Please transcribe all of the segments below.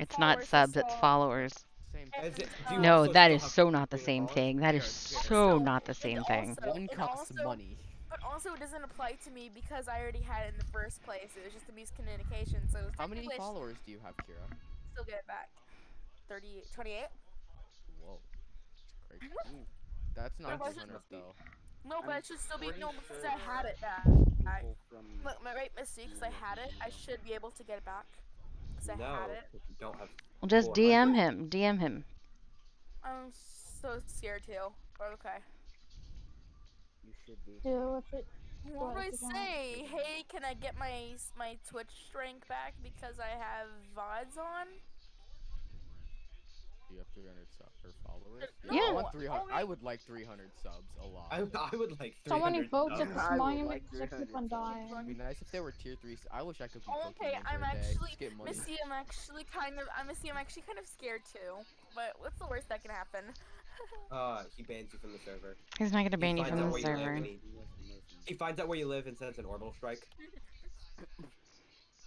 It's not subs, it's followers. Same Is thing. it- No, also that still is have so not the same thing. That is so so- not the same thing. also- One and costs money. But also, it doesn't apply to me because I already had it in the first place. It was just a miscommunication. So How many technically I should followers do you have, Kira? Still get it back. 30, 28? Whoa. Crazy. Ooh, That's not How much 200 though. No, but I'm it should still be pretty no because sure I had it back. I, from look, my right mistake because I had it. I should be able to get it back because I No, had it. 'cause you don't have. Well, just DM him. DM him. I'm so scared too. But okay. you should be. Do with it. What do I say? Hey, can I get my my Twitch strength back because I have VODs on? Do you have 300 sub or followers? No, I want 300. I would like 300 subs a lot. I, I would like. Someone 300 invoked subs. it I this would like because I keep on subs. It'd be nice if there were tier 3. I wish I could be Oh, okay, I'm for a day. actually Just get money. Missy. I'm actually kind of. I'm Missy. I'm actually kind of scared too. But what's the worst that can happen? Uh, he bans you from the server. He's not gonna He ban you from the where you live server. he, he finds out where you live and sends an orbital strike.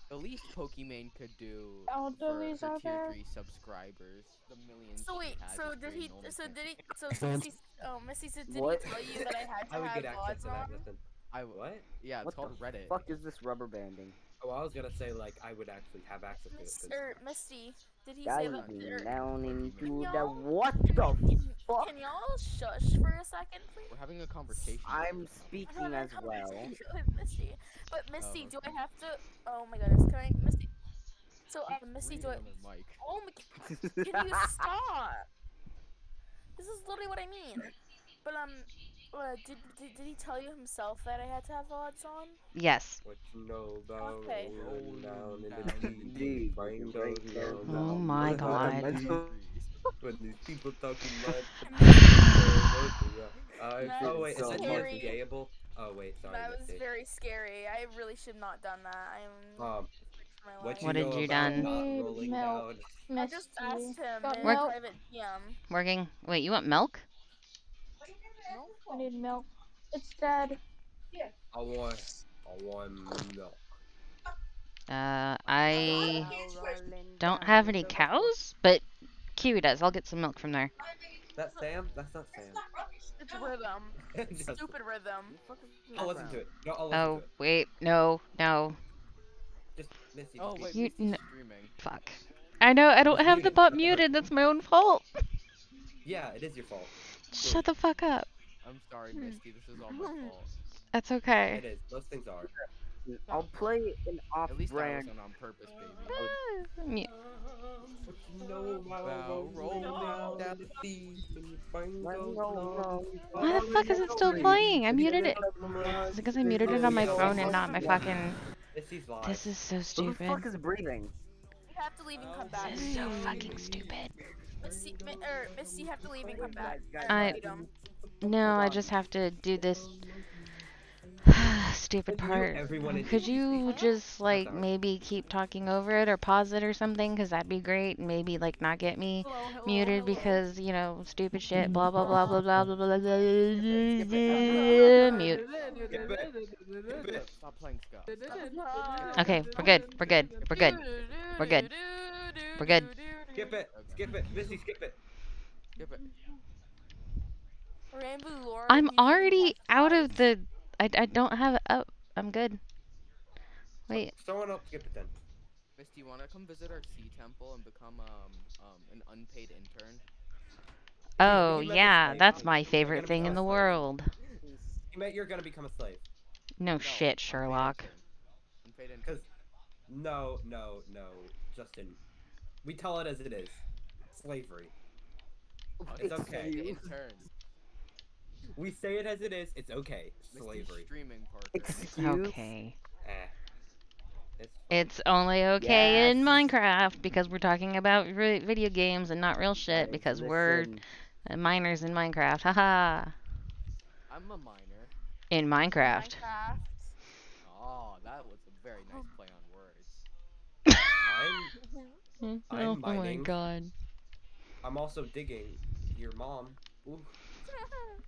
The least Pokemon could do Oh, for, Elderlies tier there? 3 subscribers, the millions So wait. So did he? So did he? So, so Missy. Oh, Missy. So did What? he tell you that I had I to would have get access VODs to that. on? Listen. I w- What? Yeah, it's What called the Reddit. fuck is this rubber banding? Oh, I was gonna say like I would actually have access to it. Miss, 'cause- or Misty. Did he say that? Diving or- down into the what the er, fuck? Can y'all shush for a second, please? We're having a conversation. I'm I'm speaking as well. with Misty. But Misty, Oh, do I have to? Oh my goodness, can I, Misty? So, uh, Misty, do I? Breathing on the mic. Oh my, can you stop? This is literally what I mean. But um, uh, did, did did he tell you himself that I had to have VODs on? Yes. What you Okay. down the in the deep, deep, brain brain goes goes down, Oh my God. down, When these people talking about. Oh is wait, is that scary. not gayable? Oh wait, sorry. that was very scary. I really should not done that. I'm. Um, what life. you What did you done? not milk. I just asked him Got in milk? private DM. Working. Wait, you want milk? I need milk. It's dead. Yeah. I want, I want milk. Uh, I don't have any cows, but Kiwi does. I'll get some milk from there. That Sam? That's not Sam. It's rhythm. Just- Stupid rhythm. I'll listen to it. No, I'll listen Oh, to it. wait. No, no. Just Missy. Oh wait, You Misty's streaming. Fuck. I know, I don't It's have the muted. bot muted. That's my own fault. Yeah, it is your fault. Shut the fuck up. I'm sorry. Misty. This is all my fault. That's okay. It is. Those things are. I'll play an At least that off-brand. wasn't on purpose, baby. Ah, mu- What you know About rolling down the deep and brain Roll, goes roll, down. roll. Why the fuck is it still playing? I muted it. Is it because I muted it on my phone and not my fucking... This is so stupid. Who the stupid. fuck is breathing? You have to leave and come back. This is so fucking stupid. Missy, mi- or Missy, you have to leave and come back. I- No, I just have to do this stupid part. Could you just like maybe keep talking over it or pause it or something? Cause that'd be great. And maybe like not get me Hello, hello, muted hello. because you know stupid shit. Mm. Blah blah blah blah blah blah blah blah. blah Skip Mute. Skip it. Skip it. Stop playing Scott. Okay, we're good. We're good. We're good. We're good. We're good. Skip it. Skip it. Missy, skip it. Skip it. I'm already out of the. I I don't have it up. I'm good. Wait. Someone else skip it then. Misty, wanna come visit our sea temple and become um um an unpaid intern? Oh you met the yeah, that's my favorite thing in the slave. world. You meant you're gonna become a slave. No No, shit, Sherlock. Unpaid intern. Cause no, no, no, Justin. We tell it as it is. Slavery. It's it's okay. the intern. We say it as it is. It's okay. Slavery. streaming Parker. Excuse? Okay. Eh. It's It's only okay in Minecraft because we're talking about re- video games and not real shit Guys, because we're listen, uh, in Minecraft. Haha. I'm a miner. In Minecraft. Minecraft. Oh, that was a very nice play on words. I'm I'm oh my god. I'm also digging your mom. Ooh.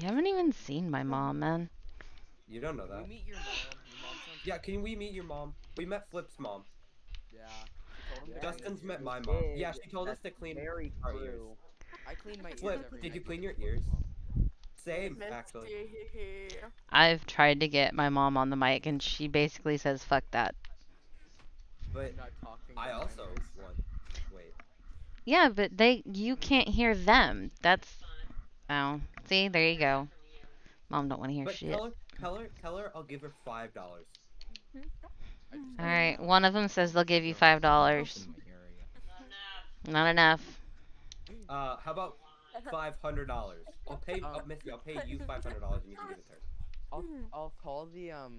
You haven't even seen my mom, man. You don't know Can that. we meet your mom? Your mom sounds Yeah, can we meet your mom? We met Flip's mom. Yeah. She Yeah, Justin's met my mom. did. Yeah, she told us to clean Very our ears. I clean my ears Flip, every did you clean your ears? Same, actually. I've tried to get my mom on the mic, and she basically says, "Fuck that." But I'm talking I also want. Wait. Yeah, but they you can't hear them. That's oh, see, there you go. Mom don't want to hear But shit. tell her, tell her, tell her I'll give her five dollars. I just All don't right, know. one of them says they'll give you five dollars. else in my area. Not enough. Uh, how about five hundred dollars? I'll pay, Uh, uh, Missy. I'll pay you five hundred dollars and you can give it to her. I'll, I'll call the um.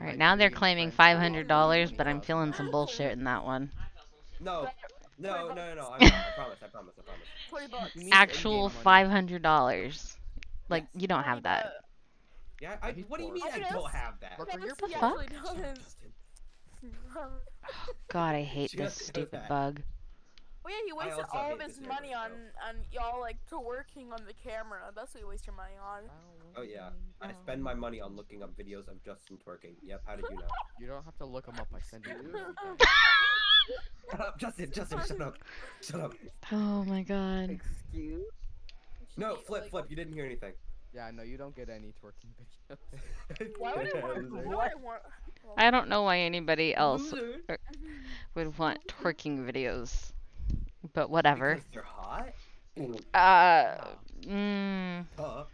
All right, now they're claiming friends five and hundred I'll dollars, but I'm feeling some bullshit in that one. No, no, no, no, no. I'm not. I promise. I promise. I promise. Twenty bucks. Actual five hundred dollars. Like Yes. you don't have that. Yeah. I, what do you poor. mean I Okay, don't have that? Work for your Yes, he fuck? actually does. Justin. God, I hate this stupid that. bug. Well, yeah, he wasted all of his this money on on y'all like to working on the camera. That's what you waste your money on. Oh yeah. I spend my money on looking up videos of Justin twerking. Yep. How did you know? You don't have to look them up. I send you. the link. Shut up, Justin. Justin, shut up. Shut up. Oh my god. Excuse? No, flip, flip. You didn't hear anything. Yeah, no, you don't get any twerking videos. Why would I want? Why would I want? well, I don't know why anybody else Loser. would want twerking videos. But whatever. Because they're hot. Uh mm, Huh?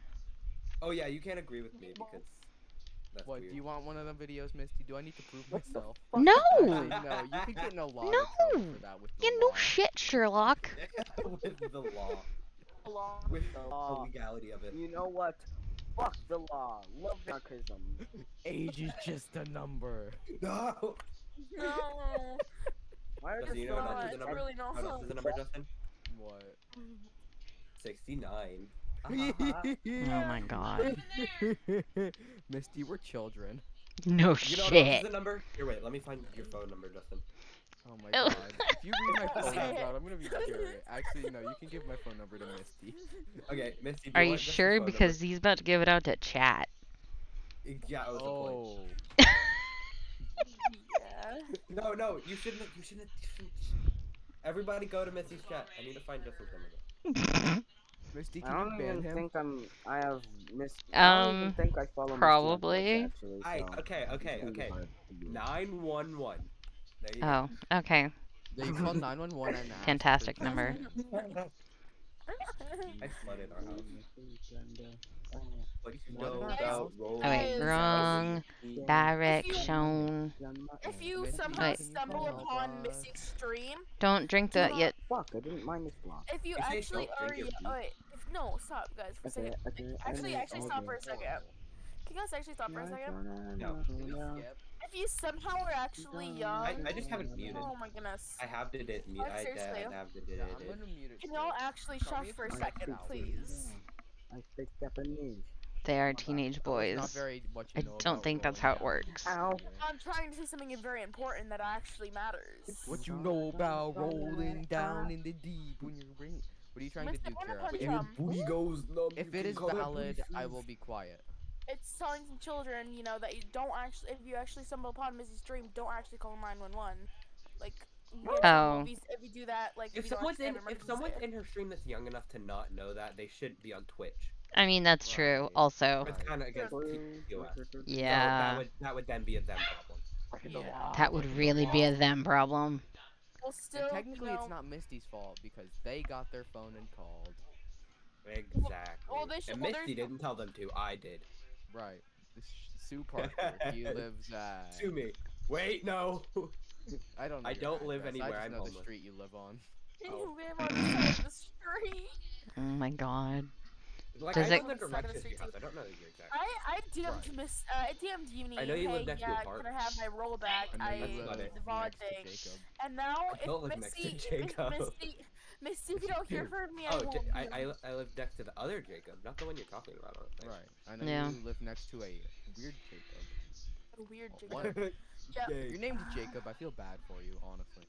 Oh yeah, you can't agree with me because that's what? weird. Do you want one of them videos, Misty? Do I need to prove What the myself? fuck? No! Actually, no. You could get in a lot of trouble No! for that with the You know law. shit, Sherlock. with the law, long. with the, the law. legality of it. You know what? Fuck the law. Love anarchism. Age is just a number. No. No. Why are Justin, you know not. else the It's number? really not. What else is the number, Justin? What? Sixty-nine. Oh my god. Misty, we're children. No You know what shit. the number? Here, wait. Let me find your phone number, Justin. Oh my Oh. god. If you read my phone number out, I'm gonna be furious. Actually, no, you can give my phone number to Misty. Okay, Misty. do Are you you want sure? phone number? Because he's about to give it out to chat. yeah, that was Oh. Yeah. point. No, no, you shouldn't. You shouldn't. You shouldn't. Everybody, go to Misty's chat. I need to find Justin's number. Misty, I don't even him? think I'm. I have missed. I don't even Um, think I follow probably. Twitch, actually, Alright, so okay, okay, it's gonna be okay. hard to do. Nine one one. There you go. oh, okay. Yeah, you call 911 and ask Fantastic number. I flooded our house. What you know What? about rolling Oh wait, Guys, wrong direction. If you Misty, somehow Wait. stumble upon help Missy's stream, Don't drink that yet. Fuck! I didn't mind this block. if you You actually don't are, your y- pee. oh, wait, if, no, stop, guys, for a second. okay. Actually, actually, stop for a second. Can you guys actually stop for a second? No. Can skip? If you somehow are actually young, I, I just haven't muted. oh my goodness. I have to did it. Like, I, seriously? I have to did Yeah, it. I'm gonna mute it. Can y'all actually Tell shut for a second, please? I speak Japanese. They are teenage That was not boys. very what I know don't think that's how it works. Ow. I'm trying to say something very important that actually matters. What you know about rolling down in the deep when you're ring? What are you trying to Mr. do, Wanna Kara? punch If, him? booty goes numb. if it is valid, I will be quiet. It's telling some children, you know, that you don't actually, if you actually stumble upon Missy's stream, don't actually call 911. Like, you get in trouble Oh. if you, if you do that, like, If you don't someone's in, if someone's emergency. in her stream that's young enough to not know that, they should be on Twitch. I mean, that's true. Also, It's kind of against TOS. So yeah, that would that would then be a them problem. Yeah. that would really be a them problem. Well, And still, technically, you know, it's not Misty's fault because they got their phone and called. Exactly. well, they should- and well, Misty there's- didn't tell them to. I did. Right. Sue Parker. he lives at. Sue me. Wait, no. I don't. Know I don't live anywhere, I just I'm know the homeless. street you live on. you Oh. live on the side of the street. Oh my god. Like Does I it- know the the side of the directions you street, have. I don't know your exact. I I DM'd Right. Miss uh, I DM'd Uni. I know you hey, live next to a yeah. Can I have my rollback? I know I you live got it. the VOD thing. And now I if next to Misty, if Jacob. Misty, Misty, if you don't hear from me, I Oh, won't. J- be I, I I live next to the other Jacob, not the one you're talking about. I don't think. Right. I know Yeah. you live next to a weird Jacob. a weird Oh, Jacob. what? Yeah. Your name's Jacob. I feel bad for you, honestly.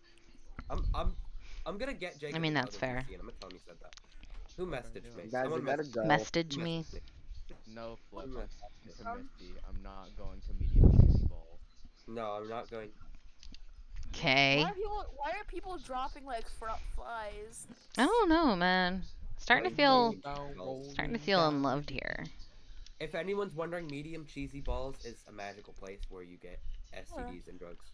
I'm I'm I'm gonna get Jacob. I mean, that's fair. DC, and I'm gonna tell him you said that. Who Okay, messaged me? Guys, Someone messaged- go. Message me. No, flip. Who I'm messaged me? to Misty. I'm not going to medium cheesy balls. No, I'm not going. Okay. Why are people? Why are people dropping like fruit flies? I don't know, man. Starting to feel starting to feel unloved here. If anyone's wondering, medium cheesy balls is a magical place where you get STDs and drugs.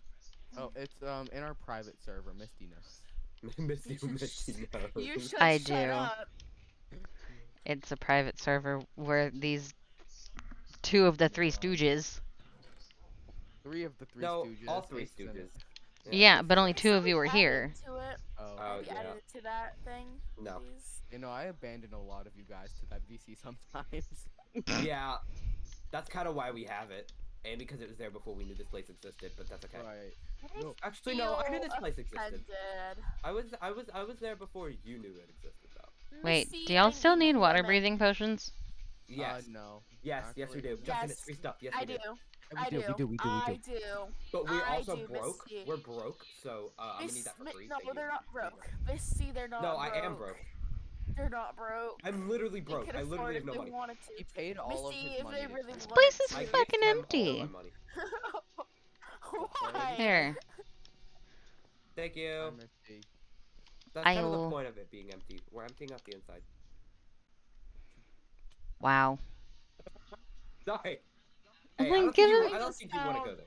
Oh, it's um in our private server, Misty knows. Misty, You Misty should- knows. You should I shut do. up. It's a private server where these two of the three stooges. Three of the three No, stooges. all three stooges. Yeah, but only two of you were here. To it. Oh, Oh, Maybe yeah. add it to that thing. No. please. you know, I abandon a lot of you guys to that VC sometimes. Yeah, that's kind of why we have it, and because it was there before we knew this place existed. But that's okay. Right. No, Actually, no, I knew this place existed. offended. I was, I was, I was there before you knew it existed, though. Wait, do y'all still need water breathing potions? Yes, Uh, no. yes, yes, we do. Actually- Justin, it's Yes, free stuff. Yes, I we do. do. I do. we do, we do, we I do. do. But we're I also do, broke. Misty. We're broke, so uh, I'm gonna need that for free. no, Thank they're not broke. Missy, they're not No, broke. I am broke. They're not broke. I'm literally broke. I literally afford have if no they money. wanted He to. paid all of Missy, his if money. they really This place is I fucking them all of empty. my. Why? Here. Thank Hi, you. Misty. That's kind of I'll- the point of it being empty. We're emptying out the inside. Wow. Sorry. Oh Hey, my I don't think you, goodness. I don't think you want to go there.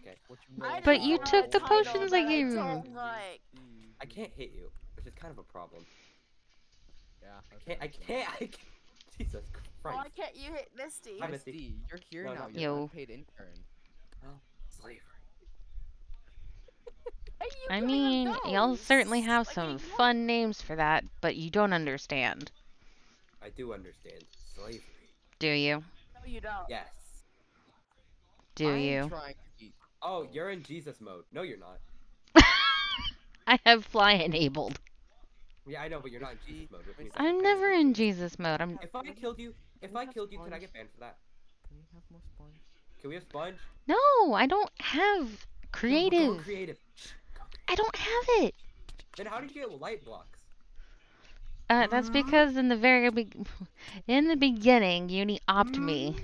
Okay. You But you took the potions I that gave you. don't like. I can't hit you, which is kind of a problem. Yeah. I can't. I can't. I can't. Jesus Christ. Why can't you hit Misty? Misty. Misty, you're here No, now. not You're Yo. an unpaid intern. Oh, slavery. Why are you I mean, y'all certainly have some what? fun names for that, but you don't understand. I do understand slavery. Do you? No, you don't. Yes. Do I'm you? To eat. Oh, you're in Jesus mode. No, you're not. I have fly enabled. Yeah, I know, but you're not in Jesus mode. I I'm can never basically in. Jesus mode. I'm If I killed you, if Can I have killed you, could I get banned for that? Can we have more sponge? Can we have sponge? No, I don't have No, we're going creative. creative. Shh, go creative. I don't have it. Then how did you get light blocks? Uh, that's because in the very be- in the beginning, Uni opt me.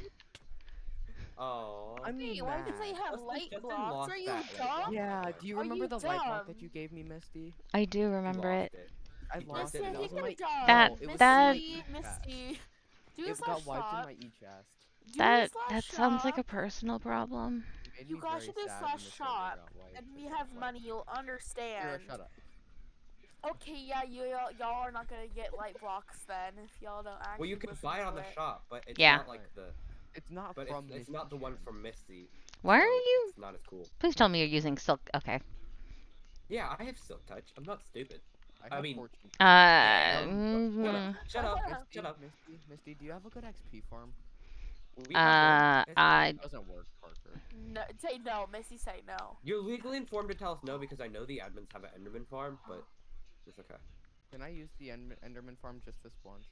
Oh. I mean, Wait, why did they have Justin- light Justin blocks? Are you dumb? Yeah. Do you Are remember you the light block that you gave me, Misty? I do remember it. I You lost lost it. Misty, I and think was in dumb. That- no, it that- Misty. Misty. Do It a got slash wiped in my e-chest. That that sounds like a personal problem. You made You me guys should do sad slash when the server shop, got And and you stuff have like money, you'll understand. Kira, shut up. Okay, yeah, you y'all, y'all are not gonna get light blocks then if y'all don't actually. Well, you can buy it on the it. shop, but it's Yeah. not like the. It's not But from it's, it's not the one from Misty. Why are you? It's not as cool. Please tell me you're using silk. Okay. Yeah, I have Silk Touch. I'm not stupid. I, I mean- 14. Uh. Yeah, no, mhm. Shut up! Misty, Shut up! Misty, Misty, do you have a good XP farm? We Uh, I doesn't work, Parker. No, say no, Missy, say no. You're legally informed to tell us no because I know the admins have an Enderman farm, but it's okay. Can I use the End- Enderman farm just this once?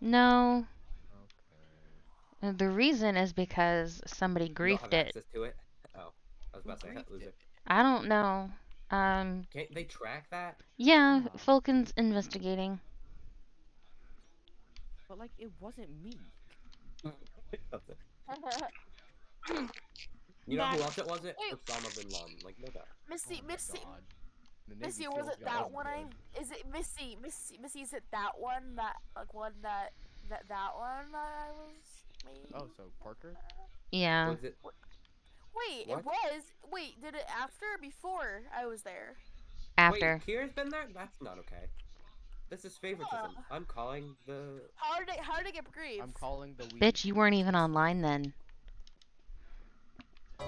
no. Okay. Uh, The reason is because somebody You don't have griefed it. access to it. Oh, I was about to say that loser. I don't know. Um. Can't they track that? Yeah, Uh-huh. Investigating. But like, it wasn't me. You know who else it was? It Wait. Osama bin Laden. Like no doubt. Missy, Oh Missy, God. The Navy Missy, was it that one? I good. is it Missy, Missy, Missy? Is it that one? That like one that that that one that I was made? Oh, so Parker? Yeah. Was it? Wait, what? it was. Wait, did it after or before I was there? After. Wait, Kira's been there? That's not okay. This is favoritism. I'm calling the. How did it? How did it get grieved? I'm calling the weed. Bitch, you weren't even online then.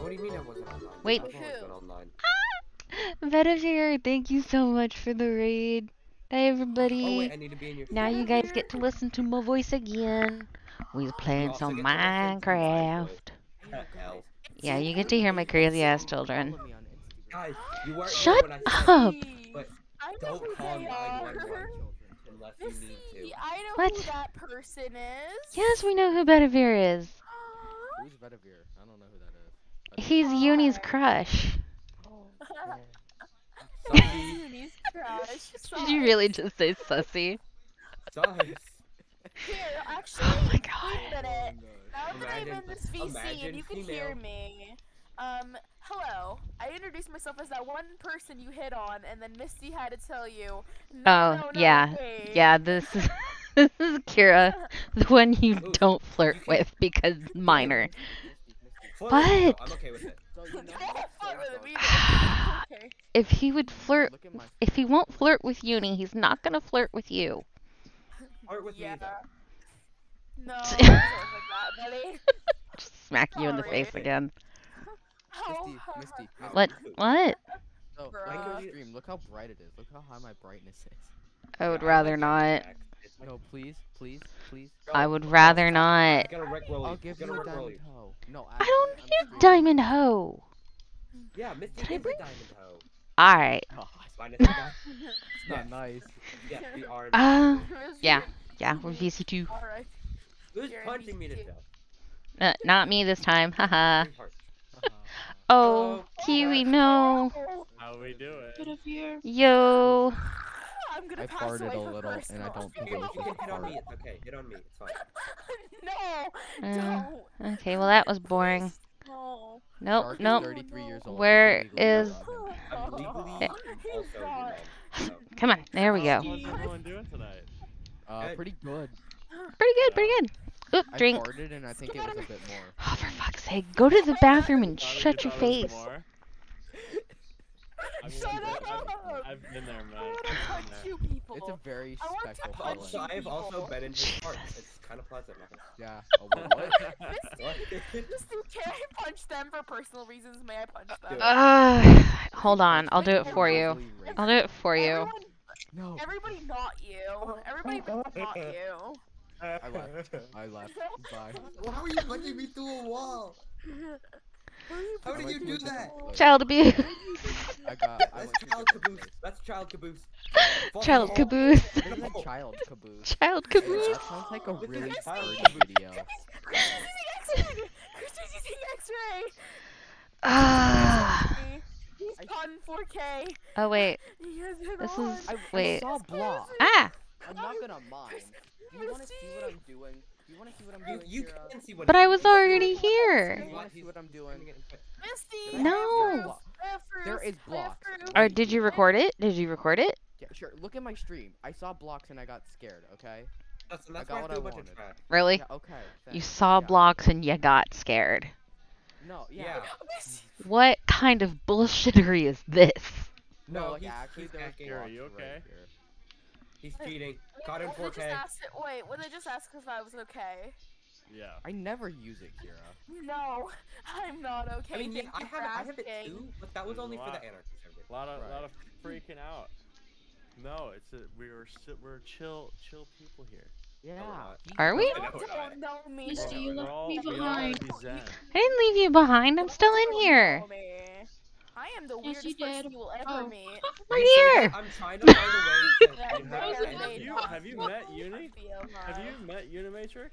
What do you mean I wasn't online? Wait. I've always Who? been online. Ah! Bedivere, thank you so much for the raid. Hey Oh everybody. wait, I need to be in your. now you guys get to listen to my voice again. We're playing some get to listen to my Minecraft. Yeah, you get to hear my crazy ass children. Follow me on Instagram. Guys, you Shut here when I said up! but don't call 911 are. unless you Missy, need to. I know What? who that person is. Yes, we know who Bedivere is. Who's Bedivere? I don't know who that is. He's Uni's Hi. crush. Oh, sussy. Uni's crush. Did you really just say sussy? Sus. Here, actually, Oh my wait god. a minute. Oh, now that I'm Imagine- in this VC imagine and you can female. hear me, Um, hello. I introduced myself as that one person you hit on, and then Misty had to tell you. No, Oh, no, no, yeah, wait." Yeah, this is this is Kira, the one you Ooh, don't flirt you with because minor. Misty, Misty. Flirt with me, though, But- I'm okay with it. So you know Don't how flirt with Facebook- me, but okay. If he would flirt, my if he won't flirt with Uni, he's not gonna flirt with you. Flirt with yeah. me though. No, it doesn't work like that, buddy. Just smack you in the face again. Oh, Misty, Misty. What? What? So, like your stream, look how bright it is. Look how high my brightness is. I would Yeah, rather like not. it, Max. It's like- No, please, please, please. I would rather not. Get a Rick roll. I'll give you a a Rick roll. diamond hoe. No, I don't I'm need a diamond hoe. Yeah, Misty Did I a bring- diamond hoe. Alright. God, Minus the guy. it's not nice. Yes, we are. Uh, yeah. Yeah, we're VC2. Alright. Who's you're punching me to VC2. death? Uh, not me this time. Haha. Three hearts. Oh, Kiwi, no. How we do it? Get up here. Yo. I'm gonna I pass farted away a little, and I don't think You it can, was you just can a hit on me. It's okay. Hit on me. It's fine. no, Uh, don't. okay, well that was boring. No. Nope, nope. 33 years old. Where You can legally is- rob him. I'm legally also God. wrong. So. Come on, there we go. How's everyone doing tonight? Uh, pretty good. Pretty good, pretty good. Oop, I drink. farted, and I think it was a bit more. Oh, for fuck's sake, go to the bathroom and shut your thought it was face. I mean, Shut I've, been- up! I've, I've been there, I man. wanna punch you people. It's a very I want to special punch feeling. Also, I have also been in his heart. It's kind of pleasant. not Yeah. Oh, wait, what? Misty, Misty, can I punch them for personal reasons? May I punch them? Do. Uh, hold on, I'll do it for you. I'll do it for you. Everyone, No. everybody not you. Everybody not you. I left. I left. Bye. Why were you punching me through a wall? How did you do that? Child abuse. I got. I That's went to a child different caboose. That's child caboose. Child you. caboose. What is a child caboose? Child Hey, caboose. that sounds like a really a child dirty caboose. video. Using X-ray. Christy's using X-ray. Ah. He's caught in 4K. Oh wait. He has it This is- I, Wait. I saw block. Ah. I'm not gonna mind. Do you wanna see what I'm doing? Do you wanna see what I'm doing? you Kira? can see what But I was already Do here. you wanna see what I'm doing? Misty. No. F-roof, F-roof, There is blocks. F-roof. Or did you record it? Did you record it? Yeah, sure. Look at my stream. I saw blocks and I got scared. Okay. That's, I that's got why I what threw I a bunch of wanted. Really? Yeah. Okay. You saw Yeah. blocks and you got scared. No. Yeah. Yeah. Misty. What kind of bullshittery is this? No. No, like he's- actually, he's there was blocks Are you right okay? here. He's cheating. Caught in Well, they just 4K. asked it- Wait, well, they just asked if I was okay. Yeah. I never use it, Kira. No, I'm not okay. I mean, yeah, I have, I have it too, but that was only for the anarchy server. A lot of, Right. lot of freaking out. No, it's a, we were si- we're chill, chill people here. Yeah. Are we? You I know, don't right? know me. Misty, you We're left me behind. wanna be zen. I didn't leave you behind. I'm still in here. Know me. I am the Yes, you weirdest person did. you will ever Oh. meet. Right You here. I'm trying to find a way to. Yeah, you have have you- have you met Uni? Have you met Unimatrix?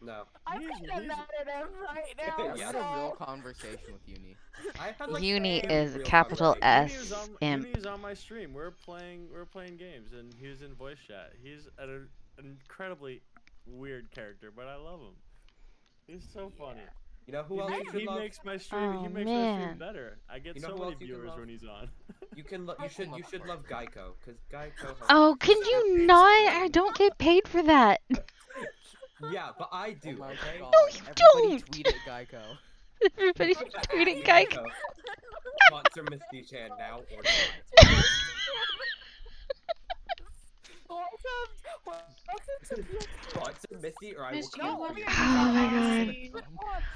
No. I He's- think I'm he's- mad at him right now. I Yeah. had a real conversation with Uni. I had like Uni is capital conversations. Uni was S on, imp. Uni is on my stream. We're playing, we're playing games, and he was in voice chat. He's an, an incredibly weird character, but I love him. He's so funny. You know who he else ma- you should he love? makes my stream. he Oh, makes my stream better. I get You know so many else you can viewers when he's on. You can. Lo- you should. You should love Geico, cause Geico. Oh, can you not? I don't get paid for that. Yeah, but I do. oh okay. No, you Everybody don't. tweet at Geico. Everybody's tweeting Geico. Sponsor Misty Chan now or not. Welcome, welcome to the Sponsor Misty or I will Misty, kill what you. are Oh Oh my you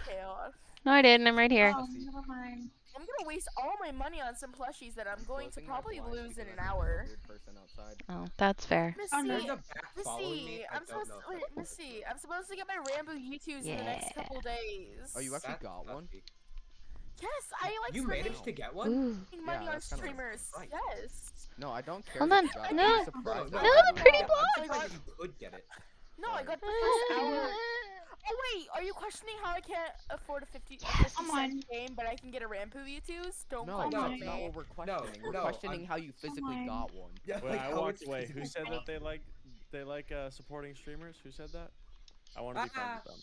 god. No, I didn't. I'm right here. Oh, never mind. I'm gonna waste all my money on some plushies that I'm going to probably lose in an hour. there's a weird person outside. Oh, that's fair. Oh, no. There's Missy, a bat following me. Missy, I I'm supposed to, wait, Missy, I'm supposed to get my Ranboo Youtooz in the next couple days. Oh, you actually That's got one? lucky. Yes, I like You managed to get one? Ooh. money Yeah, on streamers. right. Yes. No, I don't care. Hold that on, you no. I'm surprised No, that No, you the pretty it. block. I'm surprised you could get it. No, I got the first hour. Oh wait, are you questioning how I can't afford a 50, a 50 Come cent on. game, but I can get a Ranboo Youtooz? Don't No, question that's not me. what we're No, questioning. we're no, questioning I'm- how you physically on. got one. Yeah, Wait, like I how walked it's away. Who said that they like they like uh, supporting streamers? Who said that? I want to be friends Ah. with them.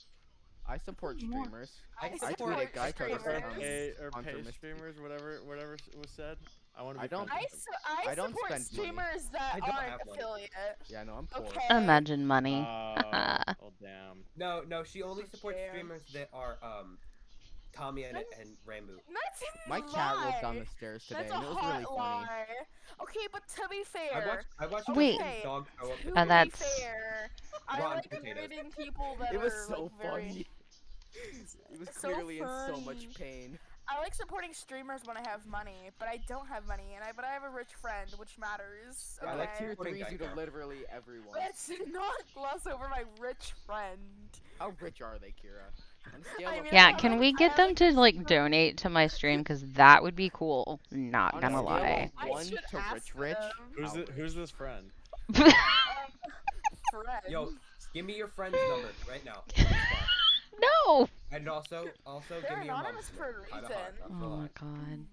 I support streamers. I I support tweet at Geico to streamers. Or pay, or sponsor pay Misty. streamers, whatever, whatever was said. I want to I don't- I, su- I, I don't support spend money. streamers that I don't aren't affiliate. Yeah, no, I'm poor. Okay. Imagine money. Oh, oh damn. No, no, she only supports Share. streamers that are um, Tommy and, and Ranboo. That's a My cat lie. lived down the stairs today, That's a and it was hot really funny. lie. Okay, but to be fair, I watched, I watched Wait. Wait. dog throw up. to be that's- fair, I like potatoes. people that It was are so like very. funny. He was so clearly in so much pain. I like supporting streamers when I have money, but I don't have money, and I but I have a rich friend, which matters. Yeah, I like tier threes you to literally everyone. Let's not gloss over my rich friend. How rich are they, Kira? On a scale I mean, Yeah, can we get them to like donate to my stream? Because that would be cool. Not gonna lie. One to rich, rich. Who's the, who's this friend? Um, friend. Yo, give me your friend's number right now. On the spot. no. And also, also They're give me your mom's anonymous for a reason. Oh my god.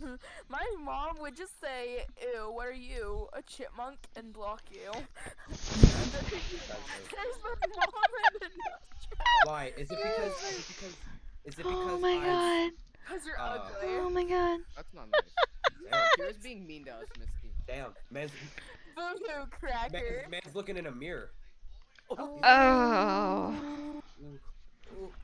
My mom would just say, "Ew, what are you? A chipmunk?" and block you. There's my mom in a nutshell. Why? Is it because? Is it because? Is it because Oh my I'm- god. Cause you're Uh, ugly. Oh my god. That's not nice. Damn, Kira's being mean to us, Misty. damn, man's, Boo-hoo, man, cracker. man's looking in a mirror. Oh.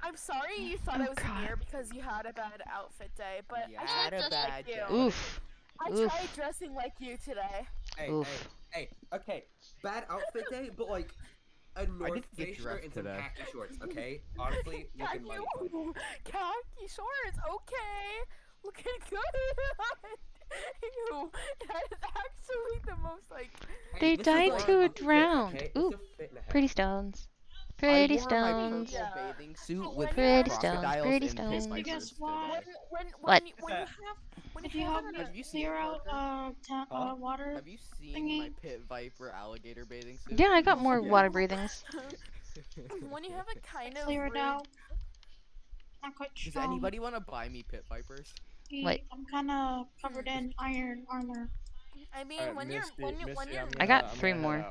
I'm sorry you thought Oh, I was God. a mirror because you had a bad outfit day, but You I had tried a dressing bad like day. you. Oof. I Oof. tried dressing like you today. Hey, Oof. hey, hey, okay. Bad outfit day, but like a North did get Face shirt dressed and some today. khaki shorts. Okay, honestly, Khaki, looking mighty fine. ooh, khaki shorts, okay. Looking good. Ew, that is actually the most like. They Hey, died to a a drown. okay? Ooh, a fit and a half. Pretty stones. Pretty stones. Yeah. bathing suit But with when Pretty stones, pretty stones. You what? When when What? when you, have when If you you have help an, me Have you seen clear out Parker? uh, ta- Huh? uh water, Have you seen thingy. my pit viper alligator bathing suit? Yeah, I got more Yeah. water breathings. when you have a kind of clear it out. Not quite Does anybody want to buy me pit vipers? What? I'm kind of covered in iron armor. I mean, Alright, when Misty, you're when you when Misty, you're I'm gonna- got I'm three more.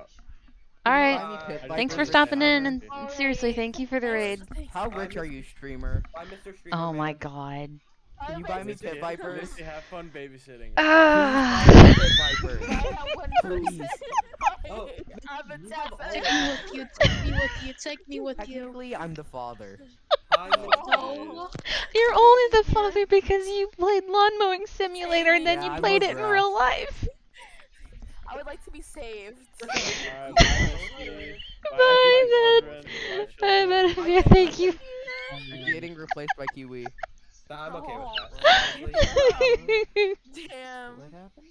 Alright. Uh, Thanks for stopping in something? and seriously, thank you for the raid. How rich are you, streamer? Bye, Mr. Streamer Oh my god. Can you buy me Misty, pit vipers? Have fun babysitting. Ah. Pit vipers. Have one Please. Oh, I'm a you Take me with you. Take me with you. Take me with you. Technically, I'm the father. Oh. You're only the father because you played Lawn Mowing Simulator and then Yeah, you played love it in real life. I would like to be saved. Alright, bye, Misty. Bye, Bye, Zed. children. Bye, children. Benavia, thank you. You're getting replaced by Kiwi. I'm okay with Oh. that. honestly. Um, Damn. What happened?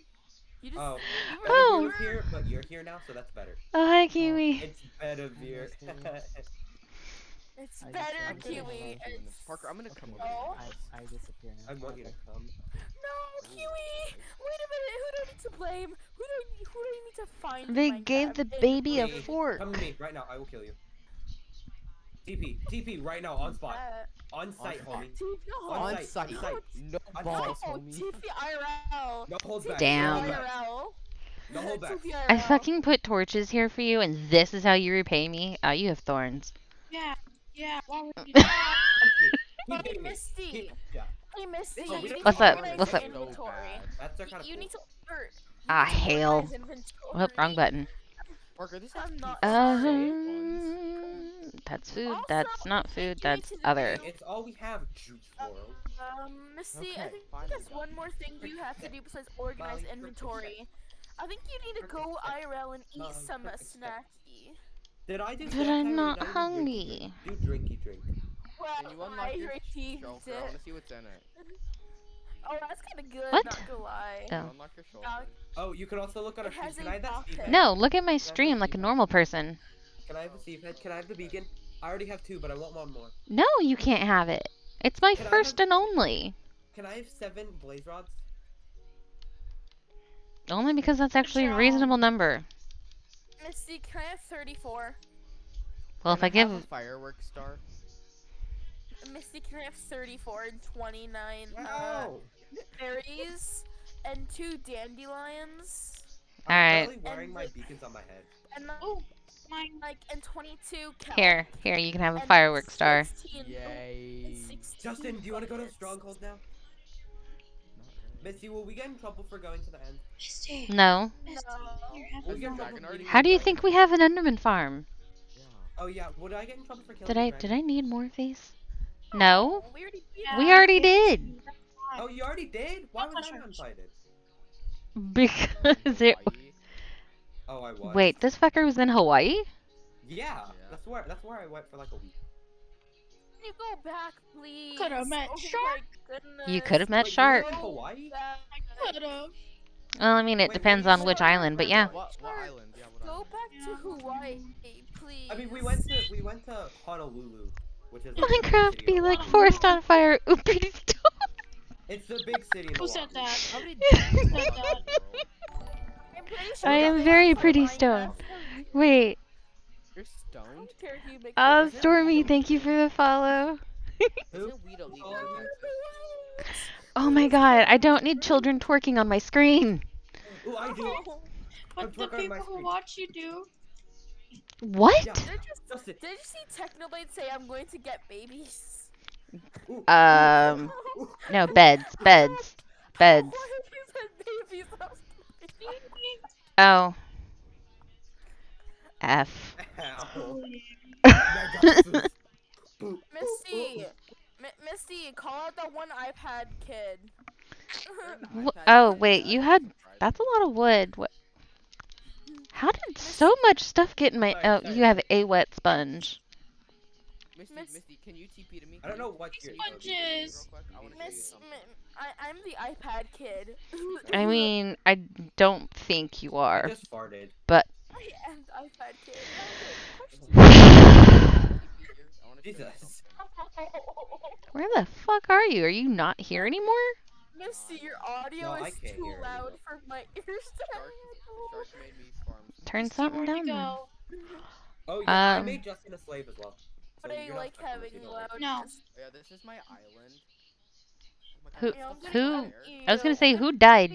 You just. Oh, you were- Oh. Bedivere was here, but you're here now, so that's better. Oh, hi, Kiwi. It's Bedivere. It's better, I'm Kiwi. It's... Parker, I'm gonna come over. Oh. I, I disappear now. I want you to come. No, Kiwi. Wait a minute. Who do I need to blame? Who do I, who do I need to find? They gave the baby a Please, fork. Come to me right now. I will kill you. TP, TP, right now on spot, on site, homie. TP On On site, site. on site. No balls, Oh, homie. TP IRL. No holds back. Damn. No hold back. IRL. No hold back. TP I fucking put torches here for you, and this is how you repay me? Uh, you have thorns. Yeah. Yeah. Why would you? Punch me. Keep Hey. Misty. Yeah, Hey, Misty. Oh, you we need don't What's up? What's up? Inventory. that's You, kind of you cool. need to. or- Ah, you need hail. Whoop, wrong button. Parker, this has not pizza. Uh, that's food. Also, That's not food. That's other. do- It's all we have, Juice World. Um, Misty, I Okay, think finally there's got one more thing you have to do besides organize Molly, inventory. I think you need to go. IRL and eat Molly, some perfect step. snacky. Did I do But? I'm not Did I do drinky hungry. drink? Do drinky drink. Well, Can you unlock I your already shelf? did. I want to see what's in it. Oh, that's kind of good. What? Not gonna lie. Oh. Unlock your shelf. Uh, Oh, you can also look on It our has stream. a Can I have that. Steve head? No, look at my stream like a normal person. Can I have the Steve head? Can I have the beacon? I already have two, but I want one more. No, you can't have it. It's my Can first have- and only. Can I have seven blaze rods? Only because that's actually a reasonable number. Misty, can I have 34? Well, if Can I give. have a fireworks star. Misty, can have 34 and 29 uh, berries and two dandelions? Alright. I'm currently wearing And my beacons on my head. And then, Oh, Mine. like and 22 count. Here, here, you can have a and firework star. 16 Yay. Justin, do you want to go to buckets. Stronghold now? Not really. Misty, will we get in trouble for going to the end? Misty. No. Misty. No. We'll get in phone. How do you think we have an Enderman farm? Oh yeah, would I get in trouble for killing Did I did I need more of these? No. We already Yeah, We already did. Oh, you already did? Why Not was I mushrooms. uninvited? Because it. Oh, I was. Wait, this fucker was in Hawaii? Yeah, Yeah. that's where that's where I went for like a week. Can you go back, please? Could've oh met oh Shark. You could have met Wait, Shark. Hawaii? I could've. Well, I mean, it Wait, depends on which island, but yeah. What, what island? Yeah, what Go island? back to Hawaii, please. I mean, we went to we went to Honolulu, which is like, Minecraft be like forest on fire. Oopity It's the big city in Who said that? How many Who said that? I'm sure I am very pretty Minecraft. stoned. Wait. You're stoned? don't care if you make Uh, Stormy, thank you for the follow. Is Who? it weed illegal Oh, in Texas? Oh my god, I don't need children twerking on my screen. Ooh, I do. I'm What the twerking on my people who watch you do? What? Yeah. Did you, did you see Technoblade say I'm going to get babies? Um, no, beds, beds, beds. Why did you say babies? I was confused. Oh. F. Ow. Megasus. Boop. Misty, Mi Misty, call out that one iPad kid. You're an Wh- iPad oh, kid, wait, you had- That's a lot of wood. What? How did so much stuff get in my? Sorry, Oh, sorry. you have a wet sponge. Misty, Miss- Misty, can you TP to me? I don't know what TP you're to me real Sponges. I wanna show you Miss, something. mi- I, I'm the iPad kid. I mean, I don't think you I are. just farted. But. I am the iPad kid. How good question. TP here. I wanna show you Jesus. Where the fuck are you? Are you not here anymore? Misty, your audio No, is too loud anything. for my ears to Shark, Shark made me farm. some- Turn something down. go? Oh yeah, I Um, made Justin a slave as well. But I you're like having loud. No. Oh, yeah, this is my island. Oh my God, Who- Yeah, I'm stuff's gonna who- I was gonna say, who died?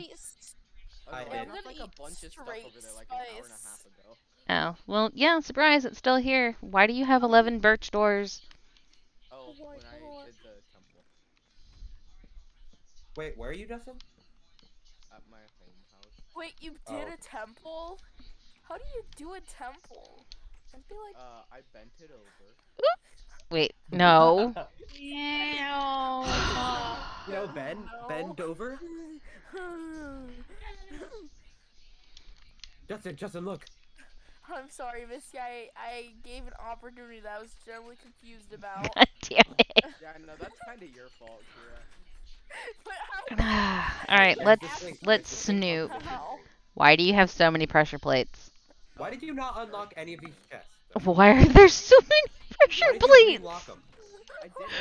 Oh, I did. I like a bunch of stuff over there like an hour and a half ago. Oh, well, yeah, surprise, it's still here. Why do you have 11 birch doors? Oh, Oh my when I did the temple Wait, where are you, Justin? at my home house. Wait, you Oh. did a temple? How do you do a temple? I feel like Uh, I bent it over. Wait, no. Yeah. You know, Ben, No. bend over. Justin, Justin, look. I'm sorry, Missy. I, I gave an opportunity that I was generally confused about. God damn it. Yeah, no, that's kind of your fault, Kira. but how? All right, let's let's there's snoop. Why do you have so many pressure plates? Why did you not unlock any of these chests? Why are there so many pressure Why did you plates? relock 'em? I did.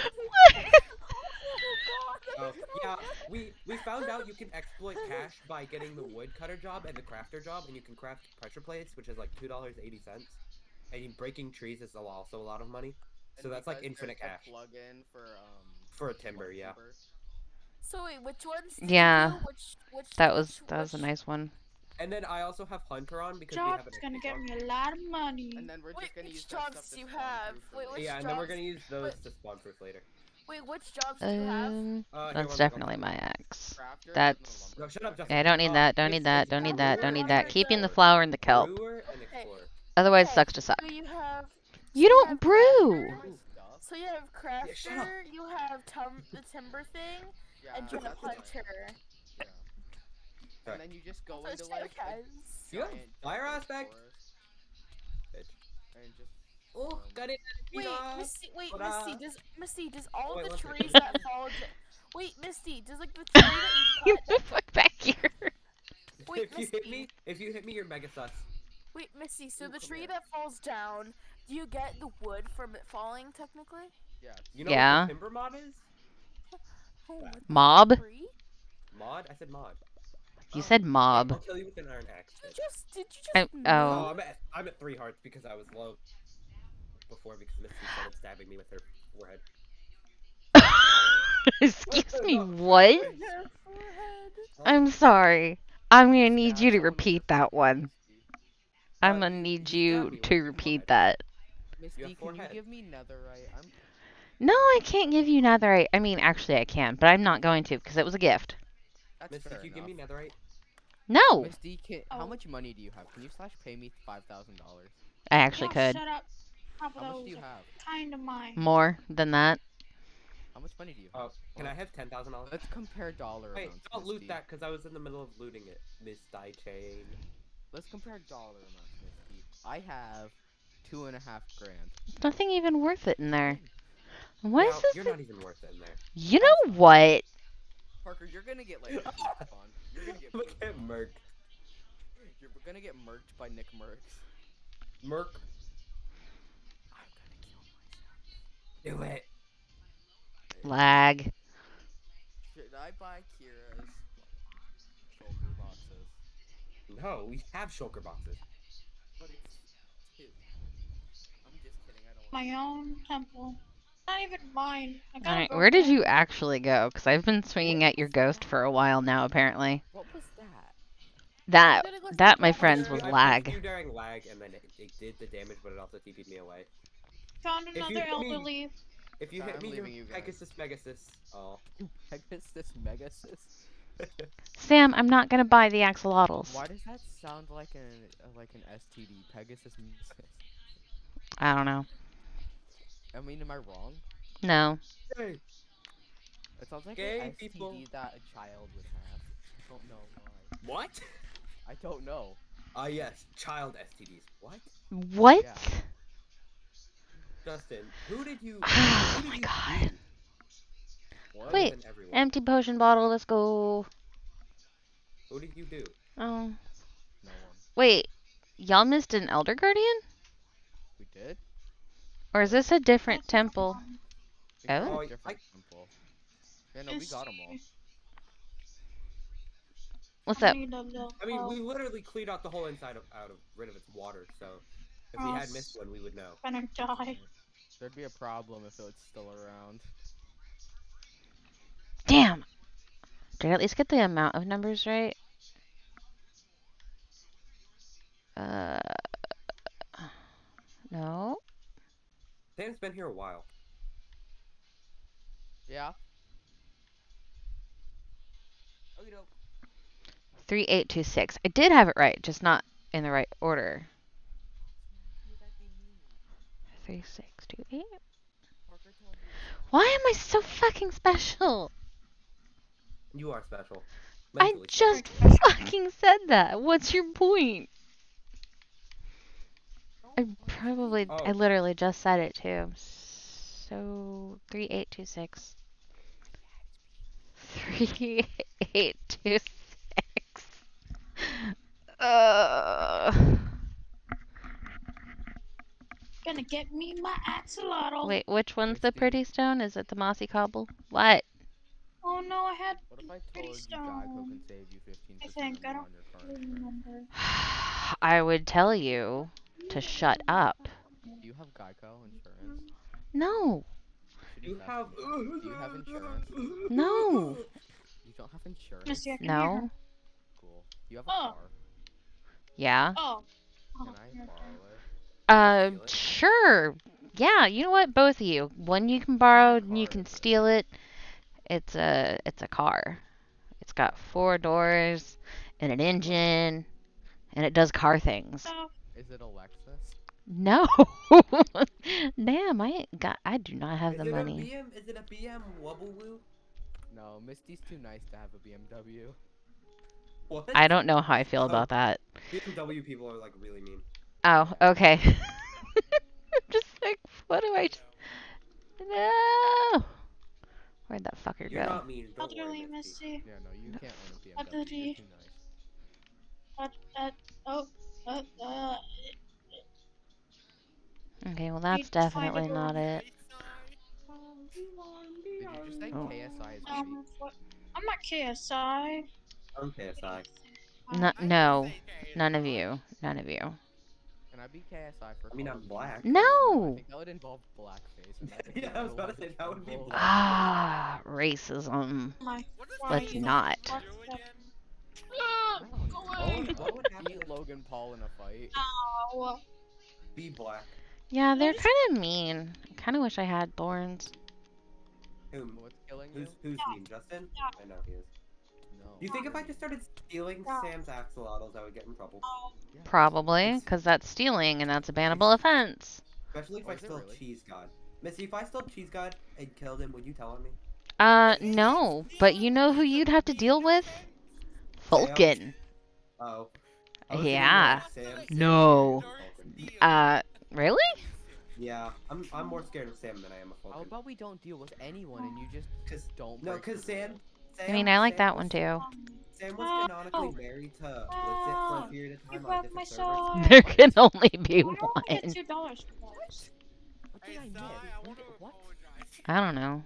Oh, yeah, we we found out you can exploit cash by getting the woodcutter job and the crafter job, and you can craft pressure plates, which is like two dollars eighty cents. And breaking trees is also a lot of money So And that's like infinite cash. plug-in for um. for a timber. Yeah. timber. So wait, which ones? Yeah. Which, which, That was which- that was a nice one. And then I also have Hunter on because we have Job's an gonna get farm. me a lot of money. And then we're Wait, just gonna which use jobs stuff do you have? Wait, which Yeah, and then we're gonna use those but- to spawn proof later. Wait, which jobs do you have? Um, Uh, that's definitely my ex. That's- no No, shut up, lumber. Justin. Yeah, I don't need Uh, that. Don't need that. Don't need that. Don't need that. Keeping the side. flour and the kelp. Brewer and explorer. Otherwise, Okay, sucks to suck. So you have. You so don't have brew. My? So you have Yeah, crafter, you have tum- the timber thing, Yeah, and you have that's hunter. Yeah. And then you just go into shut like a guys. You have giant fire aspect? Bitch. And just Oh, got it. Wait, Misty, wait, Misty, does Misty, does all Wait, the trees that fall? j- Wait, Misty, does like the tree that you Get cut? the fuck back here. Wait, if you hit me, if you hit me, you're mega sus. Wait, Misty, so Ooh, the tree here. that falls down, do you get the wood from it falling? Technically. yeah. You know Yeah. what the timber mod is? Oh, what the Mob? Mod? I said mod. You said mob. I'll kill you with an iron axe. Did you just? Did you just? I- move? Oh, oh. I'm at, I'm at three hearts because I was low before because Misty started stabbing me with her forehead. Excuse me, what? I'm sorry. I'm gonna need you to repeat that one. I'm gonna need you you stabbed me to repeat that. Miss You D, have can you give me netherite? I'm No, I can't give you netherite. I mean, actually, I can, but I'm not going to because it was a gift. that's Miss, fair if you give me netherite, No, Miss D, can, how Oh. much money do you have? Can you slash pay me five thousand dollars? I actually Oh, could Shut up. Half How much do you have? kind of mine. more than that. How much money do you have? oh, have? can I have ten thousand dollars? Let's compare dollar Wait, amounts. don't Miss loot D. that because I was in the middle of looting it, Miss Die Chain. Let's compare dollar amounts, Miss D. I have two and a half grand. There's nothing even worth it in there. What is Now, this? You're thing- not even worth it in there. You know what? Parker, you're gonna get like on. You're gonna get Look at on. Merc. You're gonna get murked by Nick Mercs. Merc, I'm gonna kill myself. do it. Lag. Should I buy Kira's shoulder boxes? No, we have shulker boxes. But it's two. I'm just kidding. I don't want. My own temple. Not even mine. I gotta Alright, where did you actually go? Because I've been swinging at your ghost for a while now, apparently. What was that? That, gotta go to that, my friends, was the- I lag. pushed during lag, and then it, it did the damage, but it also TP'd me away. Found If you another hit me- elderly. If you hit I'm me, you're leaving you guys. Pegasus Pegasus. Oh. Pegasus Megasus? Sam, I'm not gonna buy the axolotls. Why does that sound like an uh, like an STD? Pegasus Megasus. I don't know. I mean, am I wrong? No. Hey. It sounds like Gay an STD people. that a child would have. I don't know why. What? I don't know. Ah, yes, child STDs. What? What? Yeah. Justin, who did you? Oh who did my you God. do? What? Wait, Other than everyone? Empty potion bottle, let's go. Who did you do? Oh. No one. Wait, y'all missed an Elder Guardian? We did. Or is this a different temple? We Oh? a Oh, I- temple. Yeah, no, we got them all. What's I up? need a little I mean, we literally cleaned out the whole inside of out of rid of its water. So if we Oh, had missed one, we would know. gonna die. There'd be a problem if it was still around. Damn! Did I at least get the amount of numbers right? Uh. No. Sam's been here a while. Yeah. Okay, dope. 3826. I did have it right, just not in the right order. 3628. Why am I so fucking special? You are special. I just fucking said that. What's your point? I probably, I Oh. literally just said it too. So, 3826. 3826. Uh, Gonna get me my axolotl. wait, which one's the pretty stone? Is it the mossy cobble? What? Oh no, I had. What if I Pretty told you Geico stone. can save you 15 I think, I don't on your car really remember. I would tell you to shut up. Do you have Geico insurance? No. Should You have. Do you have insurance? No. You don't have insurance? Missy, I can hear her. No. Cool. You have a Oh. car? Yeah. Oh. Can Oh, I borrow it? Uh, sure. Yeah, you know what? Both of you. One you can borrow, and you can steal it. It's a it's a car. It's got four doors and an engine, and it does car things. Oh, Is it a Lexus? No. Damn, I ain't got. I do not have Is the money. BM? Is it a BM Wubble No, Misty's too nice to have a BMW. What? I don't know how I feel Oh. about that. BMW people are like really mean. Oh, okay. Just like, what do I? No. Where'd that fucker You're go? not mean. Don't worry, elderly Misty. Missy. Yeah, no, you can't own a BMW. What You're too nice. What? Uh, oh. Okay, well that's Need to find a definitely not it. Did you just say Oh. KSI is um. I'm not KSI. I'm KSI. No, no, none of you, none of you. Can I be KSI for I mean, I'm of Duty? black. I No. think that would involve blackface. and that would Yeah, I was about to say, that would be black. Ah, racism. My. Let's why- not. What Oh, Go away. What, what would happen if Logan Paul in a fight. Oh, Be black. Yeah, they're kind of mean. I kind of wish I had thorns. Whom? What's killing you? Who's who's mean? Justin? I know he is. No. Do you think if I just started stealing Sam's axolotls, I would get in trouble? Yes. Probably, because that's stealing and that's a bannable offense. Especially if Oh, I is it stole really? Cheese God. Missy, if I stole Cheese God and killed him, would you tell on me? Uh, no. But you know who you'd have to deal with? Vulcan. Oh. I was thinking more Yeah. like Sam, Sam No. scared of Vulcan. Uh, really? Yeah, I'm I'm more scared of Sam than I am of How Vulcan. about we don't deal with anyone and you just Cause don't no, cause Sam. Sam I mean, I like Sam that one too. Sam was canonically Oh. married to Blitzit for a Oh. period of time on my different servers. There can only be Why don't I get one. two dollars for this? What did I miss? When did- what? I don't know.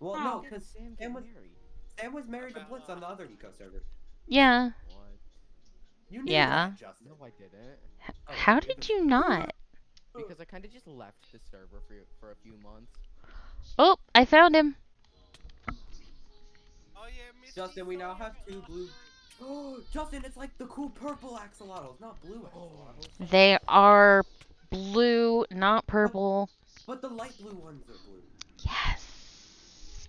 Well, Oh. no, cause Sam get Sam was married? Sam was married to Blitz on the other eco server. Yeah. What? You knew Yeah. that, Justin. No, I didn't. Oh, How did you not? Because I kind of just left the server for for a few months. Oh, I found him. Oh yeah, Justin, we now have two blue. Oh, Justin, it's like the cool purple axolotls, not blue oh. axolotls. They are blue, not purple. But the light blue ones are blue. Yes.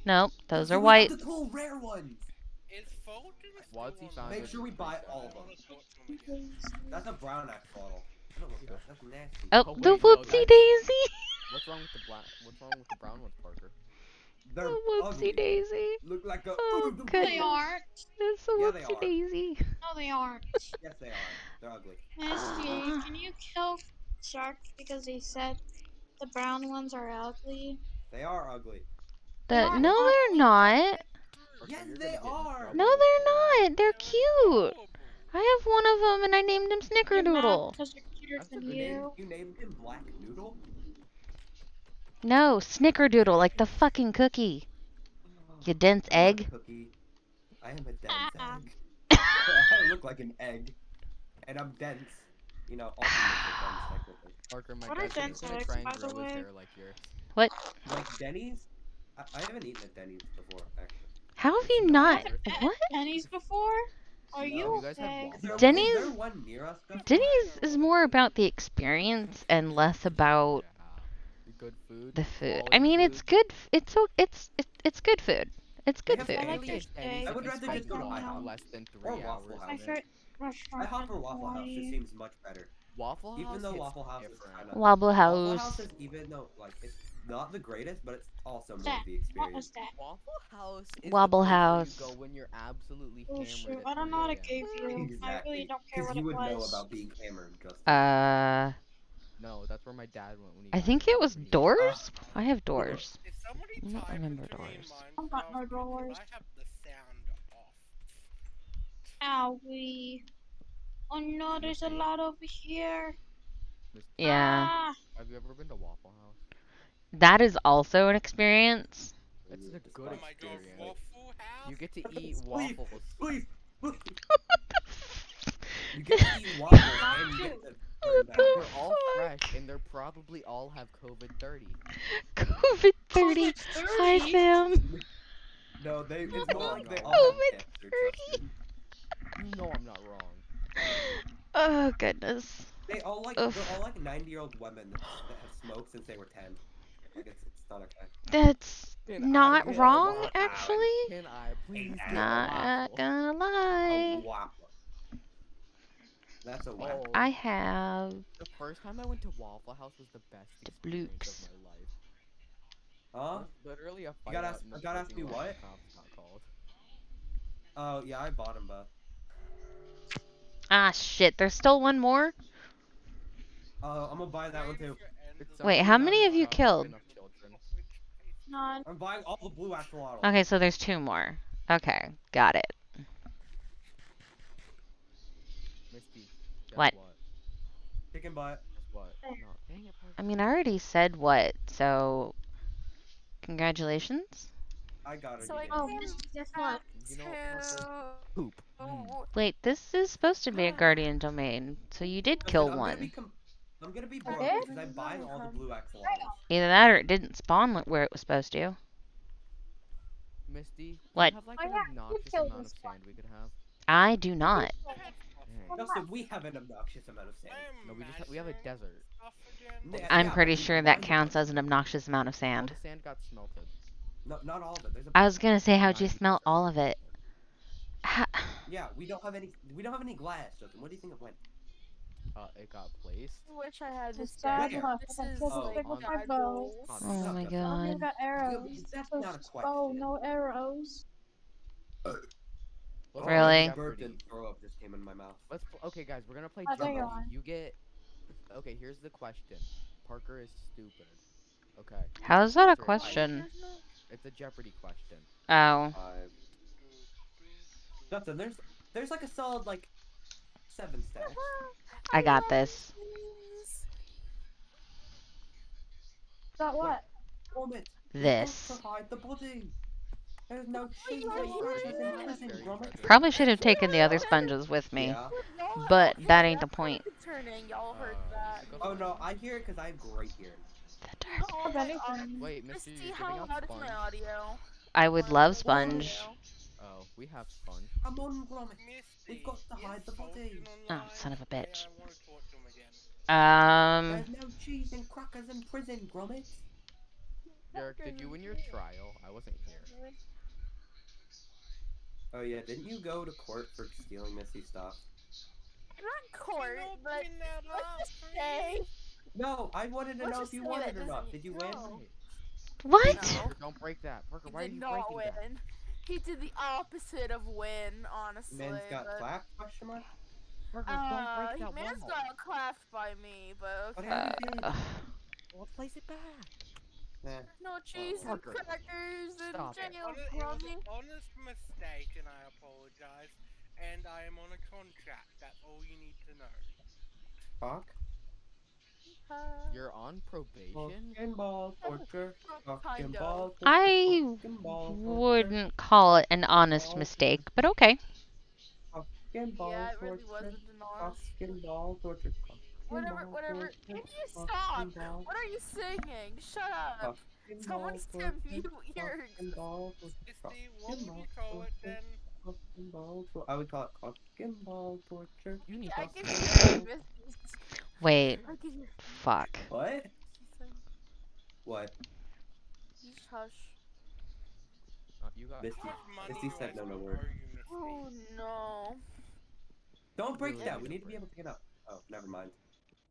Nope, those Justin, are white. The cool rare ones. Make it. sure we buy all of them. That's a brown axolotl. I don't know what that's nasty. Oh, Oh, the wait, whoopsie that's- daisy. What's wrong with the black? What's wrong with the brown ones, Parker? They're The ugly. whoopsie daisy. Look like a. Oh, Ooh, good. They aren't. It's a Yeah, whoopsie daisy. No, they aren't. Yes, they are. They're ugly. Misty, can you kill sharks because he said the brown ones are ugly? They are ugly. The, no, they're not. Yes, they gonna get in are. No, they're not. They're cute. I have one of them, and I named him Snickerdoodle. Because they're cuter That's than You named, you. you named him Black Noodle? No, Snickerdoodle, like the fucking cookie. You dense I'm egg. Cookie. I am a dense Ah. egg. I look like an egg. And I'm dense. You know, all humans are dense. Parker, my What are dad's dense eggs, try and by the way? hair like yours. Like Denny's? I, I haven't eaten at Denny's before, actually. How have you not? What? Denny's before? Are No, you you guys okay? Waffle Denny's- Is there one near us? Denny's is more about the experience and less about Yeah. Good food. the food. I mean, it's good. It's so it's it's it's good food. It's good food. I like Technically, their it's steak. anything I would rather just go to I IHOP. less than Or three Waffle hours. House. My in it. favorite restaurant. IHOP or Waffle House just seems much better. Waffle House. Even though Waffle House is different. kind of Waffle House. House is even though like it's not the greatest, but it's also more That- of the What was experience. that? Waffle House. Is Wobble the House. You go when you're absolutely Oh hammered. shoot, I don't know how to a.m. give you. I really don't care Because what you would know about being hammered, Justin. Uh, No, that's where my dad went when he. I think it was hammered. He- doors. I have doors. If I don't remember to me in doors. I've got no doors. I have the sound off. Owie. Oh no, there's a lot over here. Yeah, Ah, Have you ever been to Waffle House? That is also an experience. It's a good Oh like- my god, experience. You get to eat Please, waffles. Please, please. You get to eat waffles and get to burn What down. the They're all fresh and they're probably all have COVID 30. COVID 30. Hi, 30? Sam. No, they it's Oh my like they God. all COVID 30. Justin. You know I'm not wrong. Oh, goodness. They all like Oof. they're all like ninety year old women that, that have smoked since they were ten. Like it's it's not okay. That's Can not get a wrong, actually. Can I please get a Not gonna lie. waffle. That's a Oh, waffle. I have. the first time I went to Waffle House was the best The experience Blukes. of my life. Huh? Literally a fight gotta ask- in gotta ask me what? the called. Oh yeah, I bought them, but Ah, shit. There's still one more? uh, I'm gonna buy that one too. It's Wait, how many have you killed? None. I'm buying all the blue axolotls. Okay, so there's two more. Okay, got it. Misty, guess What? what? Chicken butt. Guess what? No, it, I mean, I already said what, so. Congratulations. I got it. So you I did. Oh, came Misty, guess what? You know what, Parker? to. Poop. Mm. Wait, this is supposed to be a guardian domain, so you did kill I'm be one. Com- I'm gonna be broke because I'm buying all the blue axolotls. Either that or it didn't spawn where it was supposed to. Misty, What? you have like Oh, an yeah, you obnoxious killed amount of this one. sand we could have? I do not. Dang. Justin, we have an obnoxious amount of sand. No, we just ha- we have a desert. I'm yeah, pretty sure that counts as an obnoxious amount of All sand. the sand got smelted. No, not all of it. There's a I was gonna say, how'd you 90%. smell all of it? Yeah, we don't have any. We don't have any glass, Justin. What do you think of when? Uh, it got placed. I wish I had this bad dad. luck. This is Oh, like stick my bow. Oh, Oh my Justin. You god. got arrows. that's not a s- question. Oh, no arrows. Let's play Really? Jeopardy. throw up just came in my mouth. Let's. Okay, guys, we're gonna play Oh, Jeopardy. You get. Okay, here's the question. Parker is stupid. Okay, How is that a question? it's a Jeopardy question. Oh. Five. Justin, there's there's like a solid like seven stacks. I got this. Got what? Gromit, This. to hide the body. There's no cheese are and you crackers in doing? prison, Very Gromit. treasure. Probably should have taken the other sponges with me. Yeah. But that ain't the point. Turning, y'all heard Uh, that. Oh no. I hear it because I have great hearing. The dark. Oh, Of my anything. God. Wait, Misty, Misty, how loud is my audio? I would love sponge. Oh, we have sponge. Come on, Gromit. Misty, We've got to you're hide the body. Oh, son of a and bitch. I wanna talk to him again. Um. There's no cheese and crackers in prison, Gromit. Derek, did you win your trial? I wasn't here. Oh yeah, didn't you go to court for stealing Missy's stuff? Not court, You but been there let's just say. No, I wanted to Let's know if you say won it or not. Did you win? What? No. Don't break that. Parker, He why are did you not breaking win. that? He did the opposite of win, honestly. Man's got but, clapped? Question mark. Parker, Uh, don't break that man's got clapped by me, but What okay. Uh, happened? to ugh. Well, place it back. Nah. no cheese and crackers and stop it. jail, Hon- It was an honest mistake, and I apologize. And I am on a contract. That's all you need to know. Fuck. You're on probation? Fucking ball torture. Fucking Kind of. ball torture. I fucking ball torture, wouldn't call it an honest mistake, but okay. Fucking ball yeah, it really torture. wasn't an honest. Fucking ball Whatever, whatever. torture, Can you stop? What are you singing? Shut up. Fucking Someone ball needs to torture, mute your- fucking ball torture, Misty, what would you ball call it then? Fucking ball tor- I would call it fucking ball torture. You need I to stop. hear. Wait. I can hear Fuck. What? you. What? Just hush. Uh, you got. Misty. How much money Misty do said I no, no still word. owe you, Misty? Oh no. Don't break Really that. We need to be able to get up. Oh, never mind.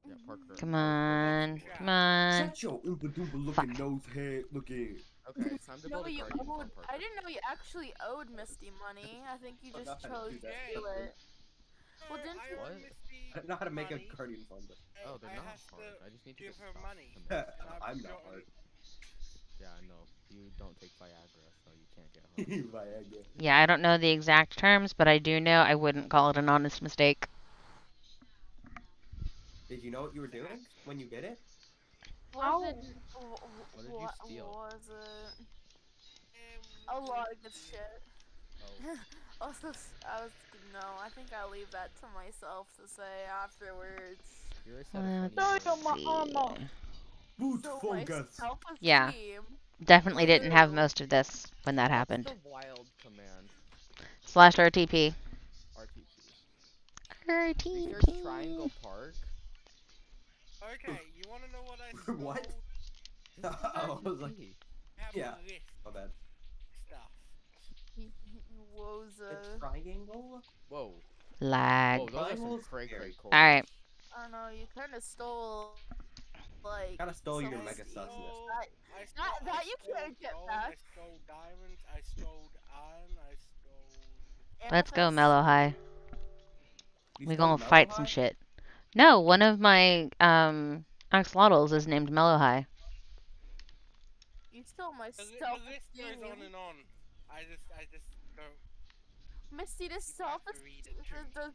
Yeah, Parker. Come that was on. Come on. Shut your oompa doompa looking Fuck. nose head looking. Okay, it's time to No, build a you owed. I didn't know you actually owed Misty money. I think you just forgot how to chose to do it. Well, didn't I you- What? Misty I don't know how to make a guardian farm. but- Oh, they're I not hard. I just need to give her stuff money. to make and I've I'm not hard. Yeah, I know. You don't take Viagra, so you can't get hard. Viagra. Yeah, I don't know the exact terms, but I do know I wouldn't call it an honest mistake. Did you know what you were doing when you did it? Was Ow. it? wh- wh- What did you steal? was it? Um, A lot of good shit. Oh, Also, s- I was no. I think I'll leave that to myself to say afterwards. you're a set Let's of funny Sorry, words. my Boot So my self-esteem. Yeah. Definitely didn't have most of this when that happened. Wild command? Slash RTP. RTP. We search RTP. Triangle Park. Okay, you want to know what I stole? What? oh, I was like, RTP. Yeah. a my bad. of stuff. Was The uh, triangle? Whoa. Lag. Whoa, those are some cray cray cool. Alright. I don't know. You kind of stole like. Kinda stole your some mega steam. sus. Stole- That- I That- stole, that I you stole can't get gold, back. I stole diamonds. I stole iron. I stole. Let's go. Mellow High. We stole gonna fight Mellow some shit. No, one of my um axolotls is named Mellow High. You stole my The, li- the self list goes on and on. I just, I just don't. Misty, does self to read it to me. does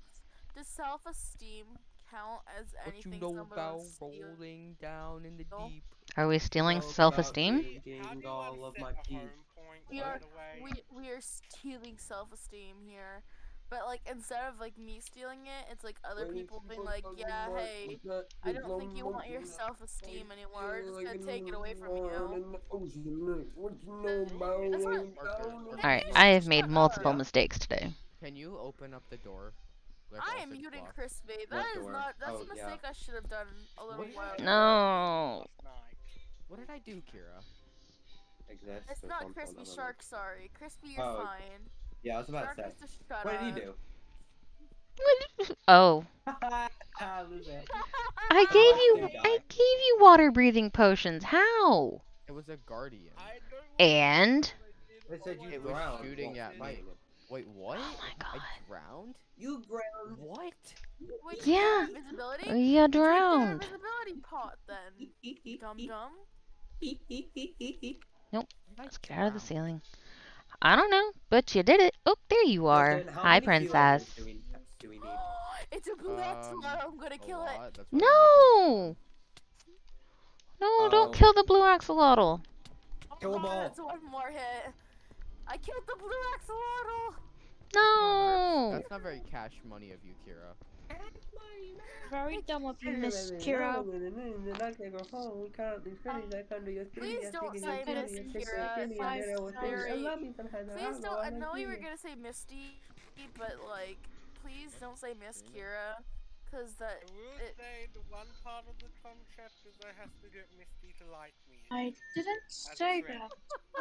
does self esteem count as What anything you know someone about steal? rolling down in the No. deep? Are we stealing Know self-esteem? How do drinking you all of my a pee. home point, We are- We we are stealing self esteem here. But like instead of like me stealing it, it's like other people being like, yeah, hey, I don't think you want your self esteem anymore. We're just gonna take it away from you. Alright, I have made multiple mistakes today. Can you open up the door? Like I am six muting blocks. Crispy. That is door? not. That's Oh, a yeah. mistake I should have done a little What did while. ago. No. What did I do, Kira? Exists It's not Crispy don't. Shark. Sorry, Crispy, you're Oh, fine. Yeah, I was about Shark to say. to What did he do? Oh, I gave you I gave you water breathing potions. How? It was a guardian. And They said you It was shooting at me. Wait, oh what? Oh my I god. drowned? You drowned. What? Wait, Yeah. Invisibility? Yeah, You drank the drowned. Invisibility pot then. Dum dum. Let's get out of the ceiling. I don't know, but you did it. Oh, there you are. Listen, Hi, many sea lions princess. Do we, do we it's a blue Um, axolotl. I'm gonna kill it. lot, that's why I'm No. No, Oh. don't kill the blue axolotl. Oh Kill 'em God, all. That's one more hit. I killed the blue axolotl. making- No. That's not very cash money of you, Kira. Very dumb of you, Miss Kira. Um, please don't say Miss Kira. It's Five very- stars. Please don't. I know you were gonna say Misty, but like, please don't say Miss Kira, cause that. I will It- say the one part of the contract is I have to get Misty to like me. I didn't say that.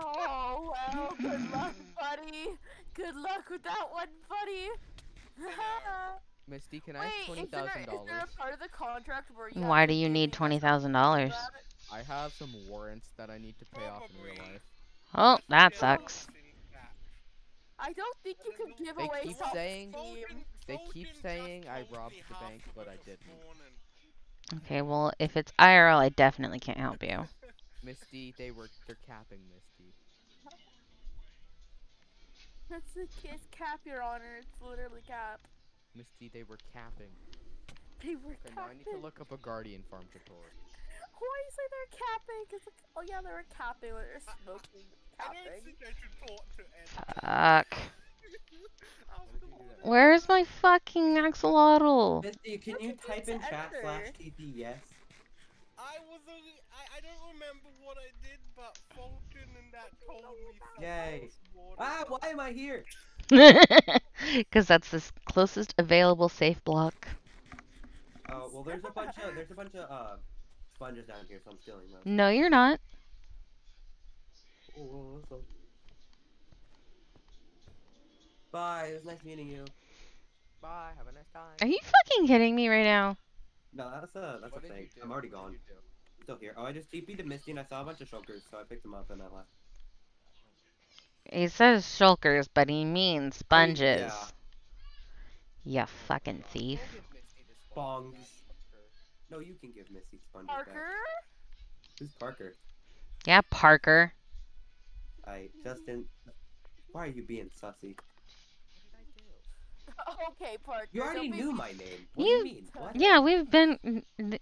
Oh well. Good luck, buddy. Good luck with that one, buddy. Misty, can I have is twenty there, is there a part of the contract where you? Why have do you need me a twenty certain thousand amount dollars? I have some warrants that I need to pay off in real life. Oh, that sucks. I don't think you can give They away keep saying- esteem. They keep Vulcan saying I robbed the bank, but I didn't. Okay, well, if it's IRL, I definitely can't help you. Misty, they were they're capping Misty. That's the kiss cap, Your Honor. It's literally cap. Misty, they were capping. They were Okay, now I need to look up a guardian farm tutorial. Why do you say they're capping? Cause like, oh yeah, they were capping when they're smoking. I don't Capping. think I should talk to anyone. Fuck. After all this. Where's my fucking axolotl? Misty, can you you type in enter? chat slash TP yes? I was only, I, I don't remember what I did, but Fulton and that told me Yay. Ah, why am I here? Because that's the closest available safe block. Oh, well, there's a bunch of there's a bunch of uh sponges down here, so I'm stealing them. No, you're not. Oh, Bye. It was nice meeting you. Bye. Have a nice time. Are you fucking kidding me right now? No, that's a that's What a thing. I'm already gone. Still here. Oh, I just TP'd to Misty and I saw a bunch of shulkers, so I picked them up and I left. He says shulkers, but he means sponges. yeah. Ya fucking thief. give Misty the sponge Bongs. No, you can give Misty sponges back. Parker. Who's Parker? Yeah, Parker. I Justin. Why are you being sussy? I do? okay, Parker. You already don't be- knew my name. What You- do you mean? What? Yeah, we've been.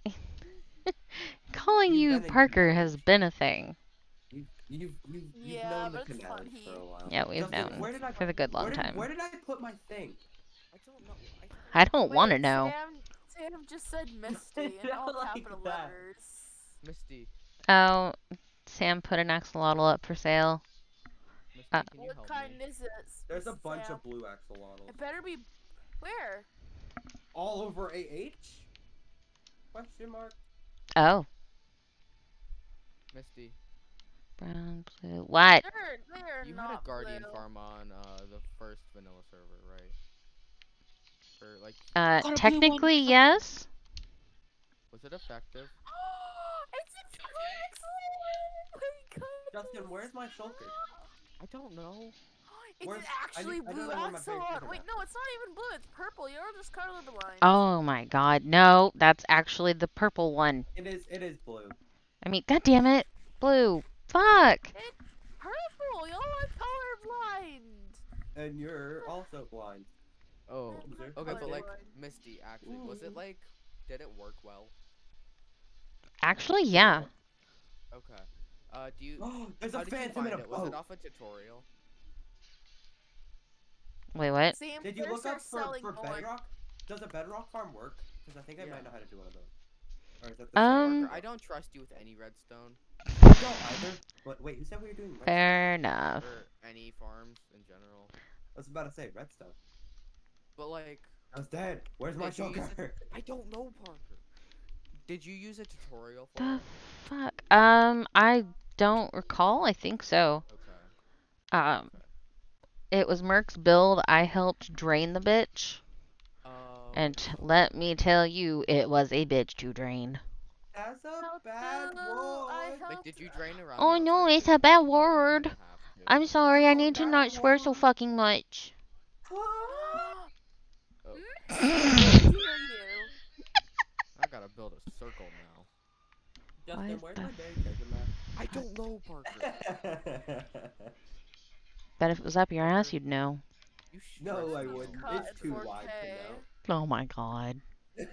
Calling You've you Parker has been a thing. You've you've you've, you've Yeah, known the but canals for a while. Yeah, we've Justin, known where did I, for the good long where did, time. Where did I put my thing? I don't know. I I don't want to know. Sam, Sam just said Misty in all Like capital that. letters. Misty. Oh, Sam put an axolotl up for sale. Misty, Uh, What kind me? is it? There's a Sam? bunch of blue axolotls. It better be. Where? All over AH? Question mark. Oh, Misty, brown, blue. What? They're, they're you not had a guardian blue. farm on uh, the first vanilla server, right? Or like, Uh, Got one. technically, yes. was it effective? it's a! Oh. Justin, where's my shulker? I don't know. It's Where's- actually I blue know where axolotl. Wait, no, it's not even blue. It's purple. You're just colorblind. Oh my god, no, that's actually the purple one. It is. It is blue. I mean, god damn it, blue. Fuck. It's Purple. Y'all are colorblind. And you're also blind. Oh. Loser. Okay, but like Misty, actually, was it like, did it work well? Actually, yeah. Okay. Uh, do you? There's a did phantom in a it? Was it off a tutorial? Wait, what? Sam, Did you better look up for, selling for more. bedrock? Does a bedrock farm work? Because I think I Yeah. might know how to do one of those. Or is that the um... I don't trust you with any redstone same? I don't either. But wait, who said we were doing redstone? Fair enough. or any farms in general. I was about to say redstone. But like, I was dead. Where's my Did you use it- joker? I don't know, Parker. Did you use a tutorial for The it? fuck? Um, I don't recall. I think so. Okay. Um, it was Merc's build. I helped drain the bitch. Um, And let me tell you, it was a bitch to drain. That's a Help, bad word. like, did you drain around? Oh no, it's a bad word. I'm sorry, I need to not swear so fucking much. How dare you? I gotta build a circle now. Justin, where's the my berry I don't know, Parker. map? Bet if it was up your ass, you'd know. You no, I wouldn't. It's too 4K. wide to know. Oh my god.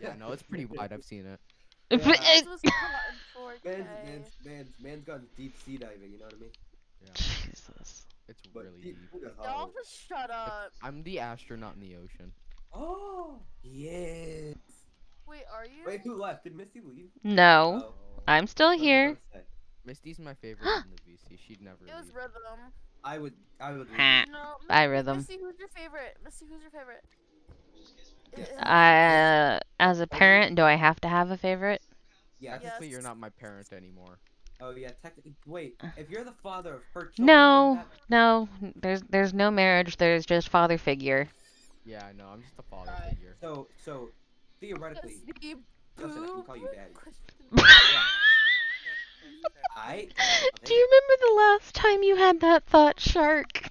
Yeah, no, it's pretty wide. I've seen it. Yeah. This was caught in 4K. Man's, man's, man's, man's gone deep sea diving, you know what I mean? Yeah, Jesus. it's But really deep, deep. Y'all just shut up. I'm the astronaut in the ocean. Oh, yes. Wait, are you? Wait, who left? Did Misty leave? No, Oh, I'm still I was here. Misty's my favorite in the VC. She'd never It was leave. Rhythm. I would, I would. leave. No. Bye, Rhythm. Missy, who's your favorite? Missy, who's your favorite? It- it- Uh, as a parent, do I have to have a favorite? Yeah. Technically, you're not my parent anymore. Oh yeah. Technically, wait. Uh. If you're the father of her children, No, then no. There's there's no marriage. There's just father figure. Yeah, I know. I'm just a father Right. figure. so, so theoretically, Because the Justin, I can call you daddy. question- I. Do you remember the last time you had that thought, Shark?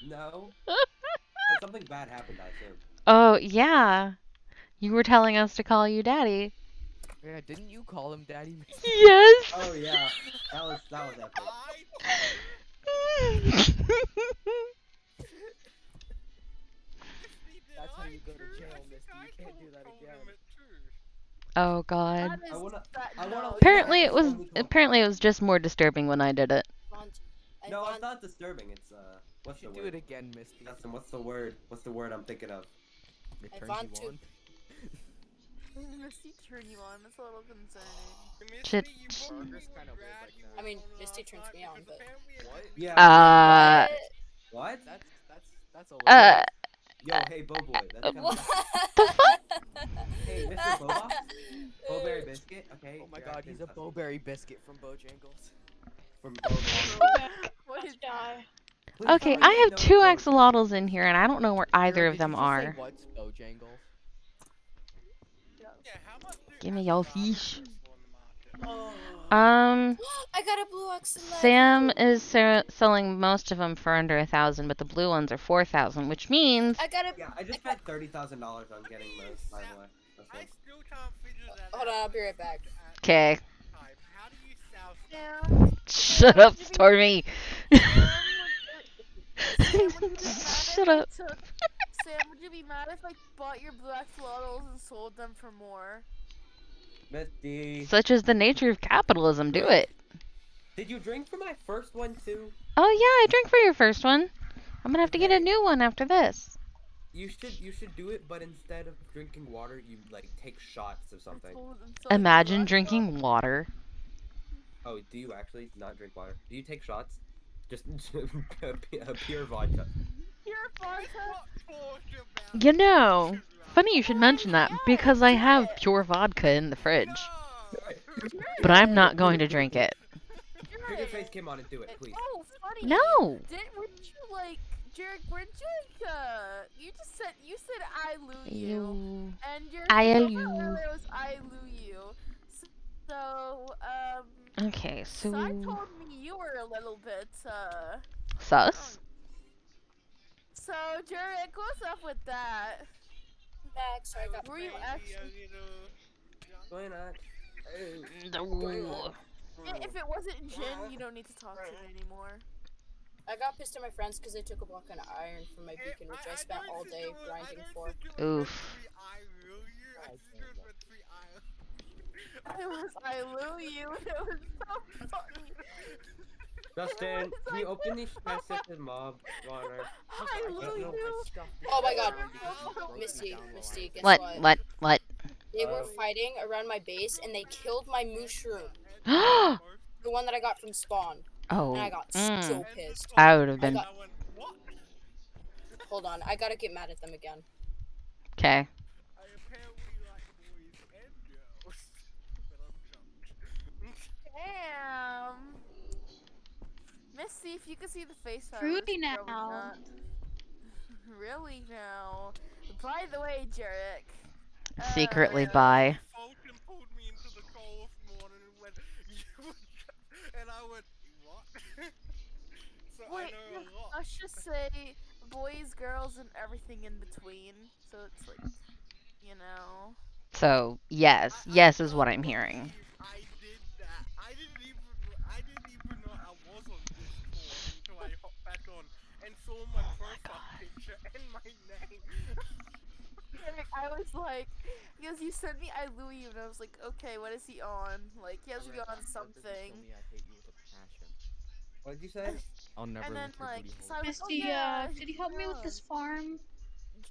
No. But something bad happened, I assume. Oh yeah. You were telling us to call you daddy. Yeah, didn't you call him daddy? Yes. Oh yeah. That was that was epic. That's how you go to jail, Misty. You can't do that again. him it too. oh God. I wanna- I wanna Apparently it was only to a apparently it was just more disturbing when I did it. No, it's not disturbing. It's uh, You what's the should do it again, Misty. Justin, what's the word? What's the word I'm thinking of? It turns want you to- on. Misty turn you on. That's a little concerning. Misty, Shit. you kinda would weird rad like that. I mean, on Misty turns me on, but- What? Yeah. Uh, What? That's that's that's a uh, Yo, hey, Bo Boy. That's kind What? of. the fuck? Hey, Mr. Bobox? Bo-Berry Biscuit. Okay. Oh my god, he's a trust you. Bo-Berry biscuit from Bojangles. From Bo-Berry. What Let's is die. Please Okay, I have two Bo-Berry. axolotls in here, and I don't know where either of them you just say are. What's Bojangles? Yeah, how much do Give me your axolotls fish. on the market? Um, I got a blue. Sam is selling most of them for under a thousand, but the blue ones are four thousand, which means I got a. Yeah, I just spent thirty thousand dollars on getting those. By the way. That's I it. still can't figure that Hold on. I'll be right back. okay. Type, How do you sell Sam? Shut up, Stormy. Sam, would you be mad Shut up. took- Sam, would you be mad if I bought your black axolotls and sold them for more? Misty. Such is the nature of capitalism. Do it. Did you drink for my first one too? Oh yeah, I drank for your first one. I'm gonna have to get a new one after this. You should you should do it, but instead of drinking water, you like take shots of something. sold- and sold blue Imagine drinking water. Oh, do you actually not drink water? Do you take shots? Just pure vodka. Your vodka? You know, funny you should mention that because I have pure vodka in the fridge, but I'm not going to drink it. Put your face came on and do it, please. Oh, funny. No. Did weren't you like Jarek? Weren't you like uh? You just said you said I loo you, You. and your I loo. earlier was I loo you. S- So um, Okay, Sai so told me you were a little bit uh. sus. So Jarek, what's up with that? Back, so I got. Were you actually? Why not? I- If it wasn't Jin, you don't need to talk to me anymore. I got pissed at my friends because they took a block of iron from my beacon, which I spent all day grinding for. Oof. It was I loo you. and It was so funny. Justin, can you open these chests in mob water? I loo you. Oh my god. Misty, Misty, guess What? what? What? What? They were Uh, fighting around my base and they killed my mushroom. The one that I got from spawn. Oh. And I got so Mm. pissed. I would have been. got- Hold on, I gotta get mad at them again. Okay. I apparently like boys and girls. but I'm shocked. Damn. Misty, if you could see the face of Fruity this girl, would now. not- really now. By the way, Jarek. Secretly uh, by. Fulton pulled me into the call this morning and went, you and I went, what? so Wait, I know a lot. let's just say boys, girls, and everything in between. So it's like, you know. So, yes. I- I Yes is what I'm hearing. believe I did that. I didn't even I didn't even know I was on Discord until I hopped back on and saw my profile picture and my name. Jarek, I was like, because you sent me I Louis, and I was like, okay, what is he on? Like, he has to be on something. What did you say? I'll never And then, like, so. I was, oh, yeah, uh, could you help me with this farm?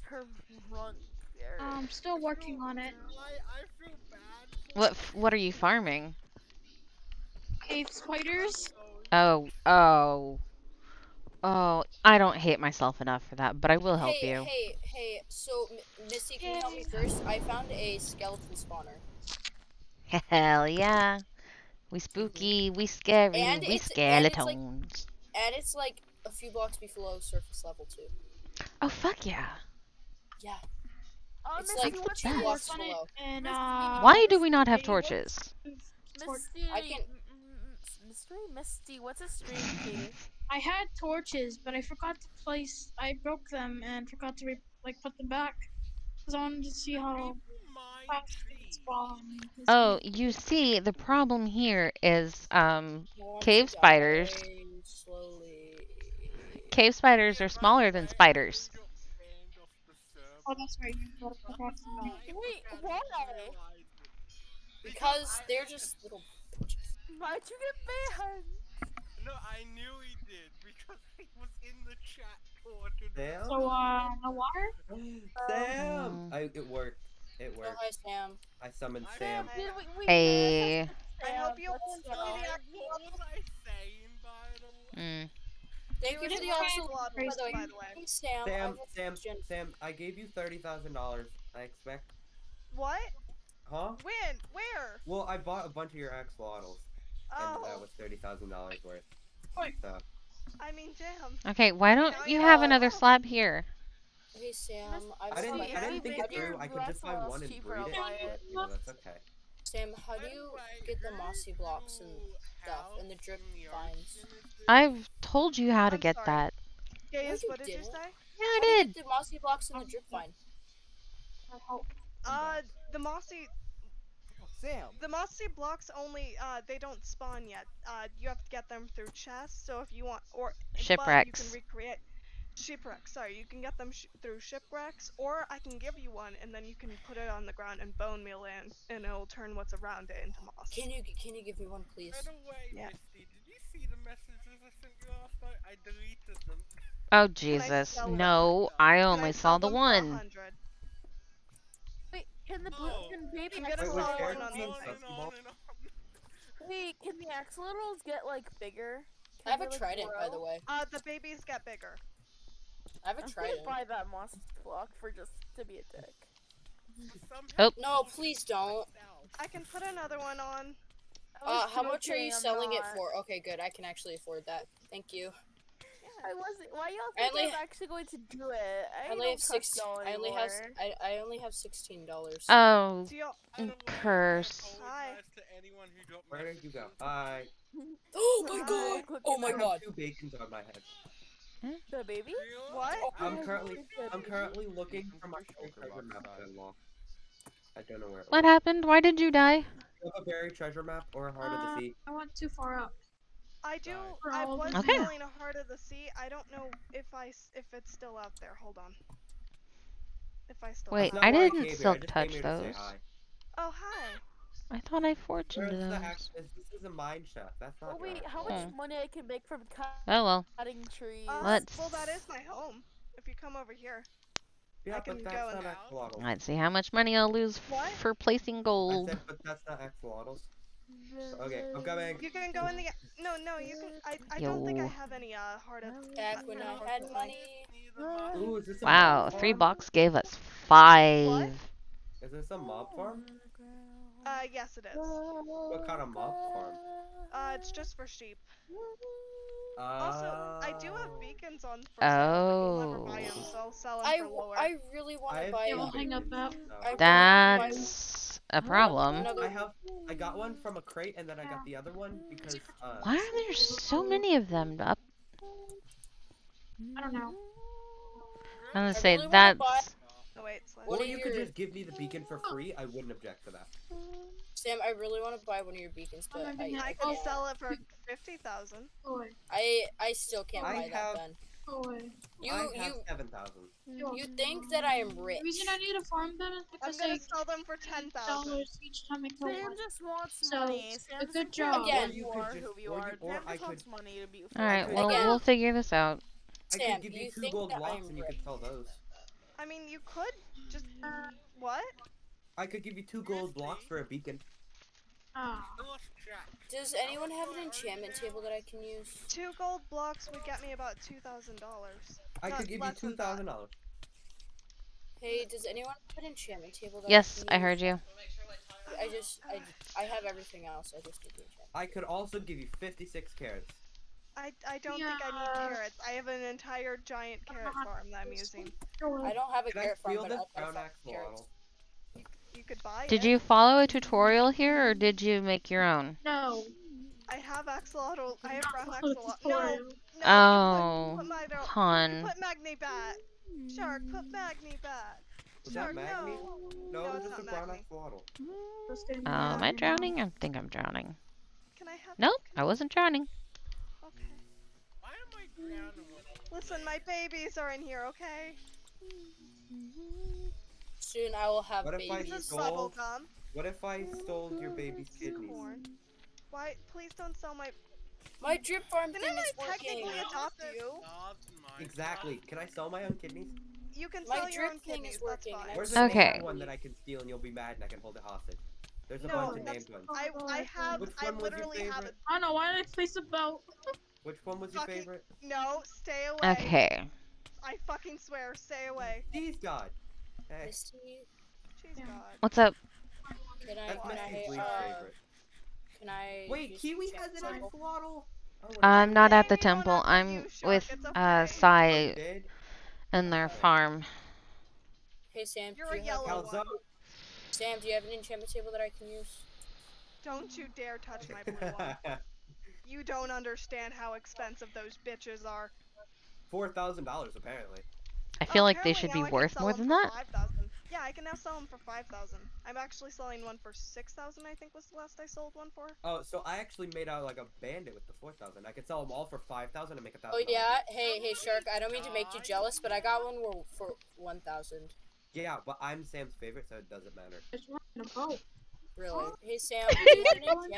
Her drunk. Jarek. I'm still working on it. I, I feel bad. for What what are you farming? Cave spiders? Oh, oh. Oh, I don't hate myself enough for that, but I will help hey, you. Hey, hey, so M- Misty, can you help me first? I found a skeleton spawner. Hell yeah. We spooky, we scary, And we it's- and it's like- skeletons. And it's like a few blocks below surface level too. Oh fuck yeah. Yeah. Oh, it's Misty, like what's two best. blocks below. and uh, Why do we not have torches? torch- Misty, I can- m- m- m- Misty, what's a stream key? I had torches, but I forgot to place. I broke them and forgot to re- like put them back. Cause I wanted to see how people mind fast they trees. spawn. 'cause Oh, you see, the problem here is um Cave spiders. cave spiders are smaller than spiders. Oh, that's right. You gotta put that down. Wait, why? Because they're just little bitches. Why'd you get banned? No, I knew he did because he was in the chat portion. Sam? So, uh, no water? Sam! Um, I, it worked. It Oh, worked. hi, Sam. I summoned I Sam. know. Did we, we Hey. manifested I hope you let's won't go. see the What was I saying, by the way? Mm. Thank you was for the a absolute. By the way, by the way. hey, Sam. I Sam, Sam. Sam, I gave you $30,000. I expect. What? Huh? When? Where? Well, I bought a bunch of your axolotls, and that Oh, was $30,000 worth. So, I mean, damn. Okay, why don't Now you you have know. another slab here? Hey, Sam. I've I didn't, got I didn't think it through. I could just buy one and cheaper, breed it. it. You know, that's okay. Sam, how do you get the mossy blocks and stuff and the house drip in vines? ocean is this? I've told you how to I'm get sorry. that. Gaze, you what did you didn't. say? Yeah, How I do you did. get the mossy blocks and the drip vine? Uh, the mossy, Sam. The monster blocks only uh, they don't spawn yet. Uh, you have to get them through chests. So if you want or shipwrecks, you can recreate shipwrecks. Sorry, you can get them sh through shipwrecks, or I can give you one, and then you can put it on the ground and bone meal it, and it'll turn what's around it into moss. Can you can you give me one, please? By the way, yeah. Misty, did you see the messages I sent you last night? I deleted them. Oh Jesus! No, them? I only I saw the one. 100? Can the blue can baby I'm gonna Wait, wait, sell Eric, on can the on site. and Basketball? on. Wait, can the axolotls get like bigger? I have Can a they, like, trident, by the way. Uh, the babies get bigger. I have a I'm trident. gonna buy that moss block for just to be a dick. Oh. No, please don't. I can put another one on. Uh, how much are you I'm selling it for? Okay, good. I can actually afford that. Thank you. I wasn't. Why y'all I think only- I was actually going to do it? I, I only have trust six. I only have. I, I only have sixteen dollars. Oh, Do y'all? By the way, I curse. Hi. to anyone who dropped Where did you go? messages. Hi. oh my Hi. god! Quick, Oh my I have god! two bacons on my head. The baby? What? I'm Oh, currently, I'm currently looking Looking for my for very shulker treasure map outside. I don't know where it what went. happened? Why did you die? Do you have a buried treasure map or a heart of Uh, the sea? I went too far up. I do. I was them. Okay. feeling a heart of the sea. I don't know if I s- if it's still out there. Hold on. If I still. Wait, I not it. why didn't came here, silk just touch came here to say those. hi. Oh hi. I thought I fortuned Where's the those. act- This this is a mine shaft. That's not. Oh wait, your how much Hmm. money I can make from cut- Oh well. cutting trees? Uh, Let's- Well, that is my home. If you come over here. Yeah, can but that's in not the axolotl. Let's see how much money I'll lose What? for placing I gold. said, but that's not axolotls. Okay, I'm coming. You can go in the. No, no, you can. I, I don't think I have any uh hard. Back when I had money. Ooh, is this a Wow, mob three farm? blocks gave us five. Is this a mob farm? Uh, yes, it is. What kind of mob farm? Uh, it's just for sheep. Uh, Also, I do have beacons on for sale. if you ever buy 'em, Oh. so I'll sell 'em I, for lower. I really want I to have buy Yeah, we'll hang up that. I That's a problem. I have. I got one from a crate, and then I got the other one because. Uh, Why are there so many of them up? I don't know. I'm gonna say really that's. Oh wait, slash. What or are you could just give me the beacon for free. I wouldn't object to that. Sam, I really want to buy one of your beacons, but I'm I, gonna I, I can can't. sell it for fifty thousand. Boy, I, I still can't I buy have- that then. Boy. You, I have you, seven thousand. you think that I am rich? The reason I need to farm them is I'm because gonna they sell them for ten thousand. dollars each time I kill Sam one. just wants So, money. it's Sam a good job. Again. who you Or you are, could who just- you or are. you- or Sam I just wants could- money to be. All right, could- well Again. we'll figure this out. I Sam, could give you you two gold blocks, and you could sell those. I mean, you could just what? I could give you two gold blocks for a beacon. Ah, Does anyone have an enchantment table that I can use? Two gold blocks would get me about two thousand dollars. I Not could give you less than two that. thousand dollars. Hey, does anyone have an enchantment table that Yes, I I heard you. I just, I, I have everything else. I just need the enchantment. I could also give you fifty-six carrots. I, I don't think I need carrots. I have an entire giant carrot farm that I'm using. I don't have a Can I carrot farm, steal but this I'll try farm carrots. waddle? You could buy Did it. you follow a tutorial here, or did you make your own? No. I have axolotl. I have brown axolotl. No, no. Oh, put, put pun. Put Magni bat. Shark, put Magni bat. Was Shark, that Magni? no. No, No, it's just a not brown Magni. axolotl. Oh, am I drowning? I think I'm drowning. Can I have? Nope, I wasn't drowning. Okay. Why am I drowning? Listen, my babies are in here. Okay. Soon I will have What if I This babies. is stole- What if I stole your baby's kidneys? Corn. Why? Please don't sell my. My drip farm Didn't thing I is working. technically adopt you? Exactly. Can I sell my own kidneys? You can My your drip own kidneys. is That's working, fine. Where's the Okay. one that I can steal and you'll be mad and I can hold it hostage? There's a No, bunch of that's- named ones. I oh I have Which I one was your literally have favorite? it. I don't know. Why did I place a belt? Which one was your favorite? No, stay away. Okay. I fucking swear, stay away. Cheese God. Hey, Misty, Jeez Yeah. God. What's up? can I, that's can my I, least uh, favorite. can I Wait, Kiwi has an enchantment table? axolotl? Oh, I'm not at the temple. I'm with it's uh Sai You and their farm. Hey Sam, You're a you yellow have, one. Sam, do you have an enchantment table that I can use? Don't you dare touch my blue one. You don't understand how expensive those bitches are. Four thousand dollars apparently. I feel Oh, like they should be worth more than that. 5,000. Yeah, I can now sell them for 5,000. I'm actually selling one for 6,000, I think was the last I sold one for. Oh, so I actually made out like a bandit with the four thousand. I could sell them all for five thousand and make a Oh thousand. yeah, hey, hey Shark, I don't mean to make you jealous, but I got one for 1,000. Yeah, but I'm Sam's favorite, so it doesn't matter. There's one in a boat. Really? Hey Sam, do you have an enchantment?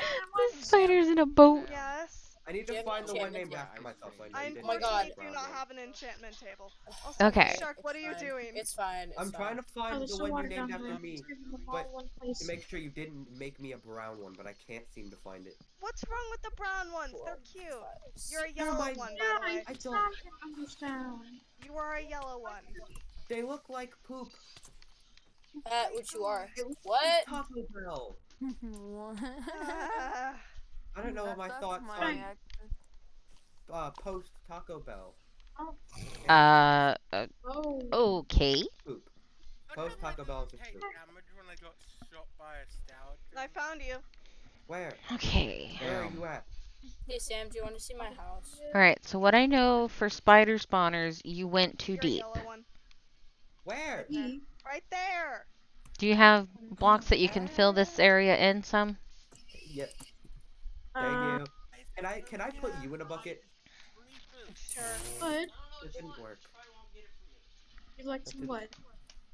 The spider's in a boat. Yes. I need to find the one named table? after myself. I oh my god. I do not have an enchantment table. Also, okay. Shark, what are you doing? It's fine. It's I'm fine. trying to Oh, find there's the one you named down after there. me. Just give them but all one place. To make sure you didn't make me a brown one, but I can't seem to find it. What's wrong with the brown ones? They're cute. You're a yellow my- one, by the way. I I don't- don't understand. You are a yellow one. They look like poop. That which you are. What? like Taco Bell. what? I don't know what my thoughts my on uh, post Taco Bell. Uh, uh, Oh. okay. Poop. Post Taco Bell is did a take joke. damage when I got shot by a stout. I found you. Where? Okay. Where are you at? Hey Sam, do you want to see my house? Alright, so what I know for spider spawners, you went too You're deep. yellow one. Where? E. Right there. Do you have blocks that you can fill this area in some? Yep. Thank Uh, you. Can I can I put you in a bucket? Sure. wood. It didn't work. You like some wood.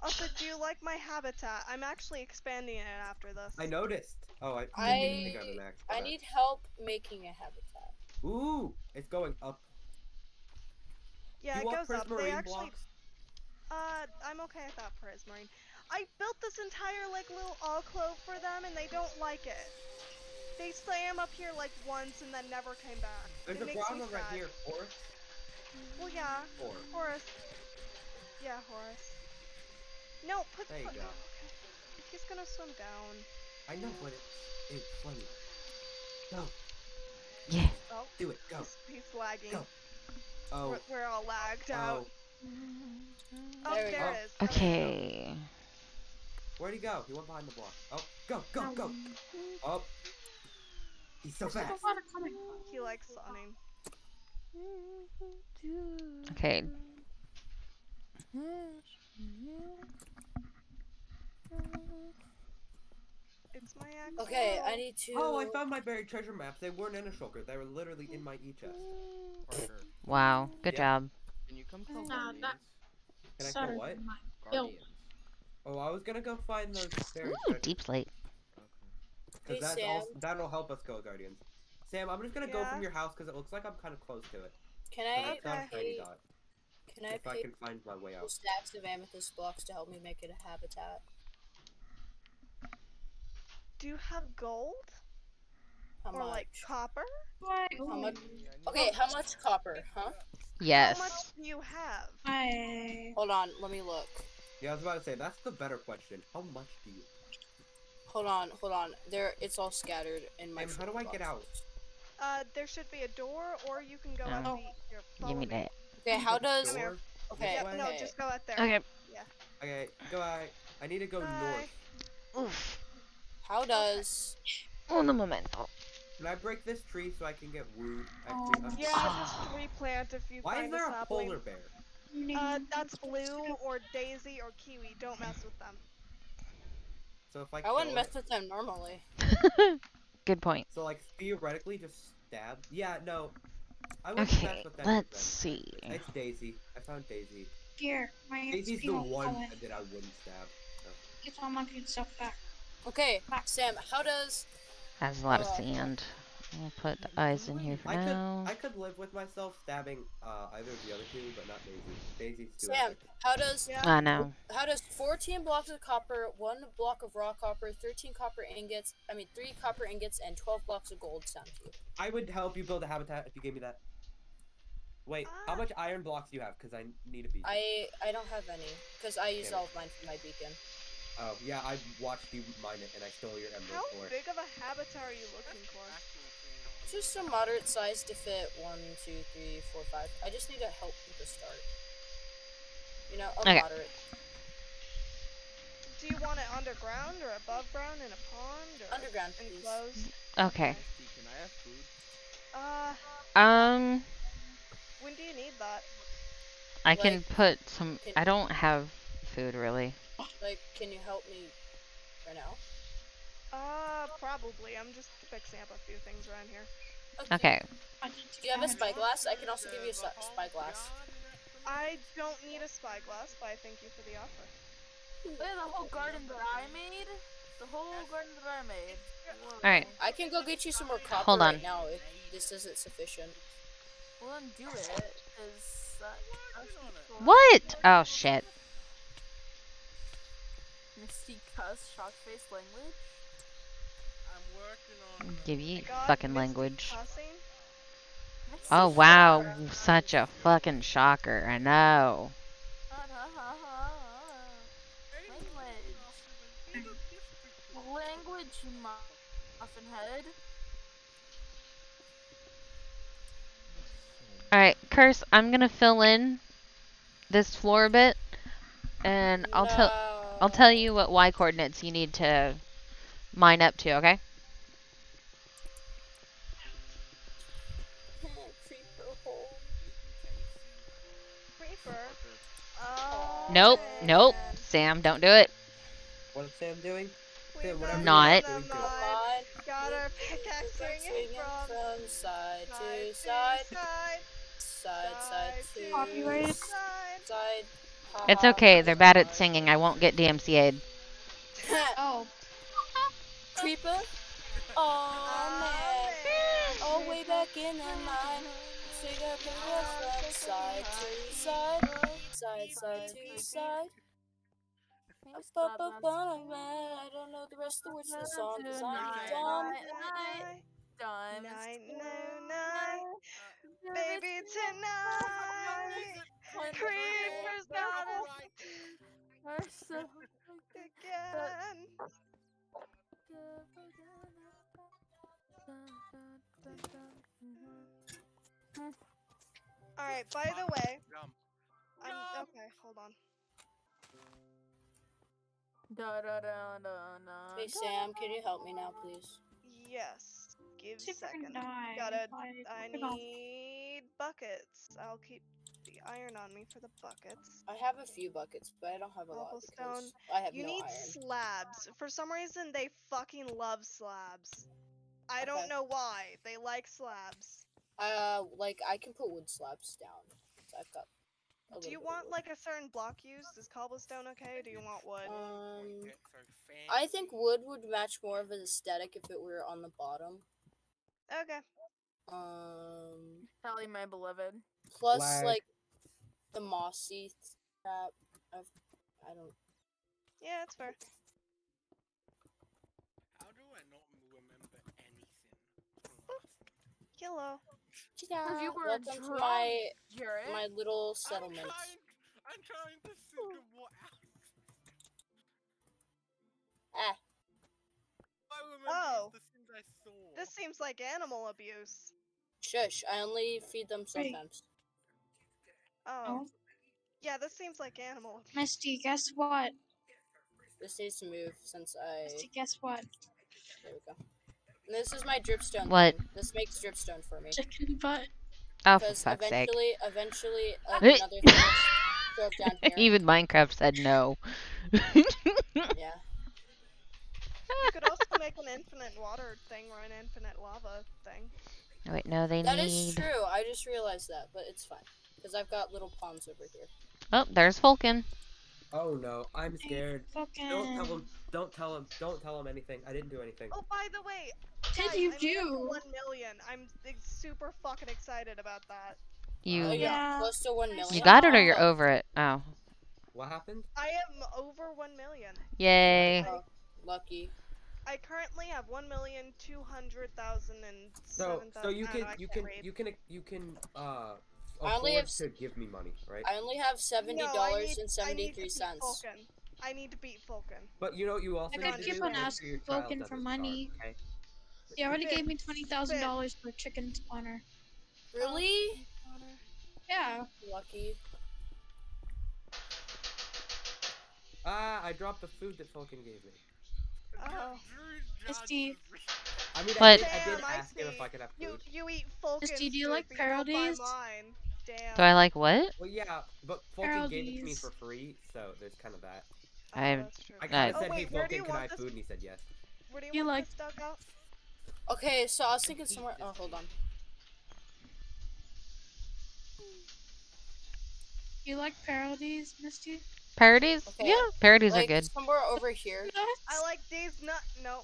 Also, do you like my habitat? I'm actually expanding it after this. I noticed. Oh, I, I- I got an axe. I need help making a habitat. Ooh, it's going up. Yeah, Do it goes up. They actually. blocks? Uh, I'm okay with that prismarine. I built this entire like little alcove for them, and they don't like it. They swam up here like once and then never came back. There's it a makes me one right sad. here. Or Well, yeah. Or. Horace. Yeah, Horace. No, put. There you put- go. okay. He's gonna swim down. I know, but it's it's funny. Go. Yeah. Oh, Do it. Go. he's, he's lagging. Go. Oh. We're, we're all lagged Oh. out. Oh, There there it is. Okay. Where'd he go? He went behind the block. Oh, go, go, go. Um, oh. He's so There's fast. a lot coming. He likes sunning. Okay. It's my ex. Okay, I need to. Oh, I found my buried treasure map. They weren't in a shulker. They were literally in my e-chest. Parker, Wow. Good Yeah. job. can you come kill Nah, Guardians? that- Can I Sorry, kill what? my Bill. Guardians. Oh, I was gonna go find those buried Ooh, treasure. deep slate. Okay. Because Hey, that's also, that'll help us go Guardians. Sam, I'm just gonna go from your house because it looks like I'm kind of close to it. Can 'Cause I it's not a Okay. tiny pay? dot. Can I If I can find my way out. stacks of amethyst blocks to help me make it a habitat? Do you have gold How or much? like copper? Why? How much? Okay, how much copper? Huh? Yes. How much do you have? I. Hold on, let me look. Yeah, I was about to say that's the better question. How much do you? Hold on, hold on. There, it's all scattered in my. Sam, how do I get out? Uh, there should be a door, or you can go Oh. out the. Here, Give follow me that. Okay, how does? Come here. Door? Okay, Yep, way? no, just go out there. Okay. Yeah. Okay, go. I I need to go Bye. north. Oof. How does? Un momento. Can I break this tree so I can get wooed? Oh. Actually, I'm- Yeah, just replant if you Why is there a a polar bear? Uh, that's blue or daisy or kiwi. Don't mess with them. So if I I wouldn't mess with them normally. Good point. so like theoretically just stab. Yeah, no. I wouldn't Okay, mess with that let's then. see. It's Daisy. I found Daisy. Here, my Daisy's the one go that I wouldn't stab. Get all my good stuff back. Okay, Sam, how does? Has a lot of Uh, sand. I'll put the eyes in here for I could now. I could live with myself stabbing uh, either of the other two, but not Daisy. Daisy's too Sam, epic. how does? Yeah. I know. How does 14 blocks of copper, one block of raw copper, 13 copper ingots, I mean 3 copper ingots, and 12 blocks of gold sound to you? I would help you build a habitat if you gave me that. Wait, how Ah. much iron blocks do you have? Because I need a beacon. I I don't have any because I used all of mine for my beacon. Oh, yeah, I watched you mine it and I stole your emerald How ore. big of a habitat are you looking for? Just a moderate size to fit one, two, three, four, five. I just need to help with the start. You know, a Okay. moderate. Do you want it underground or above ground in a pond or Underground, please. enclosed? Okay. Can I have food? Uh, Um, when do you need that? I can put some. I don't have food really. Like, can you help me right now? Uh, probably. I'm just fixing up a few things around here. Okay. I Do you have a find- spyglass? I can also give you a si- spyglass. I don't need a spyglass, but I thank you for the offer. Look at the whole garden that I made. The whole garden that I made. Alright. I can go get you some more copper Hold on. right now if this isn't sufficient. Well then do it, cause that. What? Oh shit. Misty cuss, shock face language. I'm working on. Give you fucking language. Oh wow, such a fucking shocker. I know. Language. Language, mu- muffin head. Alright, Curse, I'm gonna fill in this floor a bit and I'll tell I'll tell you what Y coordinates you need to mine up to, okay? Creeper hole. Creeper. Oh, Nope, nope. Sam, don't do it. What's Sam doing? We Sam, Not. doing, do it. Got our pickaxe swinging Swinging from from side side to side, side, side, side to to Copyrighted. side. side. It's okay, they're bad at singing. I won't get DMCA'd. Oh, Creeper. Oh man. man. Oh, way back in the mine. Swing up and from side to side, side, side to side. Up, up, up, on a man. I don't know the rest What's the witch's song? 'Cause Tonight, I'm dumb. night, Diamonds Night, no, tonight, night, baby tonight. the Creepers are so again. Alright, by the way, Jump. I'm okay, hold on. Da da da da da. Hey Sam, can you help me now, please? Yes. Give See a if I second. die. Gotta if I, I pick off- need buckets. I'll keep the iron on me for the buckets. I have a few buckets, but I don't have a lot because I have You no need iron. slabs. For some reason, they fucking love slabs. I Okay. don't know why. They like slabs. Uh, like I can put wood slabs down. So I've got. Do you want like a certain block used? Is cobblestone okay? Do you want wood? Um, I think wood would match more of an aesthetic if it were on the bottom. Okay. Um, Sally, my beloved. plus Lag. like the mossy crap. I've, I don't. Yeah, it's fair. How do I not remember anything? Hello. If you were Welcome to my Jarrett. my little I'm settlement. trying, I'm trying to think of what else. Ah, I remember Oh. the things I saw. This seems like animal abuse. shush! I only feed them Wait. sometimes. Oh. Oh, Yeah, this seems like animal abuse. Misty, guess what? This needs to move since I. Misty, guess what? There we go. And this is my dripstone. What? thing. This makes dripstone for me. Chicken butt. Oh, for Because fuck's sake. eventually, eventually, uh, another thing will show up down here. Even Minecraft said no. Yeah. You could also make an infinite water thing or an infinite lava thing. Wait, no, they That is need. true. I just realized that, but it's fine. Because I've got little ponds over here. Oh, there's Vulcan. Oh no, I'm scared. Fucking. Don't tell him. Don't tell him. Don't tell him anything. I didn't do anything. Oh, by the way, Did you I made do? One million. I'm super fucking excited about that. You Oh, yeah. Yeah. Close to 1 million. you got it or you're over it? Oh, What happened? I am over one million. yay! Oh, lucky. I currently have one million two hundred thousand and So, seven so you can, don't know, I you can't read. you can, you can, uh, I only afford have to give me money, right? I only have $70 No, I need, and to 73 beat cents. Fulkin. I need to beat Fulkin. But you know what you also I need could to keep on asking sure Vulcan for money. starve, okay? He already gave me twenty thousand dollars for chicken spawner. Really? Yeah. Lucky. Ah, I dropped the food that Falcon gave me. Oh. Misty, I mean, I What? did, I did Damn, I ask him if. I could have You food. you you eat Fulkin's Misty, do you like but you don't buy parodies? Do I like what? Well, yeah, but Falcon gave it to me for free, so there's kind of that. Oh, I'm- that's true. I Uh, kind of Oh, said, wait, "Hey, where do Falcon, you can I want have this- food?" And he said yes. Where do you, You want like- this dug out? Okay, so I was thinking somewhere. Oh, hold on. you like parodies, Misty? Parodies? Okay, Yeah, parodies like, are good. somewhere over here. I like these nut. No.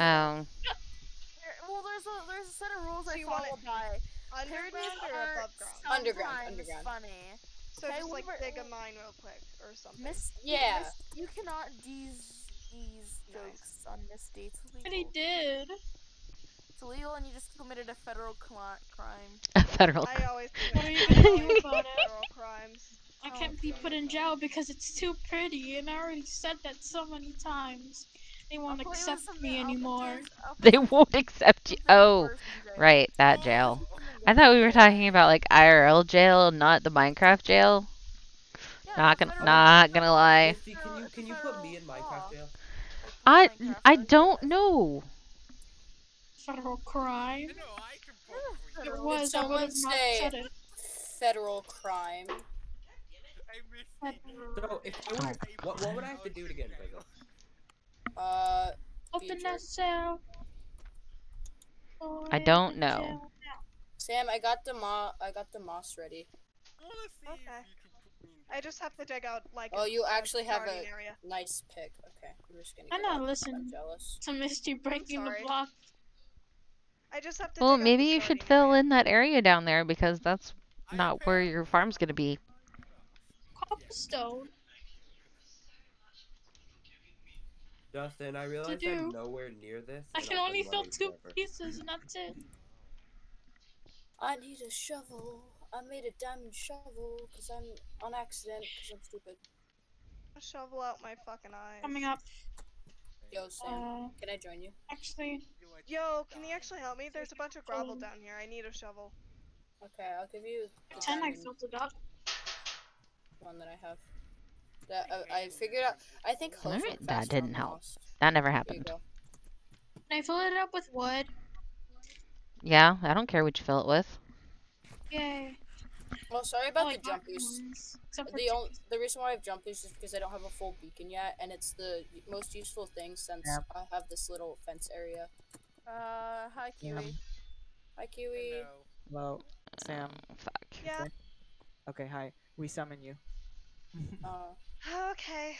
Oh, There- Well, there's a there's a set of rules So I you want follow it by. Underground Parodies or are above ground? Underground, underground. Funny. So Okay, just like dig a mine real quick or something. Miss. Yeah. Miss- you cannot these these Nice. jokes on Miss Dates. It's But he illegal. did. It's illegal, and you just committed a federal cli- crime. a federal. I always What commit you gonna do about federal crimes. I Oh, can't be put in jail because it's too pretty, and I already said that so many times. They won't I'll accept me anymore. this- I'll put They won't accept you. Oh, right, that jail. I thought we were talking about like IRL jail, not the Minecraft jail. Yeah, Not gonna, not gonna lie. Can you can you put me in Minecraft jail? I, I don't know. Federal crime. You know, I can Yeah, probably. It was, I would someone have not say- said it. Federal crime. I So if I were, what what would I have to do to get in prison? Uh, Open that cell. I don't know. Sam, I got the mo- I got the moss ready. I wanna see Okay. if you could put me in I just have to dig out like. Oh, a- you a actually have a- area. Nice pick. Okay, I'm just gonna. I'm not listening. I'm jealous. To Misty breaking the block. I just have to. Well, maybe you should starting fill area. in that area down there because that's not where apparently- your farm's gonna be. Cobblestone. Dustin, I realize I'm nowhere near this. I can only fill two forever. pieces, and that's it. I need a shovel. I made a diamond shovel because I'm on accident because I'm stupid. Shovel out my fucking eyes. Coming up. Yo, Sam, Uh, can I join you? actually, Yo, can you actually help me? There's a bunch of gravel um, down here. I need a shovel. Okay, I'll give you the ten. I diamond filled it up. one that I have. That I, I figured out. I think Alright, that didn't help. mouse. That never happened. go. And I filled it up with wood. Yeah, I don't care what you fill it with. Yay. Well, sorry about like the jump boost. ones, Except for The only, the reason why I have jump boost is because I don't have a full beacon yet, and it's the most useful thing since Yep. I have this little fence area. Uh, hi Sam. Kiwi. Hi, Kiwi. Hello. Hello, Sam. Fuck. Yeah. Okay, hi. We summon you. Uh, Okay.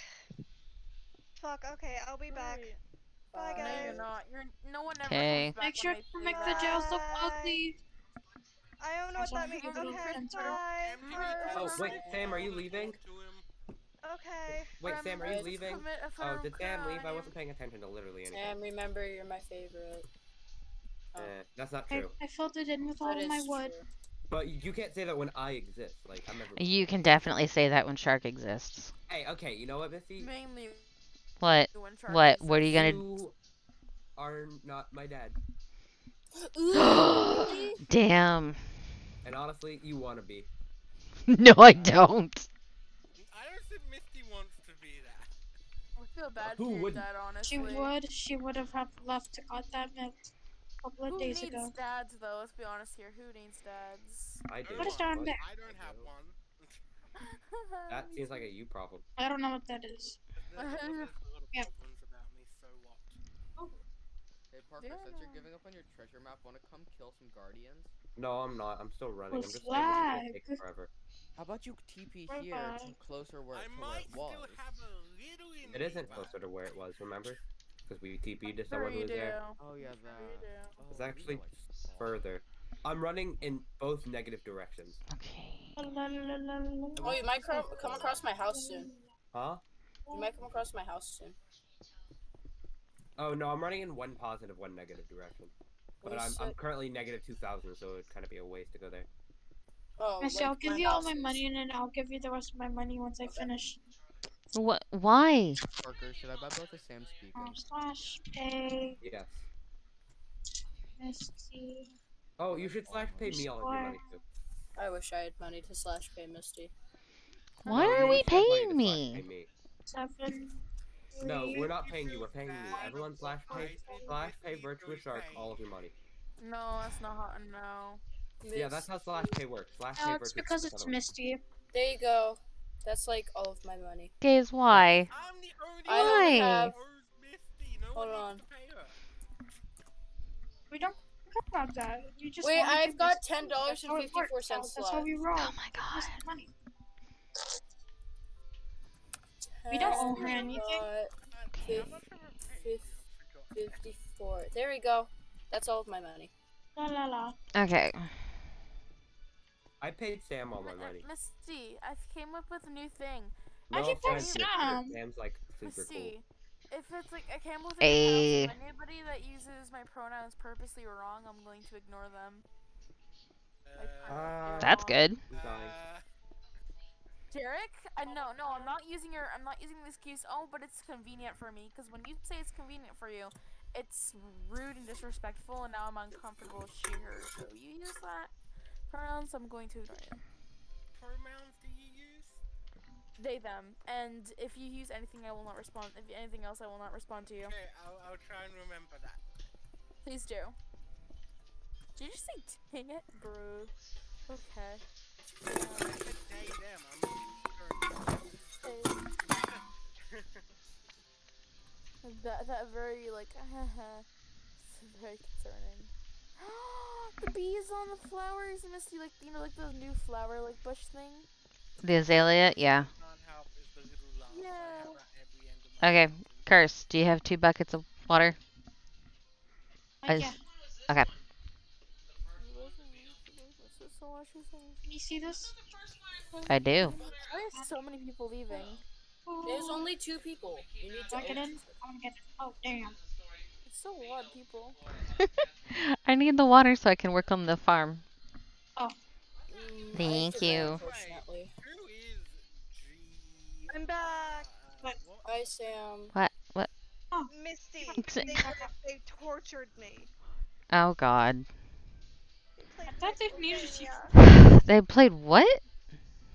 Fuck. Okay, I'll be back. Bye, bye. No, you're not. You're no one ever Okay. comes back Make sure to make the jails look ugly. I don't know what Also, that means. give a little Okay, fence or- bye. Oh, wait, Sam, are you leaving? Okay. Wait, Sam, are you leaving? Oh, did Sam leave? I wasn't paying attention to literally anything. Sam, remember you're my favorite. Oh, Eh, that's not true. I filled it in with all that of my is wood. true. But you can't say that when I exist. Like, I'm never. You can definitely say that when Shark exists. Hey, okay, you know what, Misty? Mainly What? when Shark What? is What are you gonna? You are not my dad. Ooh, Damn. And honestly, you want to be. No, I don't. I don't think Misty wants to be that. I feel bad Who for your wouldn't? dad, honestly. She would. She would have have left to got that milk a couple of Who days needs ago. dads, though? Let's be honest here. Who needs dads? I do. What is down but there? I don't have one. That seems like a you problem. I don't know what that is. There's, there's a lot of Yeah. me, so what? Oh. Hey Parker, Yeah. since you're giving up on your treasure map, wanna come kill some guardians? No, I'm not. I'm still running. Oh, I'm just saying this is gonna take flag. forever. How about you TP here to closer where, I to where it was? still have a little in It me, isn't closer to where it was, remember? Because we TP'd to someone who was do. there. Oh yeah, that. Sure you do. Oh, It's actually know it's far. further. I'm running in both negative directions. Okay. Oh, you might come, come across my house soon. Huh? You might come across my house soon. Oh no, I'm running in one positive, one negative direction. But I'm, I'm currently negative 2,000, so it'd kind of be a waste to go there. Oh, I say I'll like give my you all my is- money and then I'll give you the rest of my money once I finish. What? Why? Parker, should I buy both of Sam's Um, slash pay Yes. Misty. Oh, you should slash pay me all of your money too. I wish I had money to slash pay Misty. Why No, are we should have money to paying me? pay me? Seven. No, we're not paying you. We're paying me. Everyone slash pay slash pay Virtuous Shark all of your money. No, that's not how. No. Yeah, that's how slash pay works. Slash pay No, Virtuous it's because it's. Misty. There you go. That's like all of my money. Gaze, why? I'm the only I one only Why? have. who owes Misty. No Hold on. needs to pay her. We don't care about that. You just Wait, I've got ten dollars that's and how it fifty four That's how left. we roll. Oh my god. money. We don't owe her anything. Okay. How much have I paid? Fif- Fifty-four. There we go. That's all of my money. La la la. Okay. I paid Sam all my money. Misty, I came up with a new thing. No I can pay Mister. Sam. Sam's like super cool. Misty, if it's like I came up with a Hey. new policy, anybody that uses my pronouns purposely wrong, I'm going to ignore them. Like, Uh, That's good. Uh, Derek, uh, no, no, I'm not using your, I'm not using the excuse. Oh, but it's convenient for me, because when you say it's convenient for you, it's rude and disrespectful, and now I'm uncomfortable with she her. So you use that pronouns, I'm going to ignore you. pronouns do you use? They them, and if you use anything, I will not respond. If anything else, I will not respond to you. Okay, I'll, I'll try and remember that. Please do. Did you just say dang it, bro? Okay. I said they, them. I'm. That that very like it's very concerning. the bees on the flowers, Misty, like you know, like the new flower like bush thing. The azalea? Yeah. Can't help is the little laugh I Yeah. have at every end of my Okay. sentence. Curse, do you have two buckets of water? I Like, just- yeah. Okay. Can you see this? I do. Why are so many people leaving? There's only two people. You need to. Get in? open- I wanna get in. Oh damn. It's still a lot of people. I need the water so I can work on the farm. Oh. Mm, Thank you. Unfortunately. Who is G? I'm back. Hi, Sam. What? What? Misty, they, they tortured me. Oh God. They played I thought they needed you. They played what?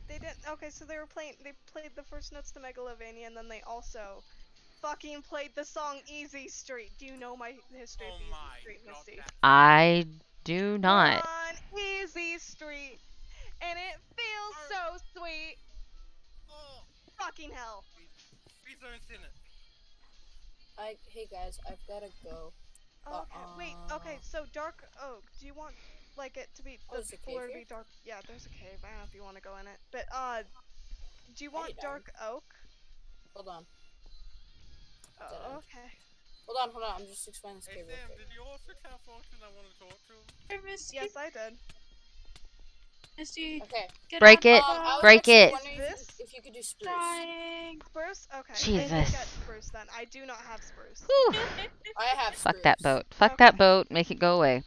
They did. Okay, so they were playing. They played the first notes to Megalovania, and then they also fucking played the song "Easy Street." Do you know my history Oh of Easy my Street, god, Misty? I do not. On Easy Street, and it feels so sweet. Oh, Fucking hell. please don't sing it. I. Hey guys, I've gotta go. Okay, wait. Okay, Uh-uh. so Dark Oak. Do you want like it to be Oh, the there's a cave floor to be dark? Yeah, there's a cave. I don't know if you want to go in it, but uh, do you want Dark. Dark Oak? Hold on. Oh, okay. Hold on, hold on. I'm just explaining this Hey cave real Sam, did you also tell Fortune I want to talk to him? Hey, Misty. Yes, I did. Misty. Okay. Get Break it. Um, Break it. wondering if, This? if you could do spruce. Trying. Spruce? Okay. I Jesus. did get spruce then. I do not have spruce. Whew. I have Fuck that boat. Fuck that boat. Make it go away.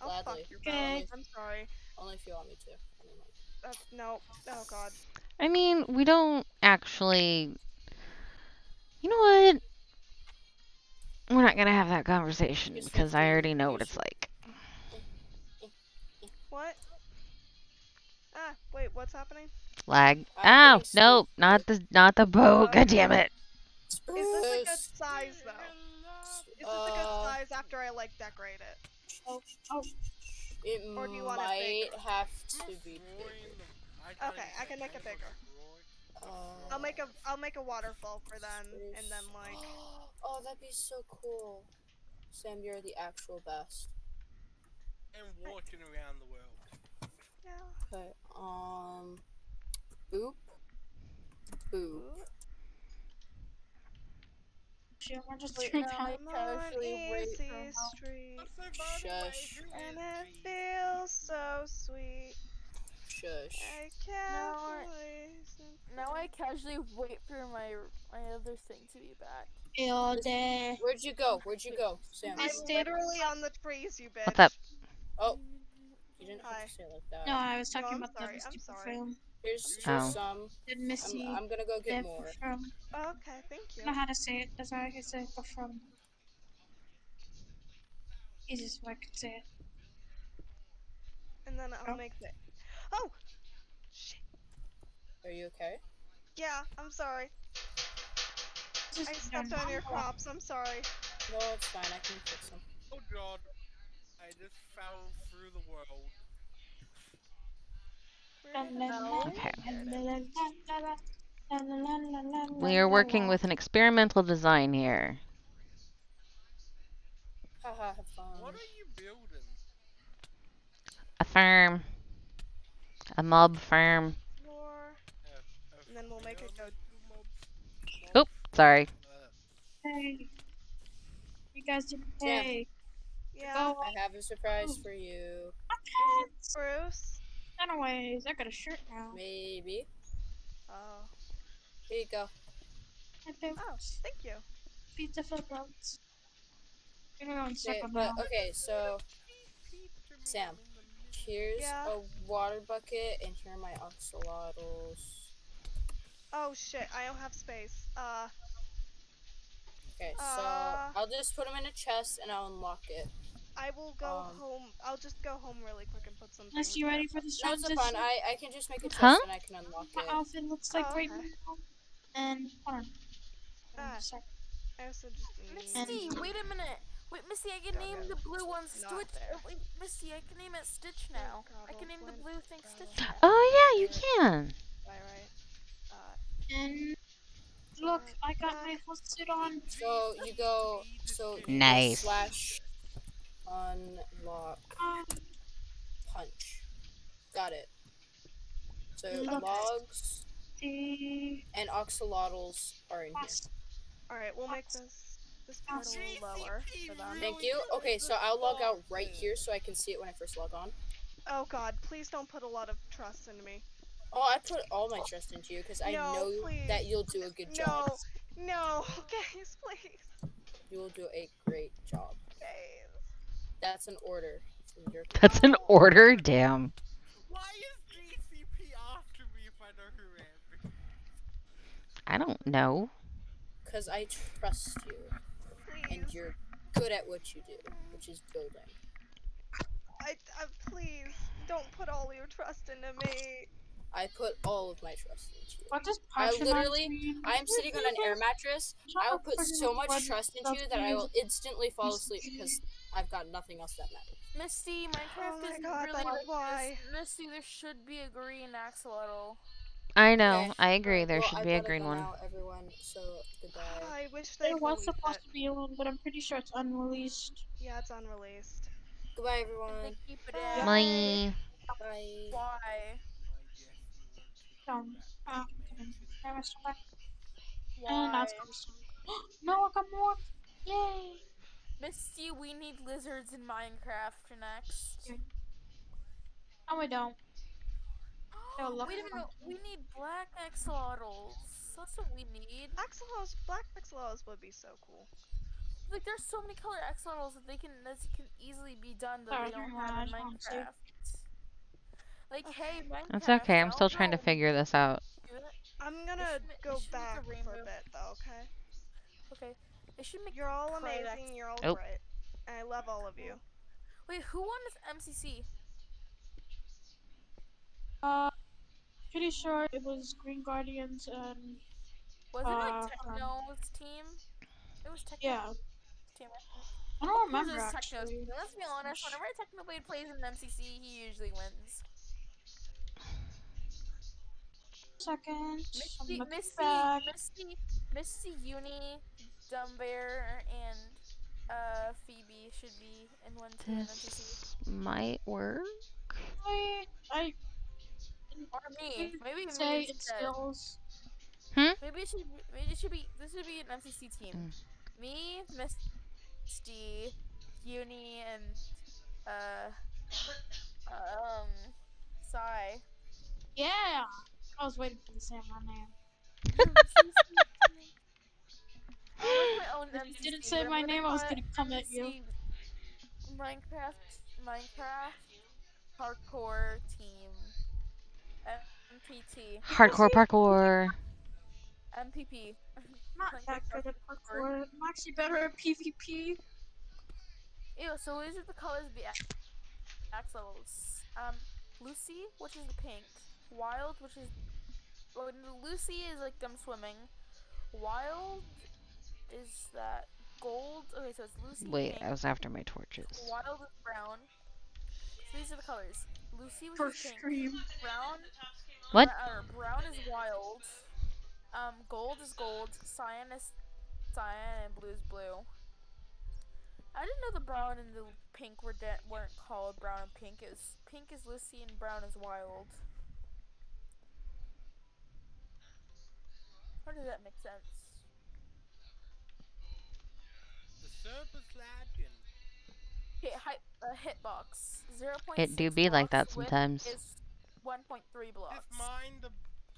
Oh fuck Gladly. your Okay. boat. I'm sorry. Only if you want me to. I Uh, no. Oh god. I mean, we don't actually. You know what? We're not gonna have that conversation because I already know what it's like. What? Ah, wait. What's happening? Lag. I'm Ow! getting Nope, not the not the boat. God damn it! Is this a good size though? Is this a good Uh, size after I like decorate it? Oh, oh. It Or do you want it might bigger? have to be bigger. the- I can't Okay, I can make it bigger. Destroy. Uh, I'll make a I'll make a waterfall for then, and then like oh, that'd be so cool. Sam, you're the actual best. And walking around the world. yeah. Okay. Um. Boop. Boop. Shit, we're just Wait, trying no, to I I'm on casually wait for. Street, I'm so by the way, Shush. and it feels so sweet. Shush. I can't No, I- believe Now I casually wait for my my other thing to be back. all day. Where'd you go? Where'd you go, Sam? I I'm stayed- literally on the trees, you bitch. What's up? Oh, you didn't Hi. have to say it like that. No, I was No, talking I'm about sorry, the I'm stupid sorry. film. Here's, Oh. some. Did I'm, Missy I'm gonna go get the more. from? Okay, thank I you. don't know how to say it. That's how I can say it. The from. Easiest way I could say it. And then I'll Oh. make the. Oh, shit. Are you okay? Yeah, I'm sorry. Just I stepped on your crops. I'm sorry. No, it's fine. I can fix them. Oh god. I just fell through the world. Where did it go? Okay. We We are working with an experimental design here. Haha, have fun. What are you building? A farm. A mob farm. Floor, Uh, a and then we'll make it go. mob- Oop, sorry. Hey, you guys didn't pay. Yeah. Go I have a surprise oh. for you. Bruce. Anyways, I got a shirt now. Maybe. Oh. Here you go. I think Oh, thank you. beautiful clothes. I'm gonna go in Okay, circle but okay, so Sam, here's Yeah? a water bucket, and here are my axolotls. Oh shit, I don't have space. Uh, Okay, so Uh. I'll just put them in a chest and I'll unlock it. I will go Um, home. I'll just go home really quick and put some. Unless you ready for the No, it's transition. fine. I I can just make a chest Huh? and I can unlock My it. outfit looks like Oh, right okay. now. And hold on. Hold Ah. on, sorry. I also just need. Misty, wait a minute. Wait, Misty, I can name the blue one Stitch. Oh, wait, Misty, I can name it Stitch now. God, I can name the blue thing Stitch now. Oh yeah, you can. Right, right. And look, I got my whole suit on. So you go. So you go Nice. slash unlock Um, punch. Got it. So Look. logs the and axolotls are in here. all right, we'll make this this part a little lower for them. Thank you. Okay, so I'll log out right here so I can see it when I first log on. Oh god, please don't put a lot of trust into me. Oh, I put all my trust into you because I No, know please. that you'll do a good job. No, no, guys, please, You will do a great job. guys. That's an order your That's an order? Damn. Why is GCP after me if I know who am? I don't know. because I trust you and you're good at what you do, which is building. I, I, please, don't put all your trust into me. I put all of my trust into you. What does I literally, I am sitting on an air mattress. I will put so much trust into you that I will instantly fall asleep because I've got nothing else that matters. Misty, Minecraft Oh my isn't God, really but like why? this. Misty, there should be a green axolotl. I know. Okay. I agree. There Well, should I be a green one. Now, everyone. So goodbye. I wish they There was supposed it. to be one, but I'm pretty sure it's unreleased. Yeah, it's unreleased. Goodbye, everyone. keep it Bye. in. Bye. Bye. Why? Um, ah. I messed up. And Why? that's awesome. no, I got more. Yay! Misty, we need lizards in Minecraft next. No, we don't. Oh, Wait a at minute, we need black axolotls. That's what we need. Axolotls, black axolotls would be so cool. Like, there's so many color axolotls that they can that can easily be done that Sorry, they don't never have in I don't see. Minecraft. Like, hey, Minecraft. That's okay. I'm still trying to figure this out. I'm gonna should ma- they go should a back for a bit though, okay? Okay, they should make. You're all amazing, you're all Oh. great. And I love all of you. Wait, who won this MCC? Uh, pretty sure it was Green Guardians and Was it Uh, like um, Techno's team? It was Techno's yeah. team. I don't remember actually. Let's be honest. Whenever Technoblade plays in MCC, he usually wins. Second, Misty, I'm looking Misty, back. Misty, Misty, Uni, Dumbear, and uh Phoebe should be in one team in MCC. This might work. I, I Or me. Maybe say me it instead. skills. Maybe it should. be- Maybe it should be. This should be an MCC team. Mm. Me, Misty, Uni, and uh, um, Sai. Yeah! I was waiting for you to say my name. I like my own If you didn't say my name, I was gonna come at you. Minecraft, Minecraft, hardcore team. MPT. Hardcore parkour. MPP. Not that good at parkour. I'm actually better at PvP. Ew, so these are the colors of the ax- axles. Um, Lucy, which is the pink. Wild, which is. Well, no, Lucy is like them swimming. Wild is that gold. Okay, so it's Lucy. Wait, pink. I was after my torches. Wild is brown. So these are the colors. Lucy, was First is pink. stream. Brown. What? bra- or brown is wild. Um, gold is gold. Cyan is cyan, and blue is blue. I didn't know the brown and the pink were de- weren't called brown and pink. It was pink is Lucy and brown is wild. How does that make sense? The server's lagging. Okay, hi- uh, hitbox. Zero point. It do be like that sometimes. Is one point three blocks. Just mined a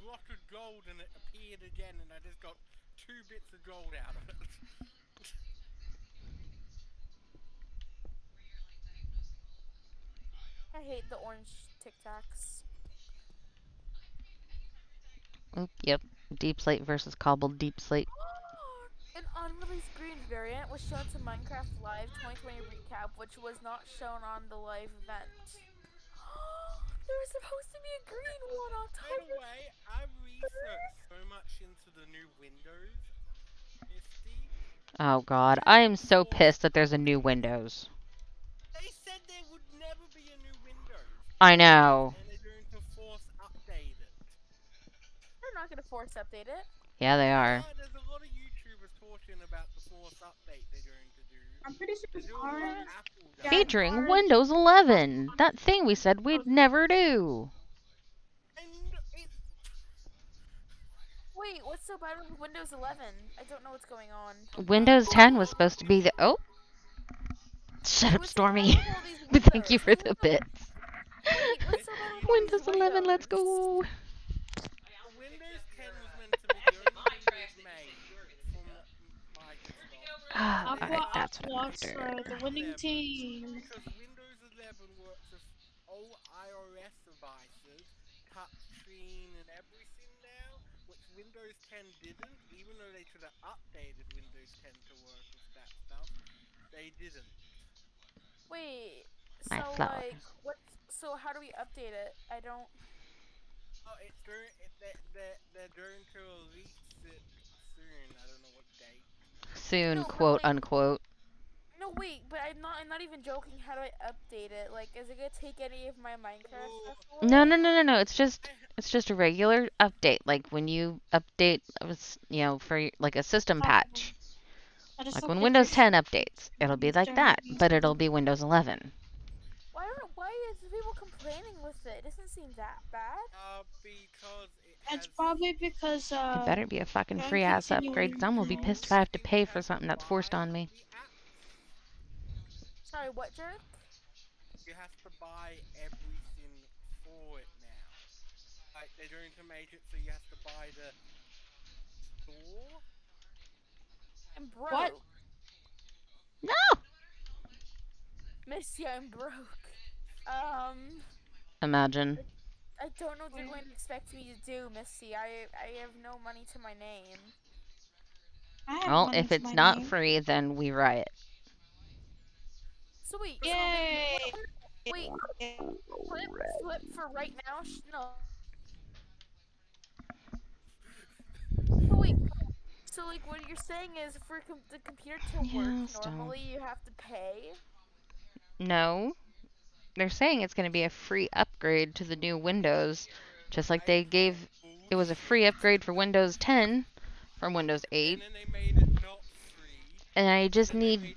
block of gold and it appeared again and I just got two bits of gold out of it. I hate the orange Tic Tacs. Oop, yep. Deep slate versus cobbled deep slate. An unreleased green variant was shown to Minecraft Live 2020 recap, which was not shown on the live event. there was supposed to be a green one on By the way, I researched so much into the new Windows. Misty. Oh god, I am so pissed that there's a new Windows. They said there would never be a new Windows. I know. And they're going to force update it. They're not gonna force update it. Yeah, they are. Yeah, there's a lot of YouTubers talking about the force update they're going to do. I'm pretty sure it's doing orange. Apple. Yeah, Featuring orange. Windows 11. That thing we said we'd never do. Wait, what's so bad with Windows 11? I don't know what's going on. Windows 10 was supposed to be the. Oh! Shut up, What's so bad Stormy. with all these Thank you for the bits. Wait, what's so bad with all these Windows 11, let's Windows? go. Aqua Alright, that's what I'm after. for the winning team. Because Windows 11 works with all iOS devices, touchscreen and everything now, which Windows 10 didn't, even though they should have updated Windows 10 to work with that stuff. They didn't. Wait. My so flower. like, what? So how do we update it? I don't. Oh, it's during, it, they, they, they're going to release it soon. I don't know what date. Soon, No, quote like- unquote. No, wait, but I'm not. I'm not even joking. How do I update it? Like, is it gonna take any of my Minecraft stuff? No, no, no, no, no. It's just it's just a regular update. Like when you update, uh, s- you know, for like a system patch. Like when Windows 10 updates, it'll be like that, but it'll be Windows 11. Why are why is people complaining with it? It doesn't seem that bad. Uh, because it has... It's probably because uh. It better be a fucking free ass continue upgrade, 'cause I'm gonna be pissed if I have to pay for something that's forced on me. Sorry, what jerk? You have to buy everything for it now. Like, they're going to make it so you have to buy the store. I'm broke. What? No! Missy, I'm broke. Um, Imagine. I don't know what you're going to expect me to do, Missy. I I have no money to my name. Well, if it's not name. free, then we riot. So wait. so Yay! Wait. Flip, flip for right now. No. So wait. So like, what you're saying is, for com- the computer to Yeah, work still. normally, you have to pay. No. They're saying it's gonna be a free upgrade to the new Windows, just like they gave it was a free upgrade for Windows 10 from Windows 8, And I just need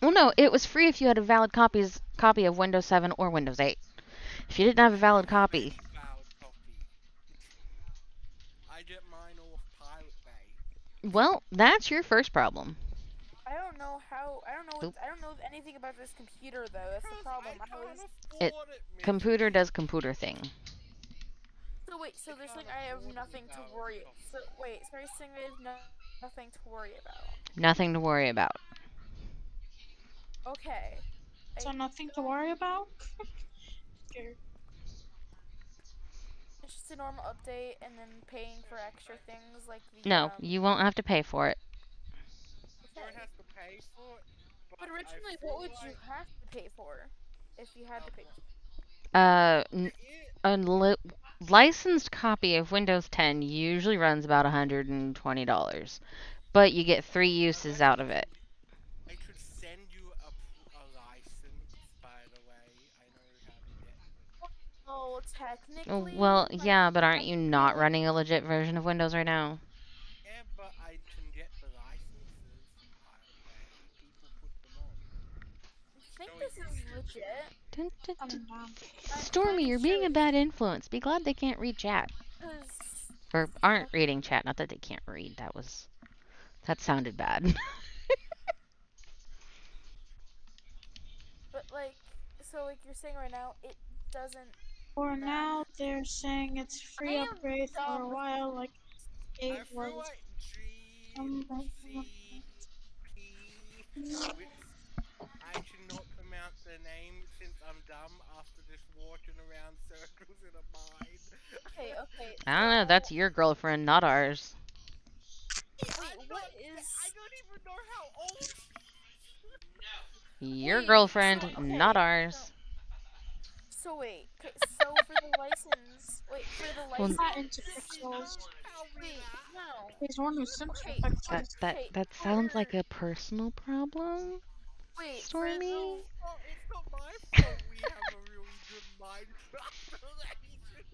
Well, no, it was free if you had a valid copies copy of Windows 7 or Windows 8. If you didn't have a valid copy, well, that's your first problem. I don't know how. I don't know. What, I don't know anything about this computer though. That's the problem. I I. It- afford it, Miss. Computer does computer thing. So wait. So there's like I have nothing to worry. So wait. So you're saying I have no, nothing to worry about. Nothing to worry about. Okay. So nothing to worry about. Scared. It's just a normal update and then paying for extra things like the. No, um, you won't have to pay for it. You don't have to pay for it. But I originally, what would you have to pay for? If you had to pay. Uh, n- a li- licensed copy of Windows 10 usually runs about $120, but you get three uses out of it. I could send you a, a license, by the way. I know how to get Oh, Oh, technically. well, yeah, but aren't you not running a legit version of Windows right now? Yeah, but I can get the licenses from Pirate Bay. People put them on. I think this is legit. Dun, dun, dun. Coming Stormy, you're being a bad influence. Be glad they can't read chat. Or aren't reading chat. Not that they can't read. That was. That sounded bad. But like, so like you're saying right now, it doesn't. For now, they're saying it's free upgrade for a while, like I eight feel was. like G, Um, C, P, which I pronounce their name since I'm dumb after just walking around circles in a mind. Okay, okay. I don't know. That's your girlfriend, not ours. Wait, I'm what not- is? I don't even know how old. Your Wait, girlfriend, so- okay, not ours. So wait, 'kay, so for the license, wait for the Well, license. Not into pixels. Wait, no. He's one who's simple Okay. That that that sounds like a personal problem. Wait, for Stormy? Oh, it's not my fault we have a really good Minecraft relationship.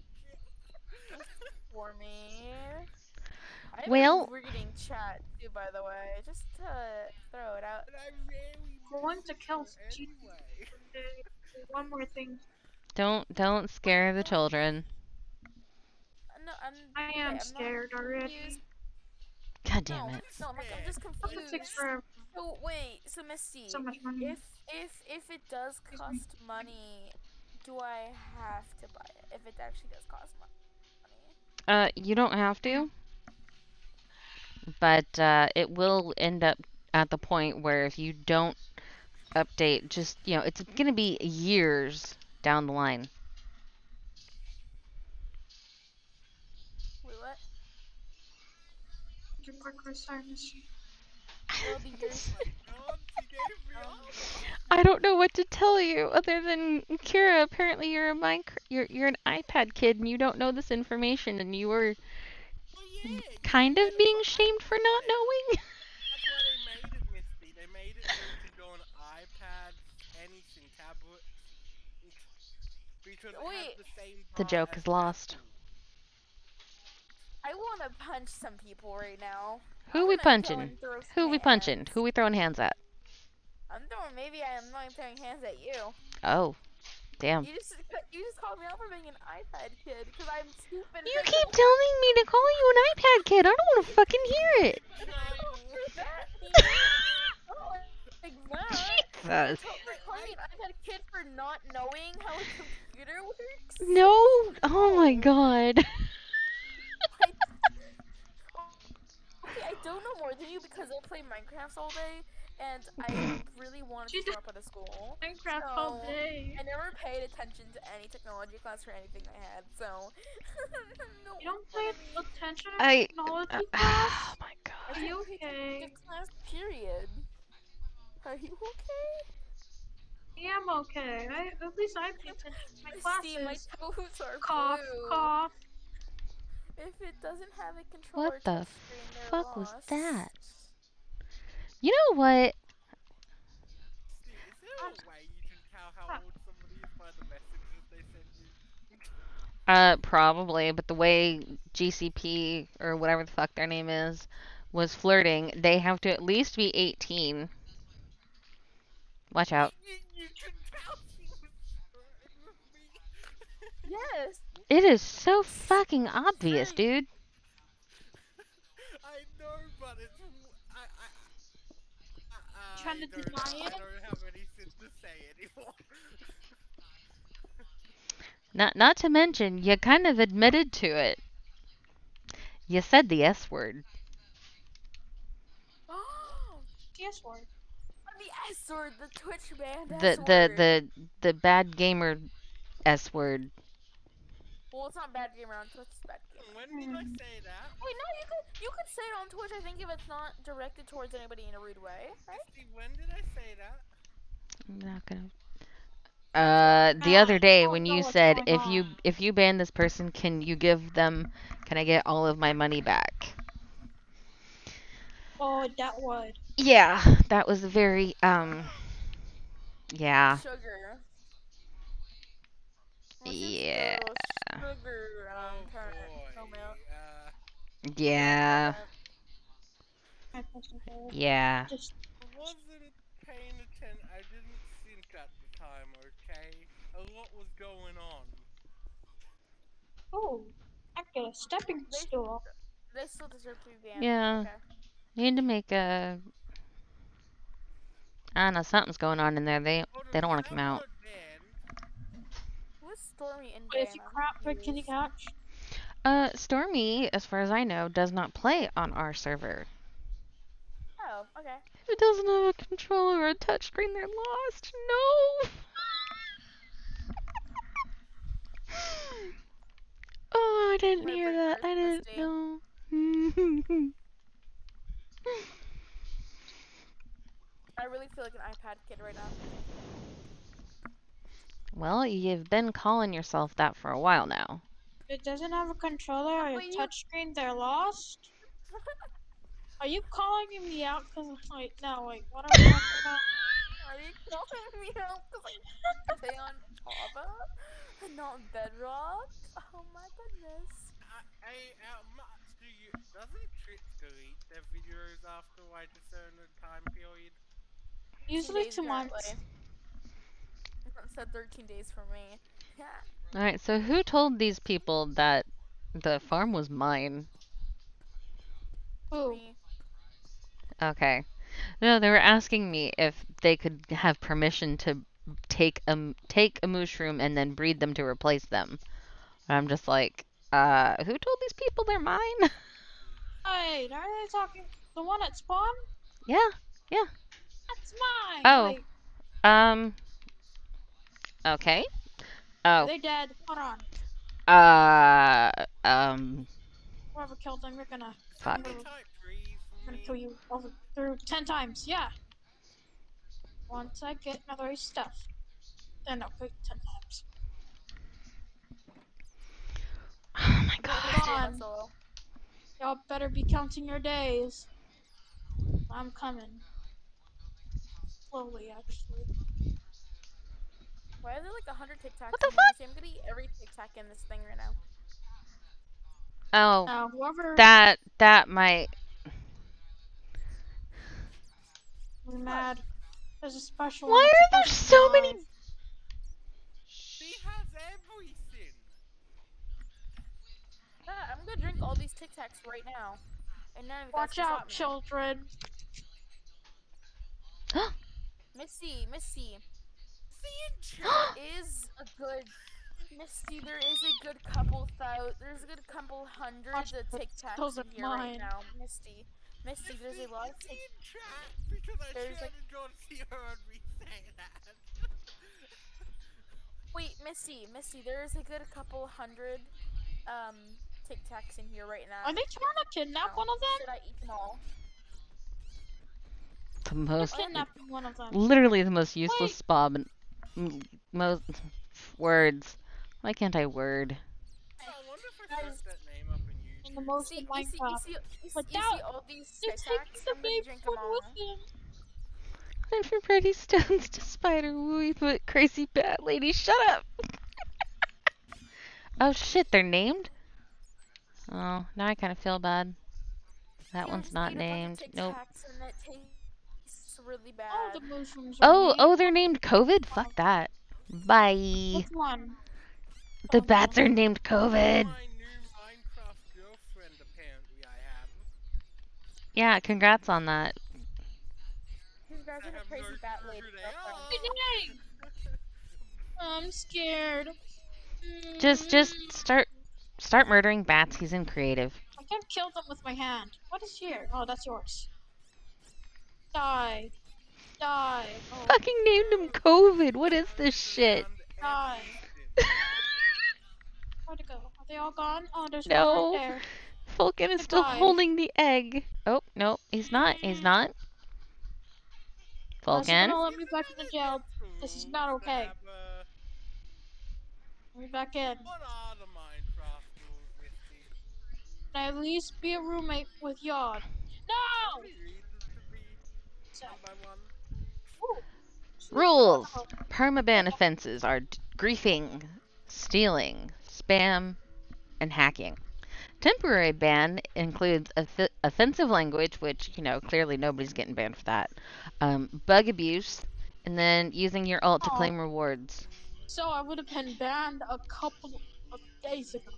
for me. I've Well- been reading chat too, by the way, just to throw it out. I really Going to kill anyway. One more thing. Don't don't scare the children. Uh, no, I'm. I okay, am I'm scared already. God damn no, it. no, I'm, I'm just confused. Takes. So wait, so Misty, So much money. if if if it does cost money, do I have to buy it? If it actually does cost money. Uh, you don't have to, but uh, it will end up at the point where if you don't update, just you know, it's gonna be years down the line. Wait, what? I don't know what to tell you other than Kira. Apparently, you're a Minecraft, you're you're an iPad kid, and you don't know this information, and you were Well, yeah. kind said of being shamed for not knowing. That's why they made it, Misty. They made it so you can go on iPad, anything, tablet. Wait. the The joke is lost. I want to punch some people right now. Who we punching? and throw some Who we punching? Who we throwing hands at? I'm throwing. Maybe I'm not throwing hands at you. Oh, damn. You just you just called me out for being an iPad kid because I'm stupid. You keep telling me to call you an iPad kid. I don't want to fucking hear it. Jesus. You're calling me an iPad kid for not knowing how a computer works. No. Oh my god. Okay, I don't know more than you because I play Minecraft all day, and I really wanted to You drop out of school. Minecraft all day. I never paid attention to any technology class or anything I had, so. no You don't pay attention to I- technology Uh, class? oh my god. I Are you didn't pay attention okay? class, period. Are you okay? I am okay. I, at least I pay attention to my See, my classes. toes are Cough, blue. cough. If it doesn't have a controller What the touchscreen, they're fuck was that? You know what? There a way you can tell how old somebody is by the messages they send you? Uh, probably, but the way GCP or whatever the fuck their name is was flirting, they have to at least be 18. Watch out. You, you can tell she was flirting with me. Yes. It is so fucking obvious, dude. I know, but it's I I. I, I Trying to don't, deny I it? don't have anything to say anymore. Not not to mention, you kind of admitted to it. You said the S word. Yes, word. the S word, the Twitch band S The the the the bad gamer S word. Well, it's not bad gamer on Twitch. It's bad gamer. when did I say that? Wait, no, you could you could say it on Twitch. I think if it's not directed towards anybody in a rude way, right? Steve, when did I say that? I'm not gonna. Uh, the other day when you said going if you if you ban this person, can you give them? Can I get all of my money back? Oh, that would. Yeah, that was very um. Yeah. Sugar. What's this Yeah. Sugar. Um, Oh turn- boy. no milk. Yeah. I. Yeah. Just I wasn't paying attention. I didn't think at the time. Okay, a lot was going on. oh, I get a stepping They- stool. They still deserve to be banned. Yeah. Okay. Need to make a. I don't know. Something's going on in there. They they don't want to come out. About then? Stormy and But if Dan? you crap for Kitty confused. Couch, Uh, Stormy, as far as I know, does not play on our server. Oh, okay. If it doesn't have a controller or a touchscreen, they're lost. No. oh, I didn't Wait, hear that. I didn't know. I really feel like an iPad kid right now. Well, you've been calling yourself that for a while now. it doesn't have a controller or a But you- touchscreen, they're lost. Are you calling me out? Cause like, no, wait, what are we talking about? Are you calling me out because I play on Java and not Bedrock? Oh my goodness. I, I, uh, Max, do you, doesn't Twitch delete their videos after like a certain time period? Usually days two months. Apparently. It said 13 days for me. Yeah. All right. So who told these people that the farm was mine? Who? Okay. No, they were asking me if they could have permission to take a m- take a mushroom and then breed them to replace them. And I'm just like, uh, who told these people they're mine? Wait, are they talking the one at spawn? yeah, Yeah. That's mine. Oh. Wait, Um. Okay. Oh. they dead? Hold on. Uh. Um. Whoever killed them, we're gonna, Fuck. I'm gonna, Type trees I'm gonna kill you over through ten times. Yeah. Once I get another stuff, then I'll kill ten times. Oh my god. to jail, on. Y'all better be counting your days. I'm coming. Slowly, actually. Why are there like a hundred Tic Tacs? What the fuck? I'm gonna eat every Tic Tac in this thing right now. Oh. Now, whoever That that might. is mad, there's a special. Why one are there that's supposed so many? die. She has everything. Yeah, I'm gonna drink all these Tic Tacs right now. And none of you Watch out, stop me. children. Misty, Misty, See in there is a good. Misty, there is a good couple thousand. There's a good couple hundred Watch of Tic Tacs those in here right now. Misty, Misty, there's a lot of Tic. in chat because I There's shared like- and John see her and me say that. Wait, Misty, Misty, there is a good couple hundred um Tic Tacs in here right now. Are they trying to kidnap one of them? Should I eat them all? The most. kidnapping one of them. Literally the most useless Wait. spab. In- m- Most words. Why can't I word? I wonder if I Guys. search that name up in YouTube. In the most See, in you see, you Minecraft. see, you see, But you that- see all these They're Tic taking Tacs? the I'm gonna drink them all. with them. Went from pretty stones to spider wooey, but crazy bat lady. Shut up. oh shit, they're named. Oh, now I kind of feel bad. That Yeah, one's not eat a bunch of named. Nope. Tacs and it tastes really bad. Oh, the mushrooms are Oh, named. oh, they're named COVID. Fuck that. Bye. Which one? The oh, bats are named COVID. My new Minecraft girlfriend apparently I have. Yeah, congrats on that. Congrats I on the have crazy no bat clue lady who they girlfriend. are. I'm scared. Just, just start, start murdering bats. He's in creative. I can't kill them with my hand. What is here? Oh, that's yours. Die. Die. Oh, Fucking named him COVID. What is this shit? Die. where'd it go? Are they all gone? Oh, there's No. one right there. Falcon is still Goodbye. holding the egg. Oh, no, he's not. He's not. Vulcan. gonna let me back in the jail. This is not okay. Let me back in. what are the Minecraft rules, Can I at least be a roommate with Yod? No! Rules. Oh, Permaban offenses are d- griefing, stealing, spam, and hacking. Temporary ban includes off- offensive language, which, you know, clearly nobody's getting banned for that. Um, bug abuse, and then using your alt to Aw. claim rewards. So I would have been banned a couple of days ago.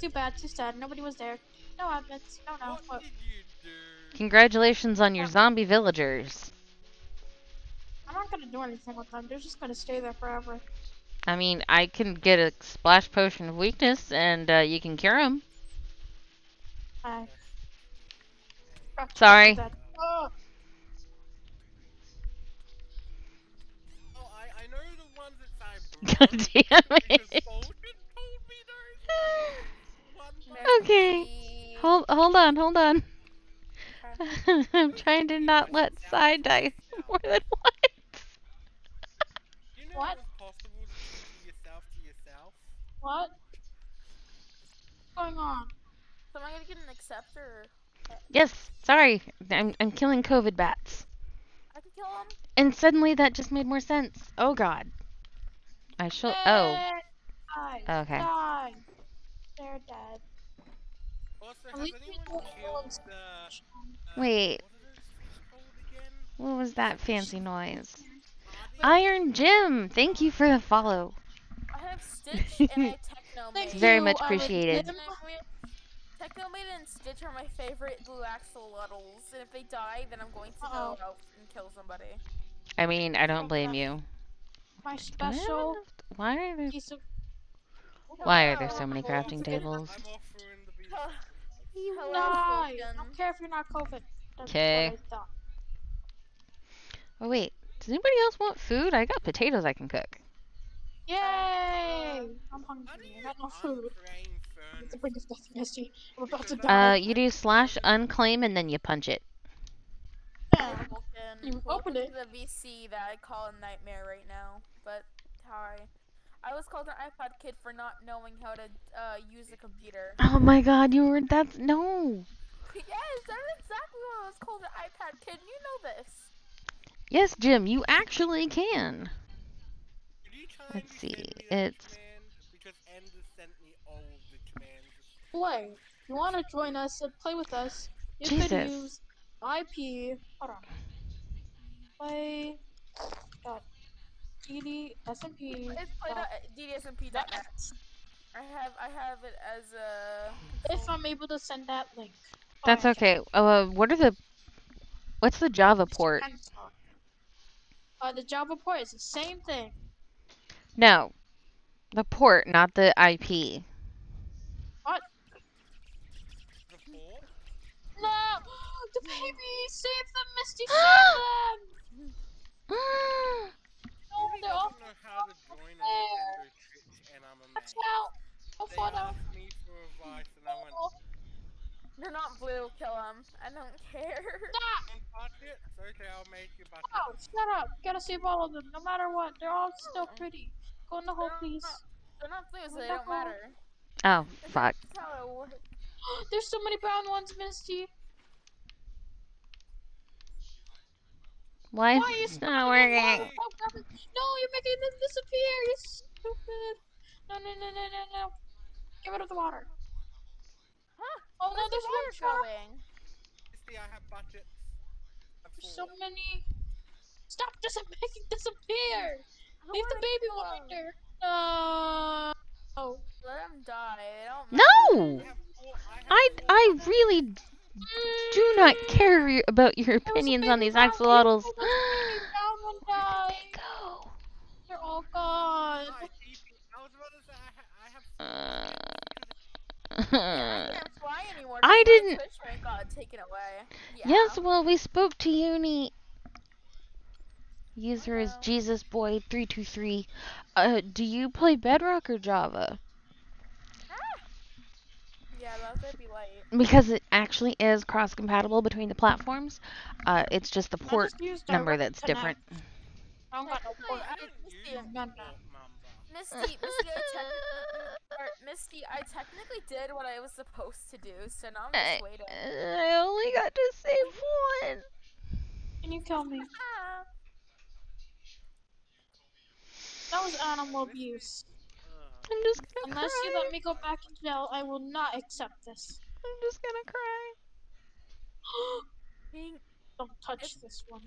Too bad, too sad. Nobody was there. No admits. No, no. What What? did you do? Congratulations on your zombie villagers. I'm not gonna do anything with them. They're just gonna stay there forever. I mean, I can get a splash potion of weakness, and uh, you can cure them. Bye. Sorry. Oh, Oh, I, I know the ones that I God damn it. Bolton told me those one by Okay. Misty. Hold, hold on, hold on. I'm trying to not let Sai die more than once. You know What? it was possible to do yourself yourself? what? What's going on? So am I gonna get an accept or Yes, sorry. I'm, I'm killing COVID bats. I can kill him? And suddenly that just made more sense. Oh god. I shall. Oh. Die. Okay. Die. They're dead. Wait. What are those fish called again? What was that fancy noise? Iron Jim, thank you for the follow. I have Stitch and I Techno Very much appreciated. Jim. And Stitch are my favorite blue axolotls, and if they die, then I'm going to go out and kill somebody. I mean, I don't blame you. My Do I have special Why are there piece of. Why are there so many Oh, crafting tables? I'm offering the beat. You Hello, die. I don't care if you're not COVID. Okay. what I thought. Oh wait, does anybody else want food? I got potatoes I can cook. Yay! I'm How do hungry. I you got no food. unclaim It's a furnace? big stuff, Misty. I'm about to die. Uh, you do slash unclaim and then you punch it. Yeah. Vulcan. You Welcome opened it. the VC that I call a nightmare right now. But hi. I was called an iPod kid for not knowing how to uh, use a computer. Oh my god, you were that's no. yes, that's exactly what I was called an iPad kid. You know this. Yes, Jim, you actually can. You Let's see, send me that it's- Because Ender sent me all of the commands. Play. If you want to join us and play with us, you Jesus. could use IP. Hold on. Play. Dot. DD SMP. It's played dot at DDSMP.net. net. I have I have it as a. If I'm able to send that link. That's okay. Uh, what are the what's the Java port? Uh, the Java port is the same thing. No, the port, not the IP. What? The four? No! The baby! Save them, Misty! Save them! No, Really they're all doesn't know how to join a there. Nintendo Switch, and I'm a man. Watch out! Go They for them! asked me for advice, and I went, They're not blue. Kill them. I don't care. Stop! "On budget? Okay, I'll make you budget." Oh, shut up! Gotta save all of them, no matter what. They're all still pretty. Go in the hole, please. They're not blue, so What they the don't matter. Oh, fuck. That's how it works. There's so many brown ones, Misty. Why Why is it not working? Oh. No, you're making them disappear. You're stupid. No, no, no, no, no, no. Get rid of the water. Huh? Oh no, Where's the there's one water shark. going? See, I have budgets. of There's so many. Stop dis- making disappear. Leave the baby kill one 'em. there. No. Oh. Let them die. They don't No! I. I I four I budgets. really do not care about your There was a opinions on these brown axolotls. kid. There was a baby brown one died. Go. They're all gone. Hi, I was about to say, I, ha- I have Uh, I can't fly anymore. I 'cause my didn't- Twitch rank away. Yeah. Yes, well, we spoke to Uni. User is Hello. Jesus Boy three two three. Uh, do you play Bedrock or Java? Yeah, that's gonna be light. Because it actually is cross compatible between the platforms. Uh, it's just the port just number that's connect. different. I don't got no Technically, port. I, didn't Misty, use None. Port Mamba. Misty, Misty, I technically, or, Misty, I technically did what I was supposed to do, so now I'm I, just waiting. I only got to save one. Can you kill me? That was animal abuse. Ugh. I'm just gonna Unless cry. you let me go back in jail, I will not accept this. I'm just gonna cry. Pink, Don't touch this one.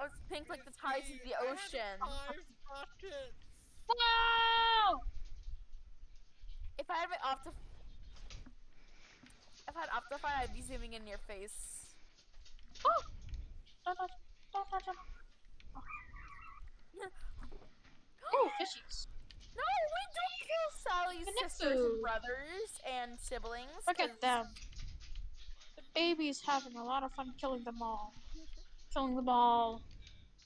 oh, it's pink like the tides of the ocean. Five buckets. No! If I had my optif, if I had Optifine, I'd be zooming in your face. Oh! Don't touch. Don't touch him. Oh, fishies. No, we don't kill Sally's Connect sisters and brothers and siblings. Look at them. The baby's having a lot of fun killing them all. Killing them all.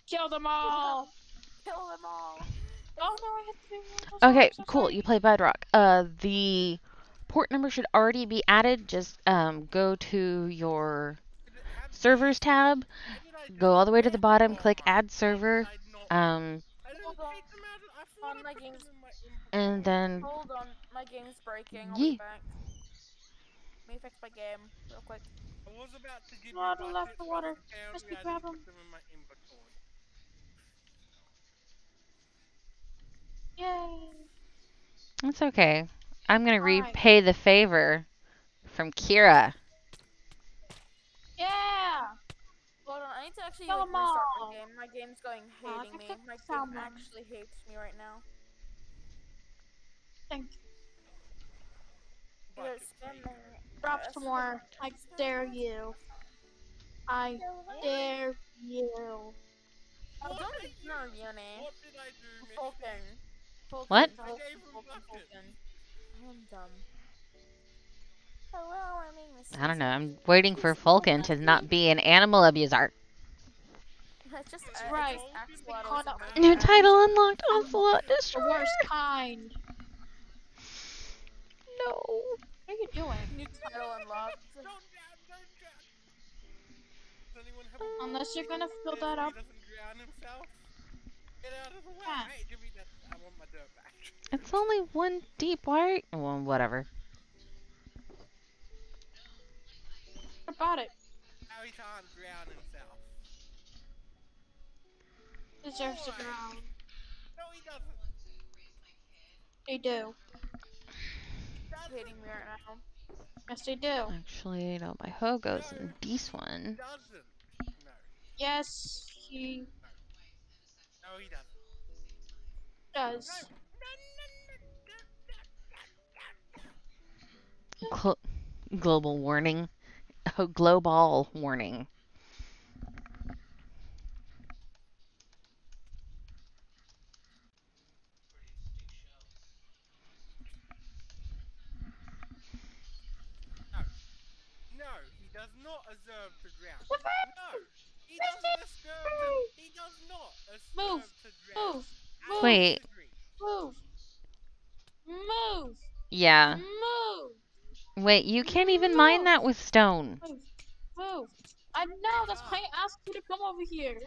Kill them all! Kill them all. Oh no, I hit the baby. I'm so sorry, Okay, so cool. sorry. You play Bedrock. Uh, the port number should already be added. Just um, go to your Did it have- servers tab, Why did I go all the way to the bottom, click Add Server, God, I not- um, and then Hold on, my game's breaking. I'll Ye- be back. Let me fix my game real quick. I was about to give Water you left buckets, the water. apparently Must be I grab didn't 'em. put them in my inventory. Yay! it's okay. I'm gonna Alright. repay the favor from Kira. Yeah! Hold on, I need to actually Kill like, 'em restart my game. My game's going Aw, hating me. My game someone. actually hates me right now. Thank you. You're Bucket, spamming. please. Drop some more. I dare you. I dare you. Oh, What don't did ignore you- Uni. What did I do, Miss? Fulton. Fulton. What? Fulton, I gave him Fulton, buckets. Fulton. I'm dumb. Hello, I'm Miss. I don't know. I'm waiting for Fulkin to not be an animal abuser. That's just uh, right. It's just Caught up. Axolotl. New title unlocked. Ocelot The Destroyer. worst kind. No. What are you doing? New title unlocked. Don't drown, don't drown. Does anyone have a Unless you're gonna fill that up. drown himself. Get out of the way. Yeah. Hey, give me that. I want my dirt back. It's only one deep. Why? Are... Well, whatever. What about it? Now he can't drown himself. Deserves to Boy. drown. No, he doesn't. They do. Hating me right now. Yes, they do. Actually, no. My hoe goes in this one. No. Yes, he No, he doesn't. does. Glo- global warning. Oh, global warning. No, he does not deserve to drown. No, he doesn't deserve to. He does not deserve Move. to drown. Move. Move. Wait. Move. Move. Yeah. Move. Wait, you can't even mine that with stone. Move. Move. I know. That's why I asked you to come over here.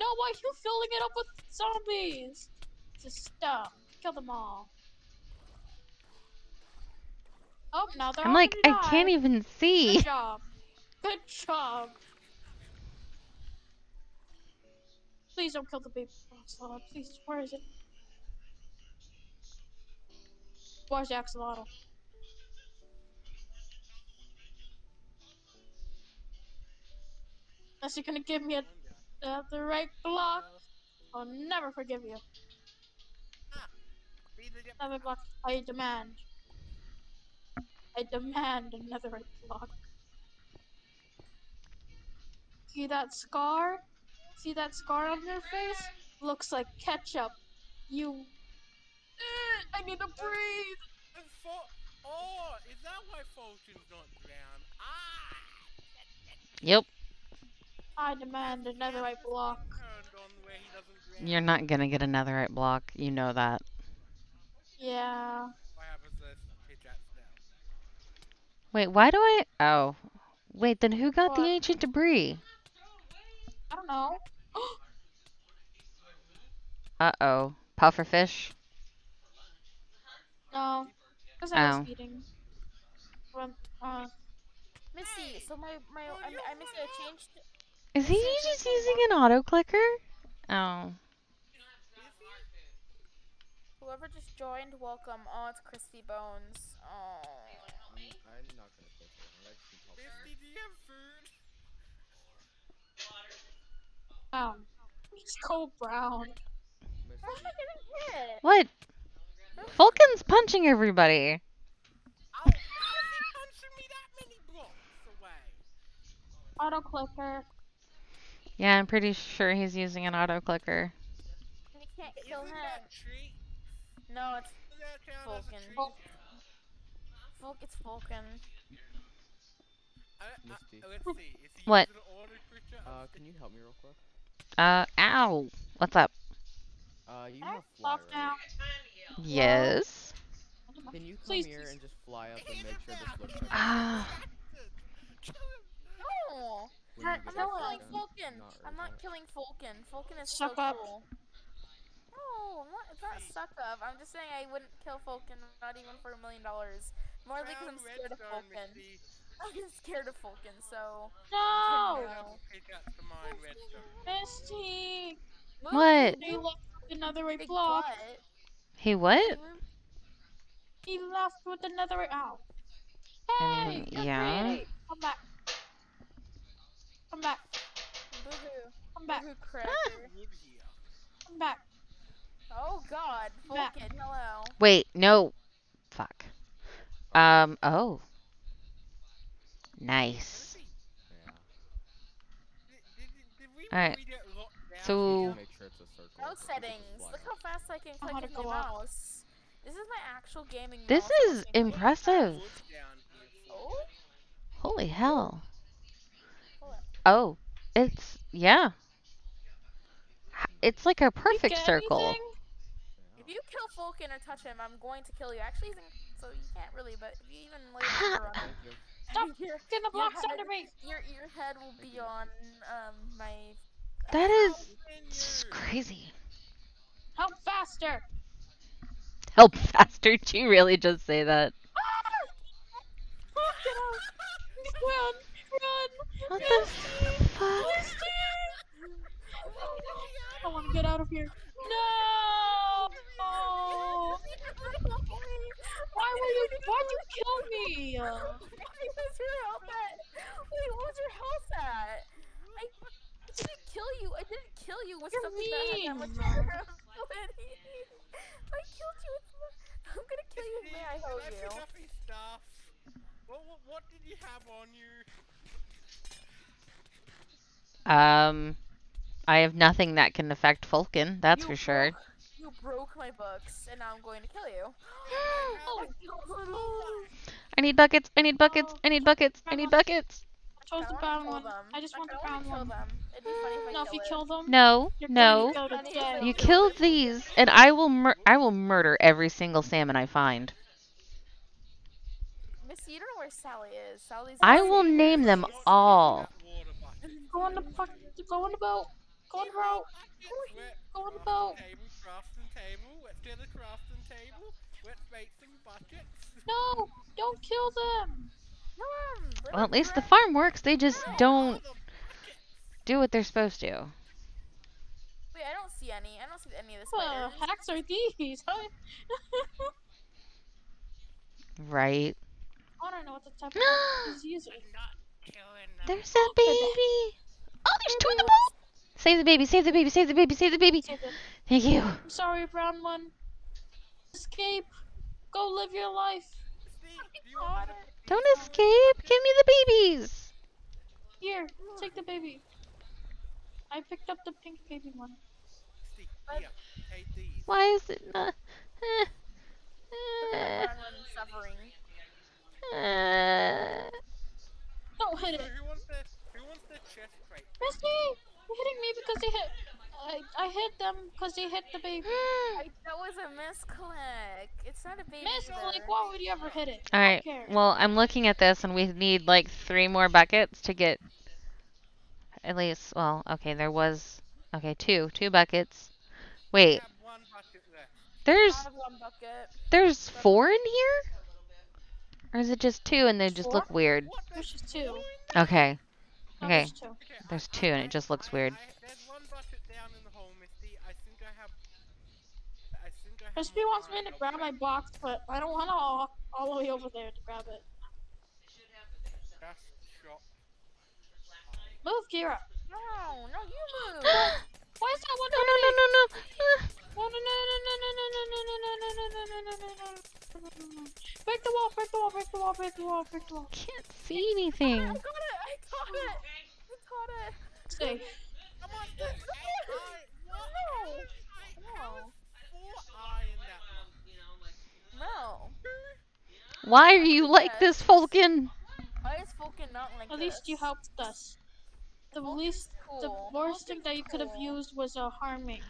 No, why are you filling it up with zombies? Just stop. Kill them all. Oh, now they're I'm like, gonna I can't even see. Good job. Good job. Please don't kill the baby axolotl. Please, where is it? Where's the axolotl? Unless you're gonna give me a, uh, the right block, I'll never forgive you. Be the dip- Another block, I demand. I demand another right block. See that scar? See that scar on your face? Looks like ketchup. You. I need to breathe. And Fo- Oh, is that why Fulton's not drowned? Ah! Yep. I demand another right block. Turned on where he doesn't drown. You're not gonna get another right block. You know that. Yeah. What happens to this? He drops down. Wait, why do I? Oh. Wait, then who got the ancient debris? I don't know. Uh oh. Pufferfish. no. Because I Oh. was eating. Well, uh, Missy, so my my I, I missed a change. Is he just using an auto clicker? Oh. Whoever just joined, welcome. Oh, it's Christy Bones. Oh. I'm not gonna play Fortnite. I just need help. Misty, do you have food? brown. It's cold brown. Misty, How am I getting hit? What? Vulcan's punching everybody. Oh, Ow! How is he punching me that many blocks away? Auto clicker. Yeah, I'm pretty sure he's using an auto clicker. You can't kill him. No, it's Does that count as a Vulcan. Treat? It's Vulcan. I, I, Misty. let's see. Is he What? using an auto creature? uh, can you help me real quick? Uh, ow. What's up? Uh, you have fly, right? down. Yes. Can you come Please, here please. and just fly up and make sure this looks like Ah. Kill! No. when I'm not killing shotgun? Vulcan. Not I'm not killing Vulcan. Vulcan is Suck so up. cool. No, I'm not, it's not suck up. I'm just saying I wouldn't kill Falcon, not even for a million dollars. More likely because I'm scared of redstone, Vulcan. Misty. I'm scared of Vulcan, so. No! Have a pickaxe to mine redstone. Misty! What? He left with another right Big block. butt. He what? He left with another right. Ow. Hey! mean, you're yeah. greedy. Come back. Come back. Boo-hoo. Come back. Boo-hoo cracker. Wood. Come back. Oh god, Back. Vulcan, hello. Wait, no. Fuck. Um, oh. Nice. Alright. So... No settings. Look how fast I can click mouse. This is my actual gaming This is impressive. Oh? Holy hell. Oh. It's... Yeah. It's like a perfect circle. If you kill Falcon or touch him, I'm going to kill you. Actually, he's so you can't really. But if you even lay a on him, Thank you. Stop your, Get the blocks head, under me. your your head will be on um my. That is Continue. s- crazy. Help faster. Help faster. Did you really just say that? Get out. Run. Run. What the Misty. fuck? Misty. I want to get out of here. No. Oh. Why were you? Why'd you kill me? Why was your health at? Wait, what was your health at? I didn't kill you. I didn't kill you with You're something that had that much mean. I killed you with. I'm gonna kill you. Steve, May I can hold you? pick up his stuff? What, what, what did you have on you? Um, I have nothing that can affect Fulkin. That's You for sure. Broke- my books, and now I'm going to kill you. Oh, I need buckets. I need buckets. I need buckets. I need buckets. I chose the brown wanna kill one. them. I just want the kinda wanna brown kill one. Them. It'd be funny if I No, if you kill kill them, No, no. going to go to Funny if death. I You kill these, and I will mur- I will murder every single salmon I find. Missy, you don't know where Sally is. Sally's. I will name them all. Go on the fuck. Go on the boat. Go on the boat. Go on the boat. Table, crafting table. Let's do the crafting table. Let's make some buckets. No, don't kill them. No, let Well, at least the farm works. They just don't do what they're supposed to. Wait, I don't see any. I don't see any of the What spiders. hacks are these? Right. I don't know what the type of hack is using. Not killing them. There's a baby. Oh, there's two in the boat. Save the baby. Save the baby. Save the baby. Save the baby. Save. Thank you. I'm sorry, brown one. Escape. Go live your life. Steve, do you want me to Don't escape. Give me the babies. Here, take the baby. I picked up the pink baby one. Steve, here, take these. Why is it not? Look at the brown one suffering. Eh. Don't hit it. who wants the who wants the chest plate? Misty! You're hitting me because they hit. I, I hit them because they hit the baby. I, that was a misclick. It's not a baby. Misclick? why would you ever hit it? All right. Well, I'm looking at this, and we need like three more buckets to get at least. Well, okay, there was okay two, two buckets. Wait, have one bucket left. there's have one bucket. there's four in here, or is it just two and they just look weird? What There's just two. Okay, No, okay, there's two. Okay, there's I- two, I- and I- it just looks I- weird. I- there's one bucket down in the hole, Misty. I think I have. I think I have. Crispy wants me to grab my box, but I don't want to all, all the way over there to grab it. Move, Kira. No, no, you move. Why is that one No, no, no, no, no. Ah. No, no, no, no, no, no, no, no, no, no, no, no, no, no, no, no, no. Break the wall, break the wall, break the wall, break the wall, break the wall. Can't see anything. I got it. I caught it. I caught it. Stay. Come on, the AI. What? How is I- how is four eye in that one? No. Why are you like this, Fulkin? Why is Fulkin not like At least you helped us. The Vulcan's least, the cool. worst thing that you could have cool. used was a harming.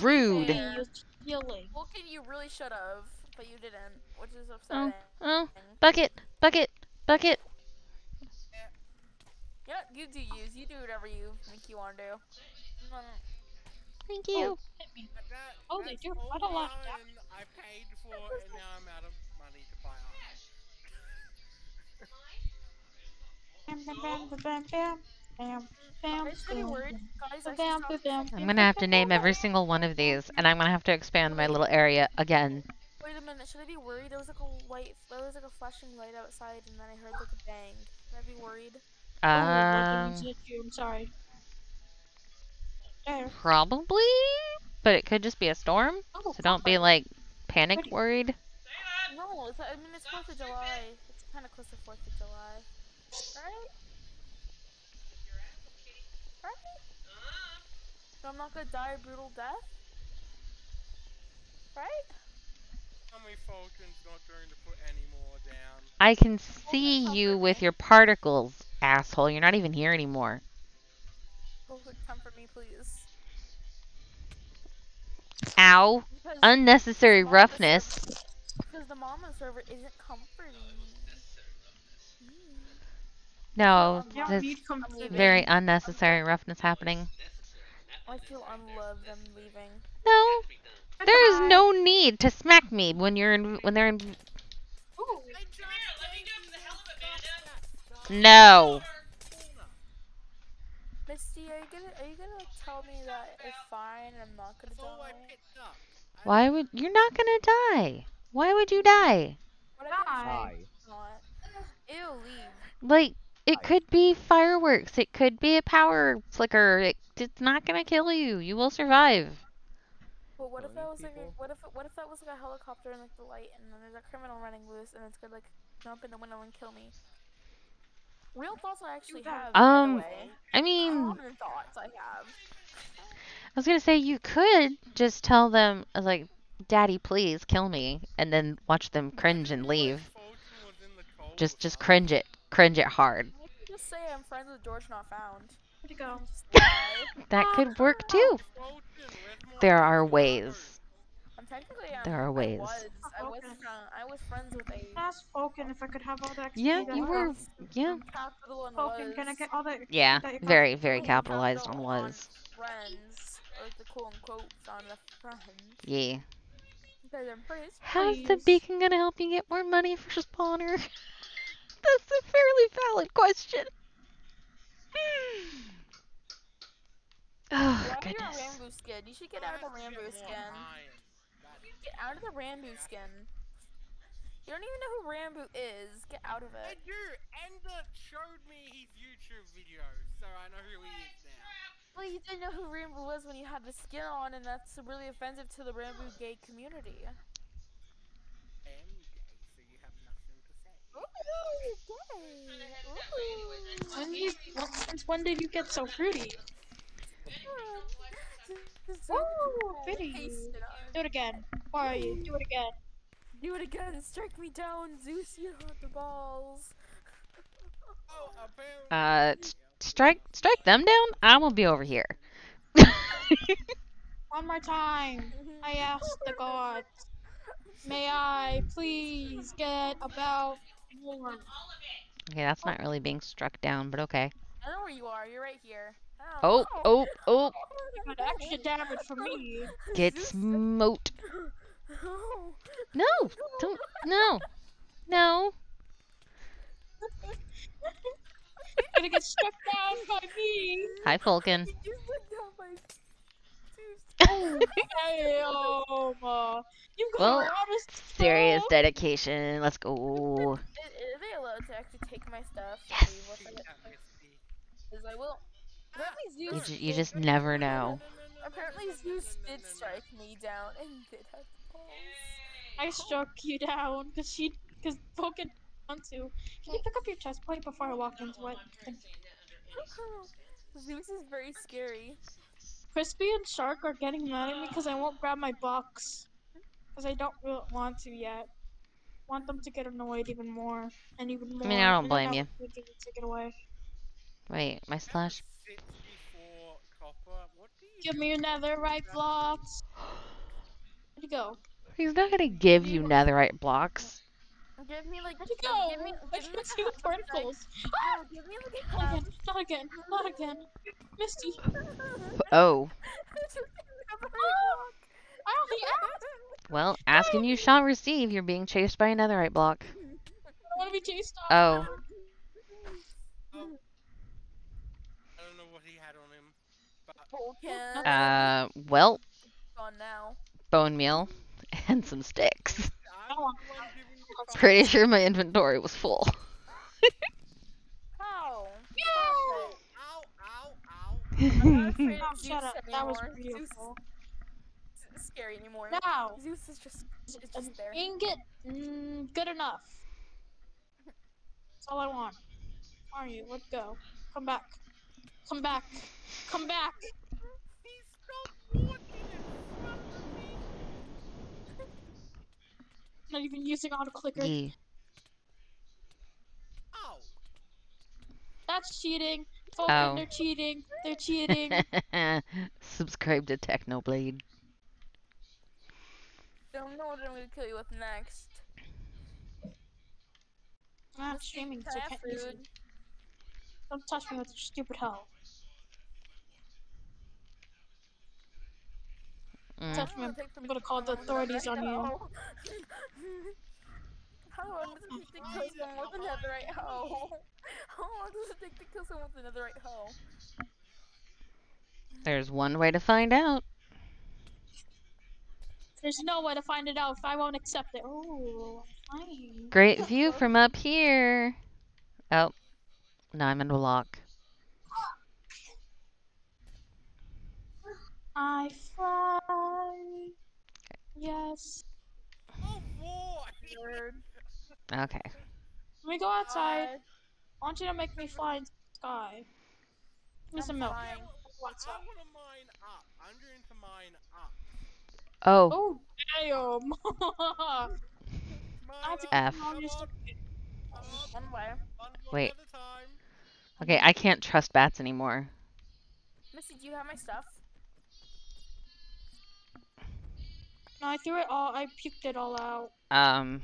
Rude. You Yeah. used healing. Vulcan, you really should have, but you didn't, which is Oh, oh upsetting. oh, bucket, bucket, bucket. Yeah, you do use. You do whatever you think you want to do. Thank you. Hit me. But that, Oh, they do. all I don't like the iron I paid for, and now I'm out of money to buy I'm gonna have to name every single one of these, and I'm gonna have to expand my little area again. Wait a minute. Should I be worried? There was like a white. There was like a flashing light outside, and then I heard like a bang. Should I be worried? I Um, didn't hit you. I'm sorry. There. probably, but it could just be a storm. Oh, So don't be like panic Pretty. worried. No, it's, I mean it's Fourth of July. It's kind of close to Fourth of July, right? Right? So I'm not gonna die a brutal death. Right? I can see you with your particles, asshole. You're not even here anymore. Vulcan, comfort me, please. Ow. Because Unnecessary the roughness. server- Because the mama server isn't comforting me. No, there's very unnecessary roughness happening. I feel unloved. I'm leaving. No, there is no need to smack me when you're in when they're in. Ooh, No. Misty, are you gonna are you gonna tell me that it's fine and I'm not gonna That's all I die? picked up. I Why would you're not gonna die? Why would you die? Die. Ew, leave. Like it could be fireworks. It could be a power flicker. It, it's not gonna kill you. You will survive. But what if that was like a, what if what if that was like a helicopter and like the light and then there's a criminal running loose and it's gonna like jump in the window and kill me? Real thoughts I actually have. Um, way. I mean, thoughts I have. I was gonna say you could just tell them like, "Daddy, please kill me," and then watch them cringe and leave. Falcon was in the cold Just just cringe it, cringe it hard. I can just say I'm friends with George Not Found. Where'd it go? That could work too. Falcon, where's my There are ways. I'm technically um, There are I ways. was I was uh, I was friends with a Ask Vulcan if I could have all the XP Yeah, you you were. got. Yeah. capital and Vulcan, was. can I get all the XP Yeah. that? Very very capitalized on capital was. friends or the quote unquote on the friends Yeah. because I'm pretty How's the beacon gonna help you get more money for spawner? That's a fairly valid question. Oh Why are you a goodness. Ranboo skin? You should get out of the Ranboo skin. Get out of the Ranboo skin. You don't even know who Ranboo is. Get out of I it. do. Ender showed me his YouTube videos, so I know who he is now. Well, you didn't know who Ranboo was when you had the skin on, and that's really offensive to the Ranboo gay community. I am gay, so you have nothing to say. Ooh, gay. Ooh. When you, well, since when did you get so fruity? So Ooh, cool. pity. Hey, Sinner. Do it again. Where are you? Do it again. Do it again. Strike me down, Zeus. You have the balls. Oh. Uh, strike strike them down. I will be over here. One more time. I ask the gods. May I please get about more? Okay, that's not really being struck down, but okay. I know where you are. You're right here. Oh, oh, oh! Got extra damage for me. Get smote. Oh. No, don't. No, no. Gonna get struck down by me. Hi, Falcon. You looked down my Zeus. Damn. You got Well, a Serious stuff. dedication. Let's go. Are are they allowed to actually take my stuff? Yes. Leave with Shoot it? at Misty. Because I will. You, Zeus. ju- you just never know. Apparently Zeus did strike me down and did have the balls. I struck you down because she, because Vulcan wants to. Can you pick up your chest plate before I walk into it? Zeus is very scary. Crispy and Shark are getting mad at me because I won't grab my box. Because I don't really want to yet. Want them to get annoyed even more and even more. I mean, I don't blame you. take it- away. Wait, my slash. 64 copper. What do you Give me your netherite blocks. Where'd you go? He's not gonna give you netherite blocks. Give me like. Where'd you go? Give me, I give me can't like see a the like- particles. no, give me like a Not again, not again, not again. Misty. Oh, I only asked. well, ask and you shall receive. You're being chased by a netherite block. I don't want to be chased off. Oh, I don't know what he had on him. But uh, well, Gone now. bone meal and some sticks. I'm the one giving you five Pretty sure my inventory was full. How? Ow, ow, ow. I'm not afraid Oh, of Zeus shut up. That was anymore. Zeus beautiful. scary anymore. Now, Zeus is just, is an just there. ingot, mm, good enough. That's all I want. Are you? Let's go. Come back. Come back. Come back. He's not walking in front of me. Not even using auto clicker. Yee. Ow. That's cheating. Falcon, Oh. they're cheating. They're cheating. Subscribe to Technoblade. Don't know what I'm gonna kill you with next. I'm not streaming, so I I can't use it. Don't touch me with your stupid hoe. Mm. Touch me, How I'm does it take for me gonna call the authorities on you. How long does it take to kill someone with a netherite hoe? How long does it take to kill someone with a netherite hoe? There's one way to find out. There's no way to find it out if I won't accept it. Oh, fine. Great view from up here. Oh, now I'm in a lock. I fly. Yes. Oh boy. Okay. Let me go outside. I want you to make me fly in the sky. Give me I'm some milk. flying. Go I outside. want to mine up. I'm going to mine up. Oh, Oh, damn. That's. F. Come on. just- Come on. One way. One block Wait. at a time. okay. I can't trust bats anymore. Missy, do you have my stuff? No, I threw it all. I puked it all out. Um,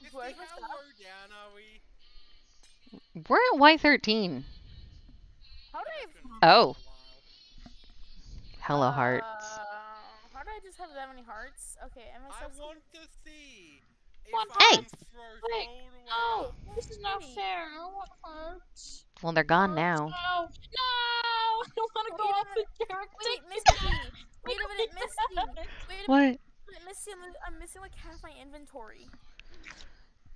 Misty, Where's my how stuff? low down we? we're at Y13. How did I? Oh. take a while. Hello, hearts. Uh, how did I just have that many hearts? Okay, am I I supposed to? want to see if What? Hey! Wait. No, this is not fair. I want hearts. Well, they're gone Hearts. now. No, no, I don't want to go Wait a off the character. Wait, Misty! Wait a minute, Misty! Wait a What? minute, Misty! I'm, li- I'm missing like half my inventory.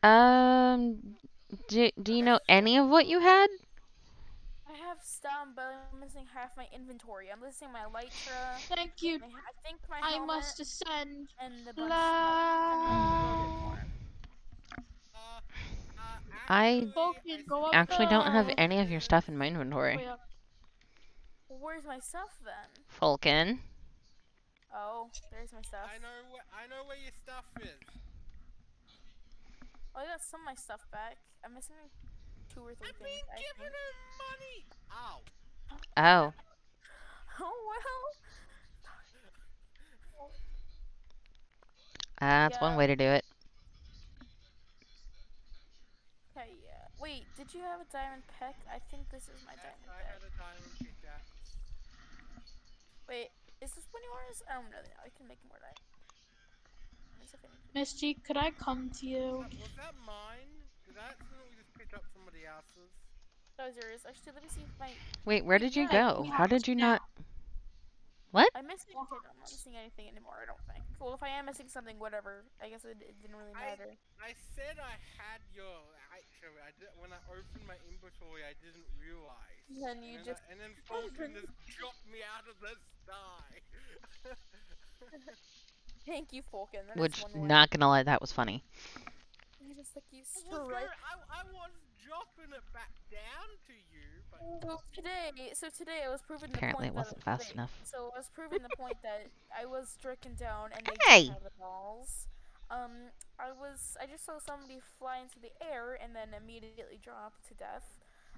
Um, do, do you know any of what you had? I have some, but I'm missing half my inventory. I'm missing my elytra. Thank you. My, I think my I must ascend. and the bunch Blah. Uh, I actually, Vulcan, go up Actually, don't have any of your stuff in my inventory. Wait up. Well, where's my stuff then? Falcon. Oh, there's my stuff. I know where I know where your stuff is. Oh, I got some of my stuff back. I'm missing two or three I've things. been I giving her money. Ow. Oh, Oh well. uh, that's one way to do it. Okay, yeah. Wait, did you have a diamond peck? I think this is my Yes, diamond I peck. had a diamond pickaxe. Wait, is this one yours? I don't really know. I can make more diamond. Let me see if I can- Misty, could I come to you? Was that, was that mine? Did I accidentally just pick up somebody else's? That was yours. Actually, let me see if my. Wait, where did you Yeah, go? How did you now. not? What? I'm missing. Okay, no, I'm not missing anything anymore. I don't think. Well, if I am missing something, whatever. I guess it, it didn't really I- matter. I said I had your. Actually, I did, when I opened my inventory, I didn't realize. Then you and just. Then I, and then Fulton just dropped me out of the sky. Thank you, Falcon. That is Which, one not gonna lie, that was funny. I just like you I was, straight. I, I was dropping it back down to you, but So today, so today I was proving the Apparently, it wasn't that, fast wait, enough. So I was proving the point that I was stricken down and they Hey! didn't have the balls. Um, I was, I just saw somebody fly into the air and then immediately drop to death.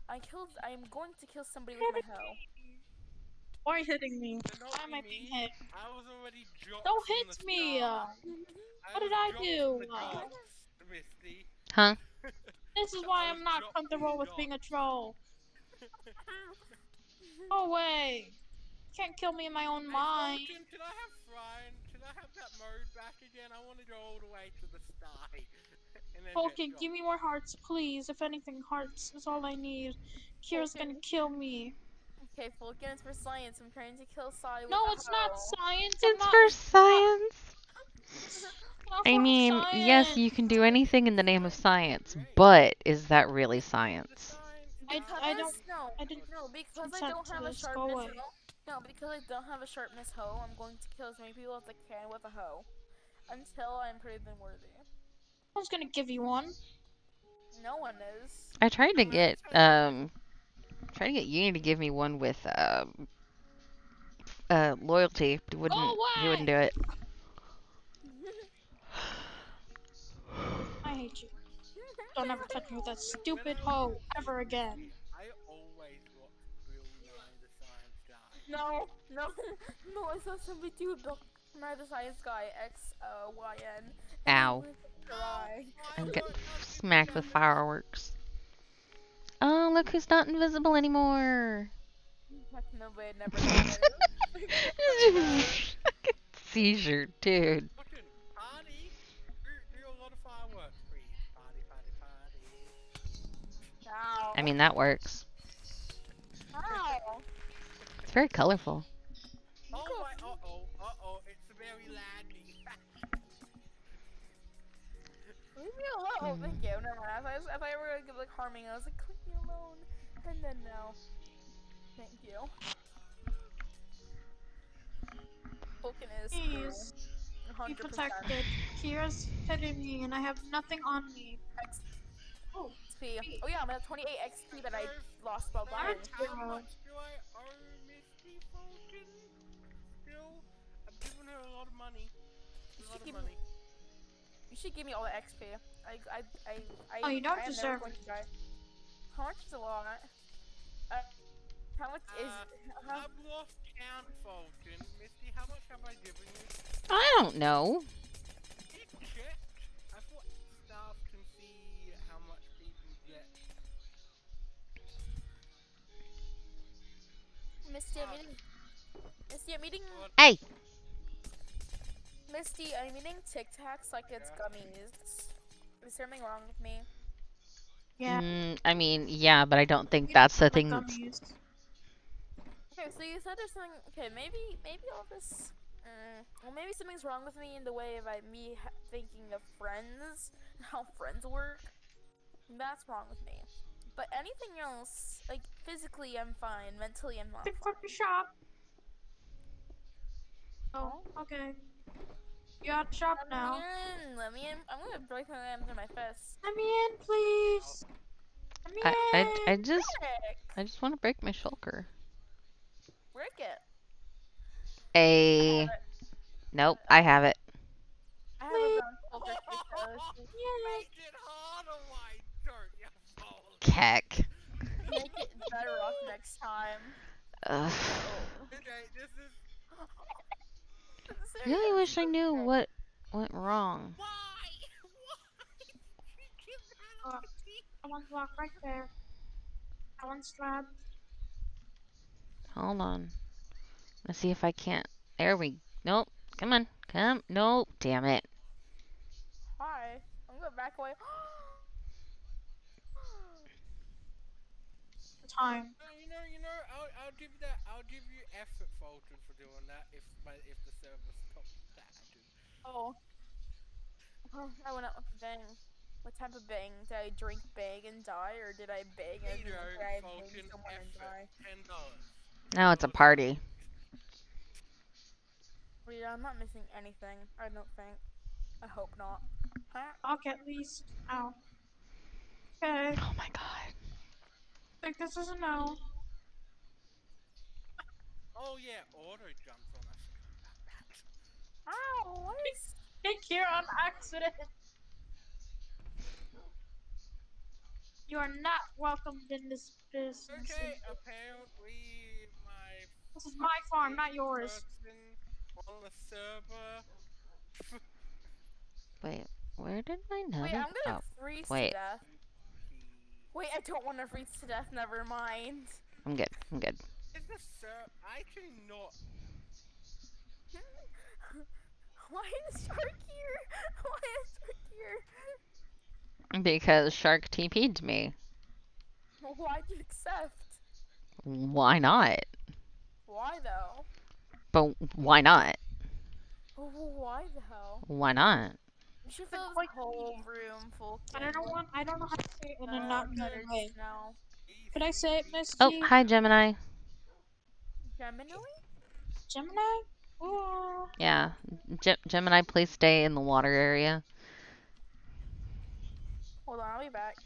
I killed, I am going to kill somebody with my hoe. Why are you hitting me? they're not Why am I being me. hit? I was already dropped. Don't hit the me! Uh, what did I do? Uh. Huh? this is why I'm not comfortable with being a gods. troll. No way! Can't kill me in my own Hey, mind. Fulton, can I have Ryan? Can I have that mode back again? I want to go all the way to the sky. and then Falcon, get give me more hearts, please. If anything, hearts is all I need. Kira's gonna kill me. Okay, Falcon, it's for science. I'm trying to kill Sai No, a it's not science. It's not, for science. I for mean, yes, you can do anything in the name of science, but is that really science? I- Because I don't- No, I didn't no, because I don't have a sharpness hoe. No, because I don't have a sharpness hoe, I'm going to kill as many people as I can with a hoe. Until I'm proven worthy. I was gonna give you one? No one is. I tried to get um, tried to get Uni to give me one with um, uh, loyalty. He wouldn't. He wouldn't do it. I hate you. Don't ever touch me with that stupid hoe ever again. I always watch the Science Guy. No, no, no, I saw somebody do Bill Nye the Science Guy, X uh, Ow. wanted to cry. I'm get smacked with fireworks. Oh, look who's not invisible anymore. Heck no way, never did. Seizure, dude. I mean, that works. It's very colorful. Leave me alone. Thank you. Never mind. I thought, I was- I thought you were gonna, give like harming. I was like, leave me alone. And then no. Thank you. Tolkien is Please, cool. be 100%. protected. Kira's hitting me and I have nothing on me. Oh, XP. Oh yeah, I'm at 28 XP that I lost while Alright. dying. How much do I owe Misty Falcon? Still, I've given her a lot of money. A lot of money. You should give me all the XP. I, I, I, I. Oh, you don't I deserve it. How much is a lot? Uh, how much is? Uh, How, I've lost count, Falcon. Misty, how much have I given you? I don't know. Check. I thought staff can see how much people get. Misty, I'm eating. Misty, I'm eating. Hey. Misty, I'm eating Tic Tacs like it's gummies. Is there something wrong with me? Yeah. Mm, I mean, yeah, but I don't think that's the thing. that's- Okay, so you said there's something. Okay, maybe, maybe all this. Mm, well, maybe something's wrong with me in the way of I, me ha- thinking of friends and how friends work. That's wrong with me. But anything else, like physically, I'm fine. Mentally, I'm not. Pick fine. up your shop. Oh, okay. You out shop Let now. me in. Let me in. I'm gonna break my hands in my fist. Let me in, please. Let me I, I, I just, Break. I just want to break my shulker. Break it. A. Nope, I have it. I have a brown shoulder Yay. Make it harder, why don't you, Falcon? Keck. make it better off next time. Ugh. Okay, this is Really wish I knew what went wrong. why. Why? Uh, up to me. I want to walk right there. I want slab. Hold on. Let's see if I can't. There we. Nope. Come on. Come. Nope. Damn it. Hi. I'm gonna back away. Time. No, you know, you know, I'll, I'll give you that. I'll give you effort, Fulton, for doing that. If if the server stops lagging. Oh. Oh, I went out with bang. What type of bang? Did I drink bang and die, or did I bang and Peter, did I bang someone and die? ten dollars. Now it's a party. Well, yeah, I'm not missing anything. I don't think. I hope not. Huh? Talk at least. Ow. Okay. Oh my god. think this is a no. Oh yeah, auto jumps on us. Ow! What is? Take here on accident. You are not welcomed in this business. Okay, apparently my This is my farm, not yours. on the server. Wait. Where did my Wait, nugget? I'm gonna Oh, freeze wait. to death. Wait, I don't want to freeze to death. Never mind. I'm good. I'm good. Is the ser? I cannot. Why is Shark here? Why is Shark here? Because Shark TP'd me. Well, why'd you accept? Why not? Why though? But why not? Well, Why though? Why not? You should fill this whole room full. And I don't want. I don't know how to say it in a Uh, not mean better way. No. Could I say it, Misty? Oh, hi Gemini. Gemini? Gemini? Ooh. Yeah, Gem- Gemini, please stay in the water area. Hold on, I'll be back.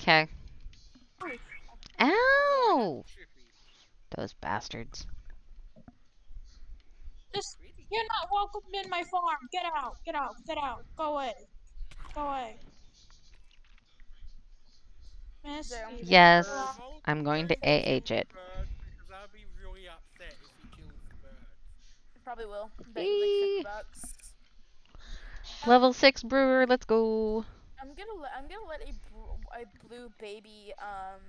Okay. Ow! Those bastards. This, you're not welcome in my farm. Get out. Get out. Get out. Go away. Go away. Misty. Yes, I'm going to don't AH kill it. the bird, Because I'll be really upset if he kills the bird. Probably will. Bet you like 50 bucks. Level six brewer, let's go. I'm gonna let I'm gonna let a, a blue baby um.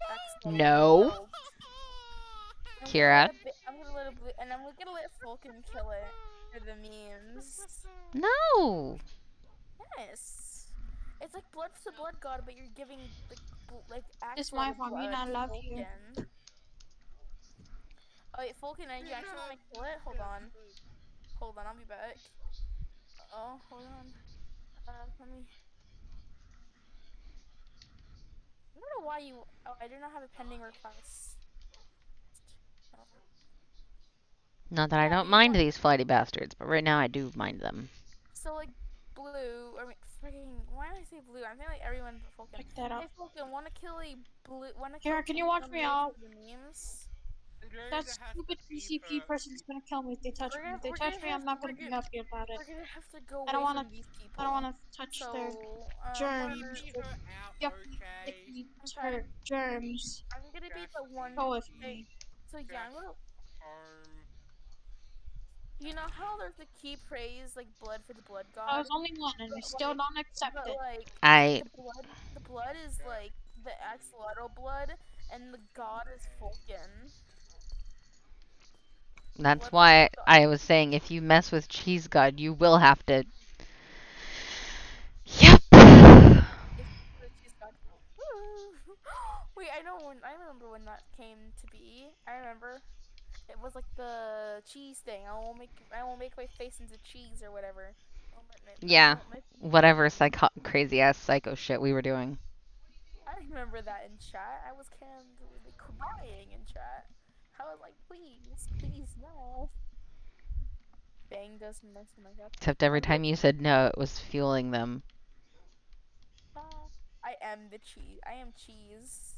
X No. build. I'm gonna Kira. let a ba- I'm gonna let a blue and I'm gonna let Falcon kill it for the memes. No. Yes. It's like blood for the blood god, but you're giving like bl- like It's actual my farm, you blood know I to love you. Falcon. Oh wait, Falcon, are you actually wanna kill it? Hold on. Hold on, I'll be back. Oh, hold on. Uh, let me. I don't know why you. Oh, I do not have a pending request. Oh. Not that I don't mind these flighty bastards, but right now I do mind them. So like blue, or freaking. Why did I say blue? I'm thinking like everyone but Falcon. Pick that up. Hey Falcon, wanna kill a blue? Wanna kill Kira, can you watch me blue out? memes? Andrea That stupid PCP keep, uh, person's gonna kill me if they touch We're me. If they touch gonna me, I'm not gonna be happy about it. We're gonna have to go I don't wanna- these people. I don't wanna touch so, their um, germs. Keep their her yucky, okay? icky, germs. I'm gonna be the one. Go with me. so yeah, I'm gonna. You know how there's the key praise like blood for the blood god. I was only one, and I still like- don't accept but it. like I the blood, the blood is like the axolotl blood, and the god is Fulkin. That's why I was saying if you mess with Cheese God, you will have to. Yep. If she's got. Wait, I know when. I remember when that came to be. I remember. It was like the cheese thing. I won't make. I won't make my face into cheese or whatever. I won't make my- I Yeah. Whatever psycho crazy ass psycho shit we were doing. I remember that in chat. I was kind of crying in chat. I was like, please, please, no. Bang does most of my stuff. Except every time you said no, it was fueling them. Ah, I am the cheese. I am cheese.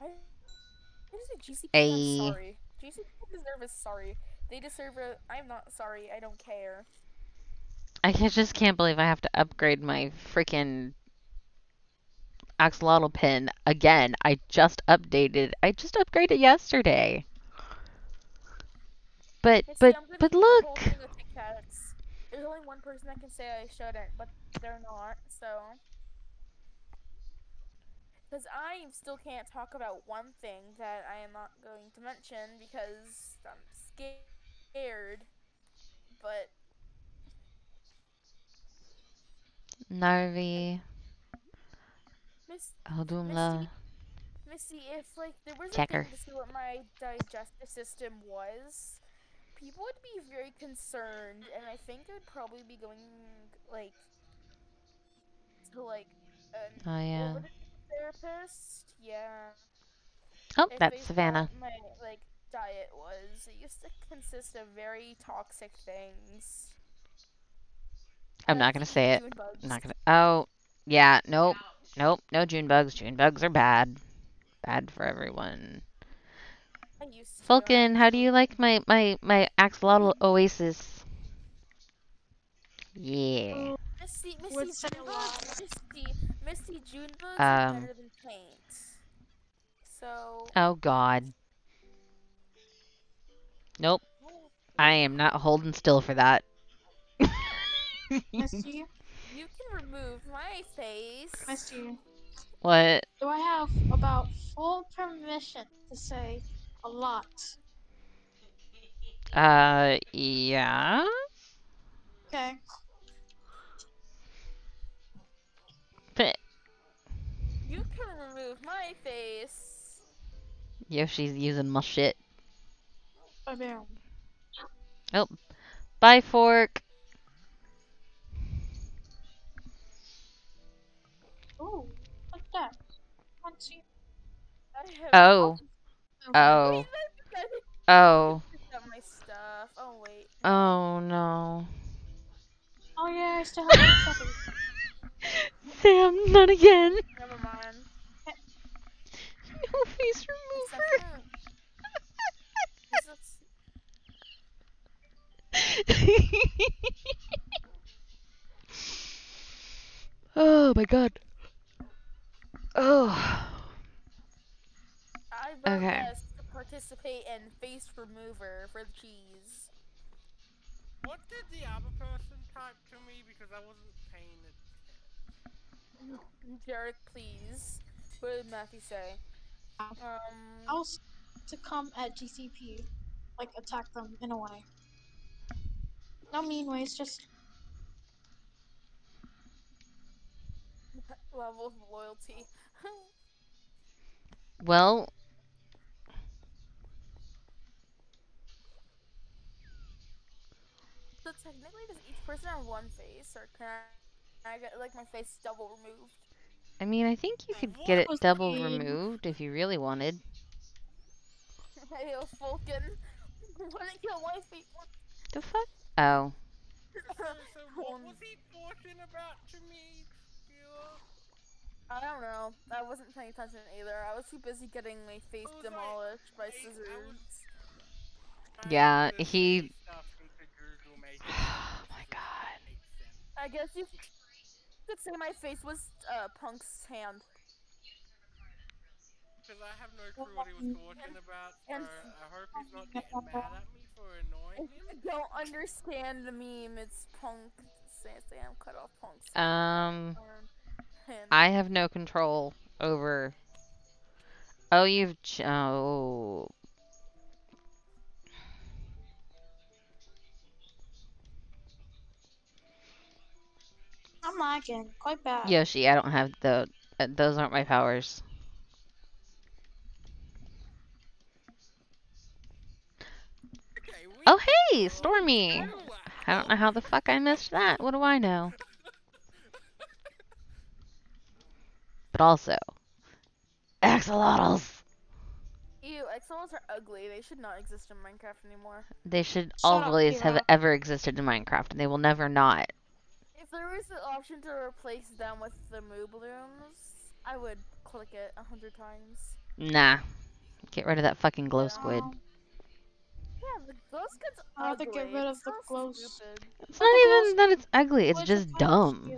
I, I just think not sorry. GCP deserve a sorry. They deserve a. I'm not sorry. I don't care. I just can't believe I have to upgrade my freaking axolotl pin again. I just updated. I just upgraded yesterday. But but but keep the whole look. thing with Tic Tacs. There's only one person that can say I shouldn't, but they're not. So. Because I still can't talk about one thing that I am not going to mention because I'm scared. But Narvi, Miss Aldumla. Missy, if like there was Checker. a thing to see what my digestive system was, people would be very concerned, and I think I'd probably be going like to like an Oh yeah. therapist. Yeah. Oh, if that's Savannah. My like diet was it used to consist of very toxic things. I'm not gonna say it. I'm not gonna. Oh, yeah. Nope. Nope. No June bugs. June bugs are bad. Bad for everyone. I used to, Vulcan, how do you like my my my axolotl oasis? Yeah. Misty, Misty, a June lot. bugs, Misty, Misty, June bugs are Um. better than paint. So, Oh God. Nope. I am not holding still for that. Misty, you can remove my face. Misty, what? do I have about full permission to say a lot? Uh, yeah. Okay. But You can remove my face. Yoshi's using my shit. Bye-bye. Oh, bye fork. Ooh, what's that? Can't see. I have Oh. Oh. that- that- Oh. my stuff. Oh wait. Oh no. Oh yeah, I still have my feathers. Sam, not again. Never mind. No face remover. for- This is- oh my god. Oh. I vote Okay. yes to participate in face remover for the cheese. What did the other person type to me because I wasn't paying attention? Derek, please. What did Matthew say? Um, Else to come at GCP, like attack them in a way. No mean ways, just level of loyalty. Well, so technically, does each person have one face, or can I, I get like my face double removed? I mean, I think you could get it double mean. removed if you really wanted. Hey, yo, Falcon. Wanna kill my face? The fuck? Oh. So, so what was he talking about to me? Skilla? I don't know. I wasn't paying attention either. I was too busy getting my face was like demolished by eight scissors. Yeah, he- say stuff into Google Maker Oh my god. I guess you could say my face was uh, Punk's hand. Because I have no clue what he was talking about, so and- I hope he's not getting mad at me for annoying If him. you don't understand the meme, it's Punk. Sam, Sam cut off Punk's Um, hand. I have no control over. Oh, you've. Ch- oh. I'm lagging quite bad. Yoshi, I don't have the. Uh, those aren't my powers. Okay, Oh, hey, Stormy! I don't know how the fuck I missed that. What do I know? But also, axolotls. Ew, axolotls are ugly. They should not exist in Minecraft anymore. They should Shut up, always have ever existed in Minecraft, and they will never not. If there was an option to replace them with the moo blooms, I would click it a hundred times. Nah. Get rid of that fucking glow squid. Yeah, the glow squid's ugly. I'd rather ugly. get rid of It's the glow s- stupid. It's not even that it's ugly, it's just point of dumb.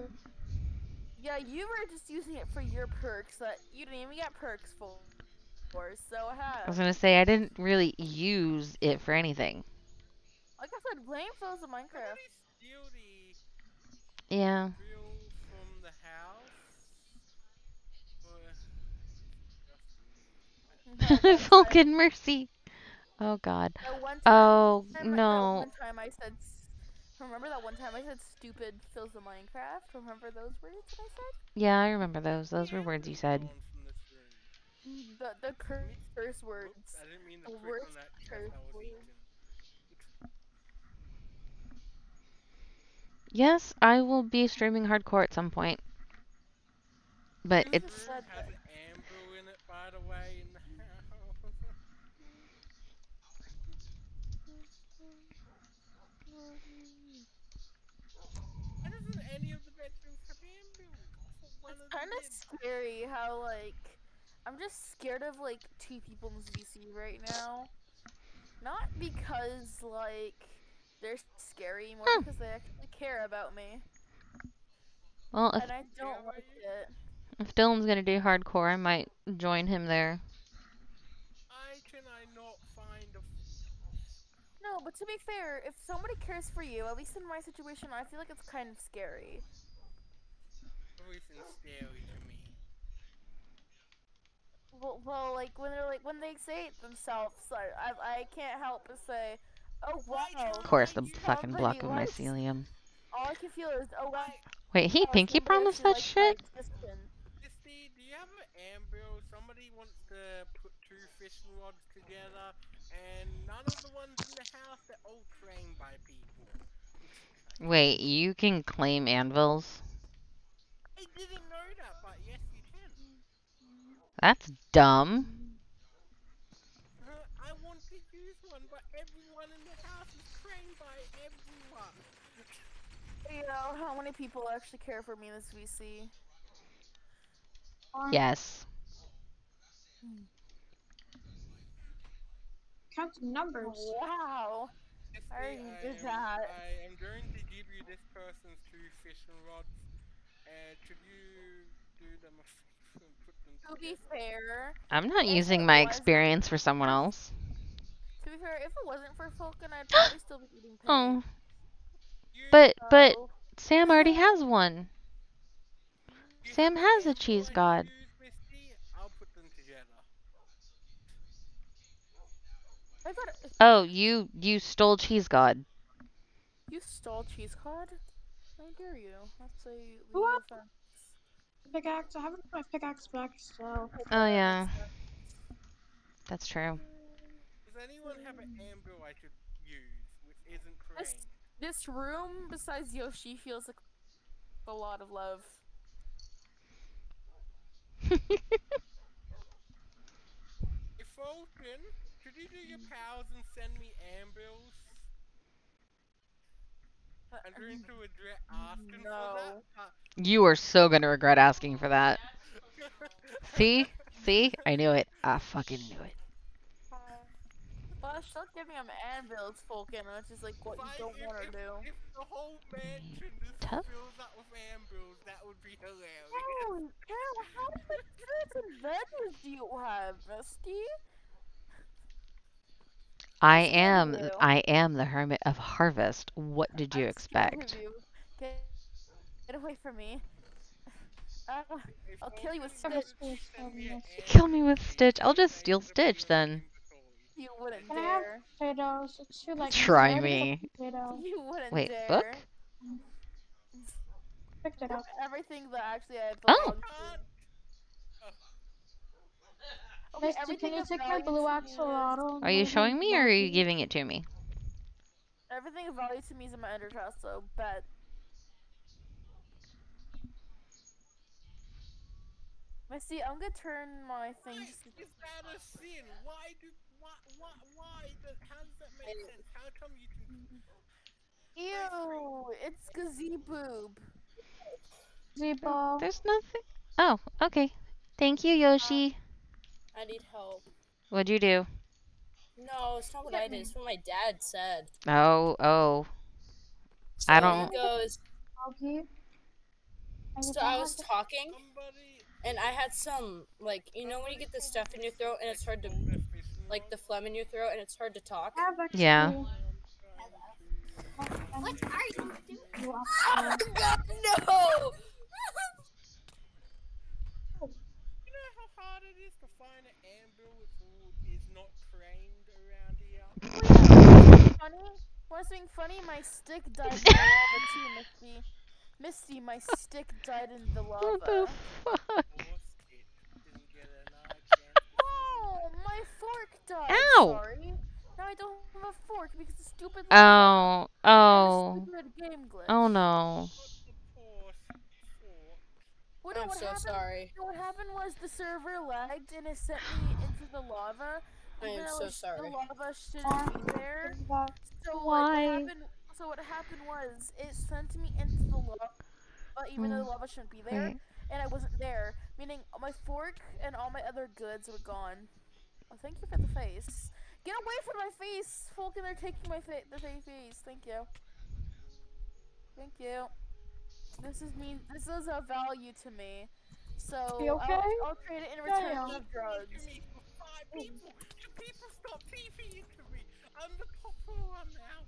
You? Yeah, you were just using it for your perks that you didn't even get perks for. So I was gonna say, I didn't really use it for anything. Like I said, blame those in Minecraft. Somebody steal the Yeah. grill from the house? Or... Yeah, that's right. Vulcan Mercy. Oh god. That one time, Oh no. one time I said. S- Remember that one time I said stupid fills the Minecraft? Remember those words that I said? Yeah, I remember those. Those were words you said. Gone from this room. The the cur- curse words. Oops, I didn't mean to The click worst on that curse chest was word. Yes, I will be streaming hardcore at some point. But it's room has an amber in it, by the way, in the house. Why doesn't any of the bedrooms have amber? For one It's of the kind of scary how like I'm just scared of like two people in this VC right now. Not because like they're scary, more Hmm. because they actually care about me, well, if, and I don't like it. if Dylan's gonna do hardcore, I might join him there. Why can I not find a No, but to be fair, if somebody cares for you, at least in my situation, I feel like it's kind of scary. Everything scary to me? Well, well, like when they're like when they say it themselves, I I, I can't help but say, oh wow. Of course, the fucking block of mycelium. All I can feel is, oh wow. Wait, he wow, pinky promised that likes my shit? existence. Misty, do you have an embryo? Somebody wants to put two fishing rods together, and none of the ones in the house are all trained by people. Wait, you can claim anvils? I didn't know that, but yes, you can. That's dumb. Uh, I want to use one, but everyone in the house is trained by everyone. You know how many people actually care for me in this VC? Or Yes. Count the numbers. Wow. Misty, I already I did am, that. I am going to give you this person's two fishing rods. And could you do them a and put them To be fair, I'm not using my experience for someone else. to be fair, if it wasn't for Falcon, I'd probably still be eating oh. pig. Oh, You, but but Sam already has one. you Sam has a cheese god. use, Misty? I'll put them together. I got Oh, you you stole cheese god. you stole cheese cod. How dare you? That's a legal What? offense. Pickaxe. I haven't put my pickaxe back, so. Oh yeah, that's true. Does anyone have an anvil I could use which isn't This- This room, besides Yoshi, feels like a lot of love. If Falcon, could you do your pals and send me anvils? I'm going to regret asking for No. You are so gonna regret asking for that. See, see, I knew it. I fucking knew it. Well, she'll give me an anvil, it's Falcon, which is like what you don't want to do. If the whole mansion just Tough. fills up with anvils, that would be hilarious. Oh, girl, how many fruits and veggies do you have, Misty? I am do. I am the hermit of harvest. What did you I'm expect? you. Get, get away from me. Uh, I'll kill you with Stitch. could send me an Kill me with Stitch. I'll just steal Stitch then. You wouldn't Can I have dare. potatoes? It's too like. Try me. You wouldn't Wait, dare. book? Picked it up. Everything that actually I Oh. belong Cut. to. Okay, Misty, can you take my blue axolotl? Are you showing me or are you giving it to me? Everything of value to me is in my ender chest, so bet. Misty, I'm gonna turn my thing Why just to is that a sin? Why do why why why? Does, how does that make sense? How come you can? Ew, it's gazeboob. Zebo. There's nothing. Oh, okay. Thank you, Yoshi. I need help. What'd you do? No, it's not what I did. It's what my dad said. Oh, oh. So I don't- He goes. Doggy. So I was talking, and I had some like you know when you get the stuff in your throat and it's hard to hold a fishing like the phlegm in your throat and it's hard to talk. I have XP. Yeah. What are you doing? You Oh axolotl. God, no! You know how hard it is to find an anvil which will- is not trained around. Funny? Want something funny? My stick died in the lava too, Misty. Misty, my stick died in the lava. What the fuck? Or Skit didn't get another chance to Oh, my fork died. Ow. Sorry. Now I don't have a fork because the stupid. Oh, lava. oh, oh. Stupid game glitch. oh no. Put the poor fork. What, no, I'm what so happened? sorry. no, What happened was the server lagged and it sent me into the lava. I am so it sh- sorry. The lava shouldn't be there. So Why? What happened? So what happened was it sent me into the lava, even though the mm. lava shouldn't be there, Wait. and I wasn't there. Meaning my fork and all my other goods were gone. Oh, thank you for the face. Get away from my face, Falcon! They're taking my fa- the face. Thank you. Thank you. This is me. This is a value to me. So okay? I'll, I'll trade it in return Yeah. for drugs. People. Can people stop TVing to me? I'm the popular one now.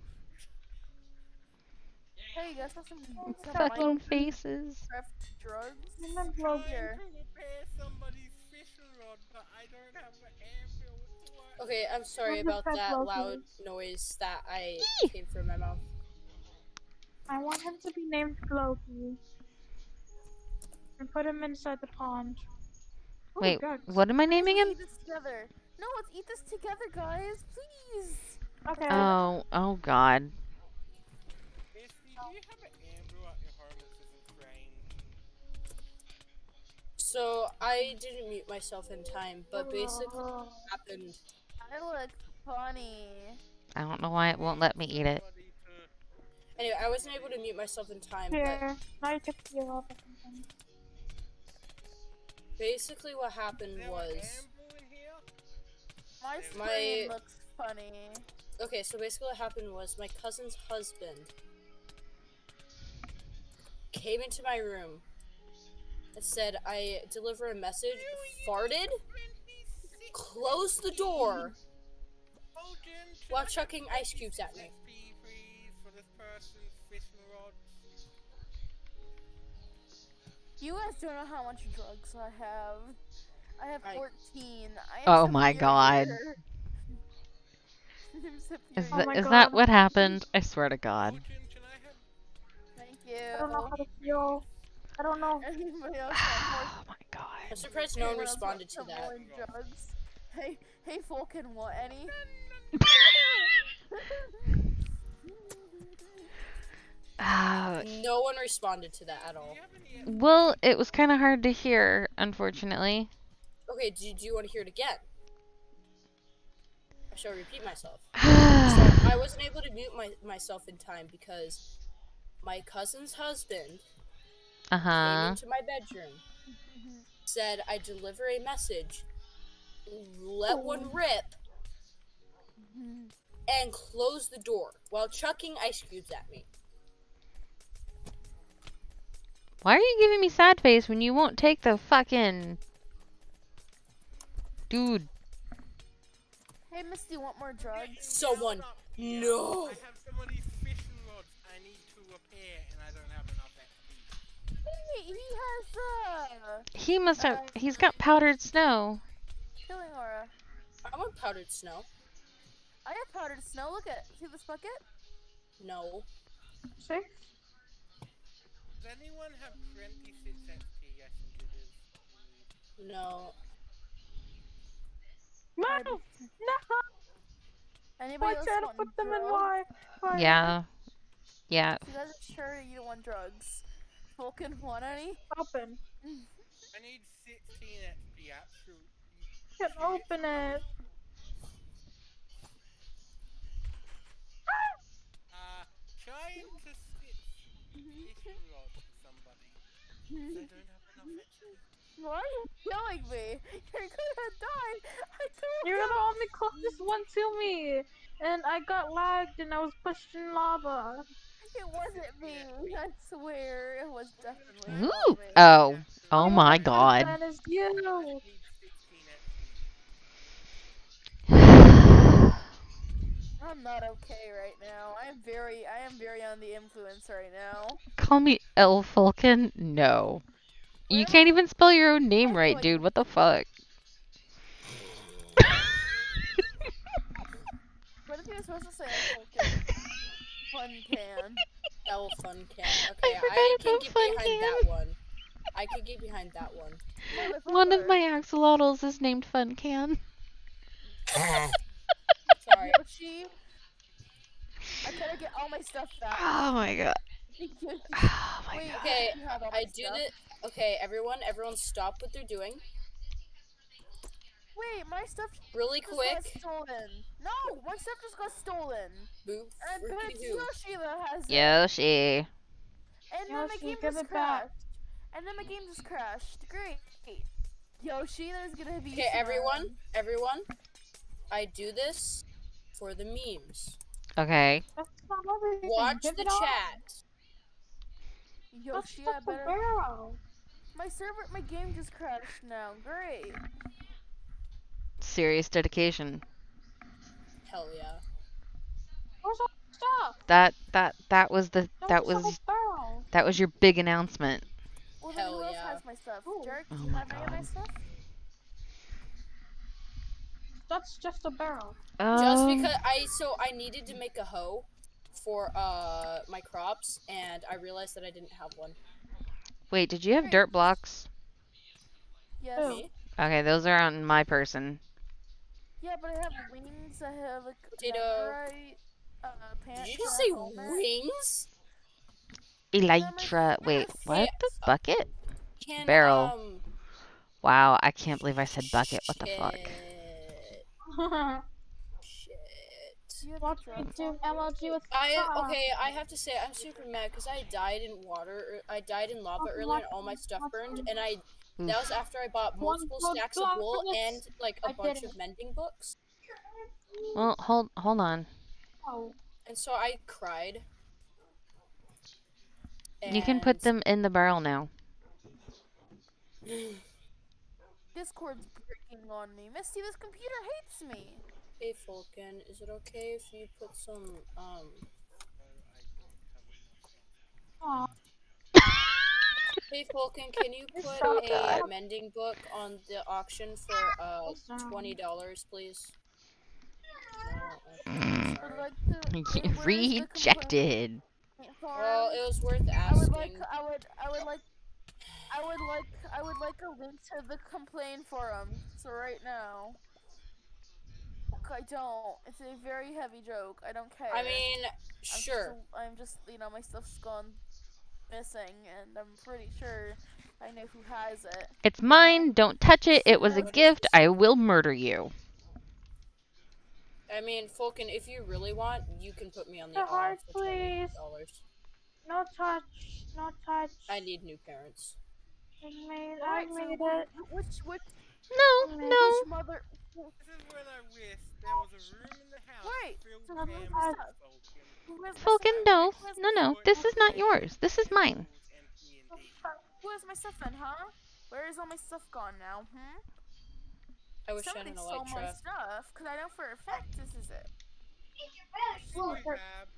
Hey, you guys have some, some Fucking faces. Minecraft drugs? Remember Trying Here. to repair somebody's fishing rod, but I don't have an anvil to work. Okay, I'm sorry Wonder about that Loki- loud noise that I came from my mouth. I want him to be named Floki. And put him inside the pond. Ooh, Wait, drugs. what am I naming Let's him? eat this together. No, let's eat this together, guys. Please. Okay. Oh, oh god. Misty, do you have an anvil at your home that isn't trained? So I didn't mute myself in time, but basically what happened. I look funny. I don't know why it won't let me eat it. Anyway, I wasn't able to mute myself in time, but Here. Now you can heal or something. Basically what happened there was anvil in here? My My- looks funny. Okay, so basically what happened was my cousin's husband came into my room and said I deliver a message, farted, closed the door Jim, can while chucking ice cubes at me. You guys don't know how much drugs I have. I have 14. I am Oh my God. Is, superior. Oh th- my is that what happened? I swear to God. Jim, can I Thank don't know how you. to feel. I don't know. Else Oh my God. I'm surprised no one responded to that. drugs? Hey, hey, Falcon, want any? Uh, No one responded to that at all. do you have any well, it was kind of hard to hear, unfortunately. Okay, do, do you want to hear it again? I shall repeat myself. So I wasn't able to mute my, myself in time because my cousin's husband came huh. into my bedroom, said I deliver a message, let one rip, and closed the door while chucking ice cubes at me. Why are you giving me sad face when you won't take the fucking. Dude. Hey, Misty, want more drugs? Someone, no. I have some of these fishing rods I need to repair, and I don't have enough XP. Hey, he has uh He must have. He's got powdered snow. killing aura. I want powdered snow. I have powdered snow. Look at see this bucket. No. See? Does anyone have 26 XP? I think it is. No. No! No! Anybody Why else try to put them in why? why? Yeah. Yeah. You guys are sure you don't want drugs. Falcon, want any? Open. I need 16 XP, absolutely. Can't open it. Uh, trying to stick fishing rods to somebody. 'cause I don't have enough XP. Why are you killing me? You're gonna die. I don't You're know. the only closest one to me. And I got lagged and I was pushed in lava. It wasn't me. I swear, it was definitely Ooh. Oh. Oh my god. That is you. I need 16 XP. I'm not okay right now. I am very, I am very on the influence right now. Call me L Falcon? No. You can't even spell your own name right, dude. What the fuck? What if you were supposed to say Falcon? Fun can. L fun can. Okay, forgot I, can get Fun behind Can. that one. I could get behind that one. One of my axolotls is named Fun Can. Uh-huh. Sorry. Yoshi. I gotta get all my stuff back. Oh my god. Oh my god. Okay, you I do stuff. this. Okay, everyone, everyone, stop what they're doing. Wait, my stuff Really just quick. got stolen. No, my stuff just got stolen. Boo. And but Frickety. Yoshi that has it. Yoshi. And then my game give just it back. crashed. And then my game just crashed. Great. Yoshi, there's gonna be. Okay, everyone, everyone. I do this for the memes. Okay. That's not everything. Watch the chat. That's Yoshi, just I a better. barrel. My server, my game just crashed now. Great. Serious dedication. Hell yeah. Where's all the stuff? That that that was the That that was a was barrel. that was your big announcement. Well, Hell who else yeah. has my stuff? Ooh. Derek, do Oh you have any of my God. Stuff? That's just a barrel. Just Um, because I so I needed to make a hoe for uh my crops and I realized that I didn't have one. Wait, did you have dirt blocks? Yes. Who? Me? Okay, those are on my person. Yeah, but I have wings. I have like Potato. netherite, uh, pants. Did you just say wings? Elytra. Wait, yes. what? Yeah. The bucket? Can Barrel. um Wow, I can't believe I said bucket. What the fuck? Shit, Watch Shit. You have me do? MLG with I okay. I have to say I'm super mad because I died in water. er, I died in lava Okay, earlier, and all my stuff burned. And I that was after I bought multiple stacks of wool and like a I bunch of mending books. Well, hold hold on. Oh, and so I cried. You can put them in the barrel now. Discord's breaking on me. Misty, this computer hates me. Hey Falcon, is it okay if you put some um aw. Hey Falcon, can you put so a mending book on the auction for uh twenty dollars, please? Oh, okay, like to. where- where is the complaint Rejected. form? Well, it was worth I would like. asking. I would. I would like. I would like. I would like a link to the complaint forum. So right now. I don't. It's a very heavy joke. I don't care. I mean, I'm just sure. a- I'm just. You know, my stuff's gone missing, and I'm pretty sure I know who has it. It's mine. Don't touch it. It was a gift. I will murder you. I mean, Falcon, if you really want, you can put me on the The R heart, for twenty please. dollars. No touch. No touch. I need new parents. I made, I Alright, so made wh- it. Which which No, Which no. which mother? This is when I wish there was a room in the house Right, filled with let me Falcon. Who has my Falcon, stuff? no. No, no. This is not yours. This is mine. And D&D. Who has my stuff then, huh? Where is all my stuff gone now, hmm? I wish Somebody I had an stole my Elytra. stuff, cause I know for a fact this is it. Sorry, Fab.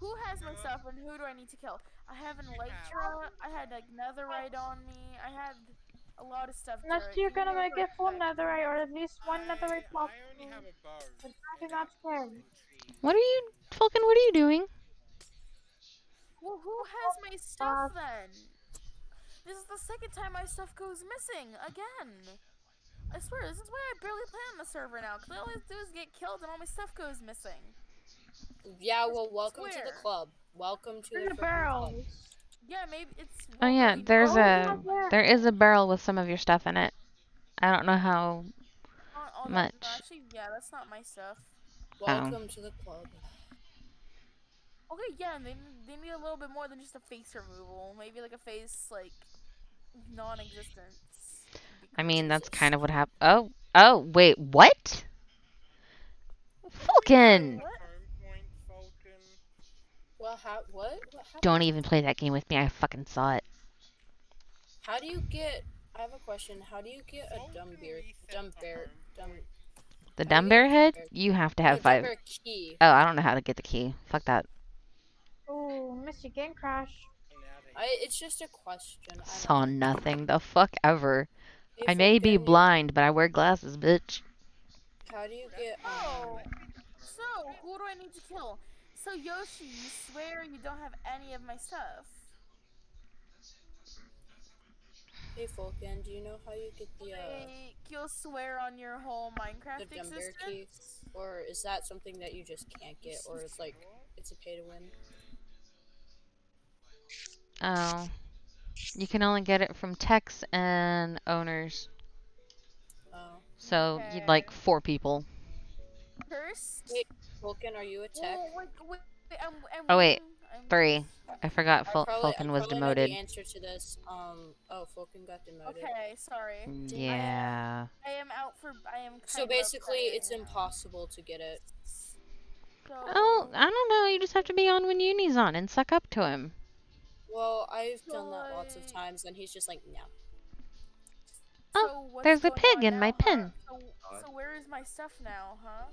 Who has my stuff and who do I need to kill? I have an Elytra, I had like netherite on me, I had a lot of stuff. Unless Jared. you're gonna make it full a fact. netherite or at least one netherite I, block. I only have a bow. But I do not care. What are you, Falcon? What are you doing? Well, who has my stuff uh, then? This is the second time my stuff goes missing again. I swear, this is why I barely play on the server now, cause all I do is get killed and all my stuff goes missing. Yeah, well, welcome to the club. Welcome to There's the a barrel. club. Yeah, maybe it's. Oh yeah, there's Oh, a yeah, there. there is a barrel with some of your stuff in it. I don't know how. Oh, oh, much. No, actually, yeah, that's not my stuff. Welcome oh. to the club. Okay, yeah, and they they need a little bit more than just a face removal. Maybe like a face like non-existence. I mean, that's kind of what happened. Oh, oh, wait, what? Falcon! What? Home point, Falcon. Well, how, what? What? Don't even play that game with me. I fucking saw it. How do you get? I have a question. How do you get a dumb Falcon beer? reset Dumb bear? Dumb. The How dumb bear head? You have to have dumb five. key. Oh, I don't know how to get the key. Fuck that. Oh, Missy game crash. I. It's just a question. I Saw know. nothing. The fuck ever. Hey, I may be blind, but I wear glasses, bitch. How do you get? Oh, Um, so who do I need to kill? So Yoshi, you swear you don't have any of my stuff? hey, Falcon. Do you know how you get the uh, Like, you'll swear on your whole Minecraft the dumb bear key? existence? Or is that something that you just can't get? Or it's like it's a pay to win? Oh. You can only get it from techs and owners. Oh, So you'd like four people. Cursed? Wait, Falcon, are you a tech? Well, wait, wait, wait, I'm, I'm Oh, wait. I'm- Three. I forgot I probably, Falcon I was probably know demoted. the answer to this. Um. Oh, Falcon got demoted. Okay, sorry. Mm, yeah. I am out for. I am. So kind of basically, it's impossible to get it. So, Oh, I don't know. You just have to be on when Uni's on and suck up to him. Well, I've done that lots of times, and he's just like, no. Oh, so what's there's a pig on in my now, huh? pen. So, so where is my stuff now, huh?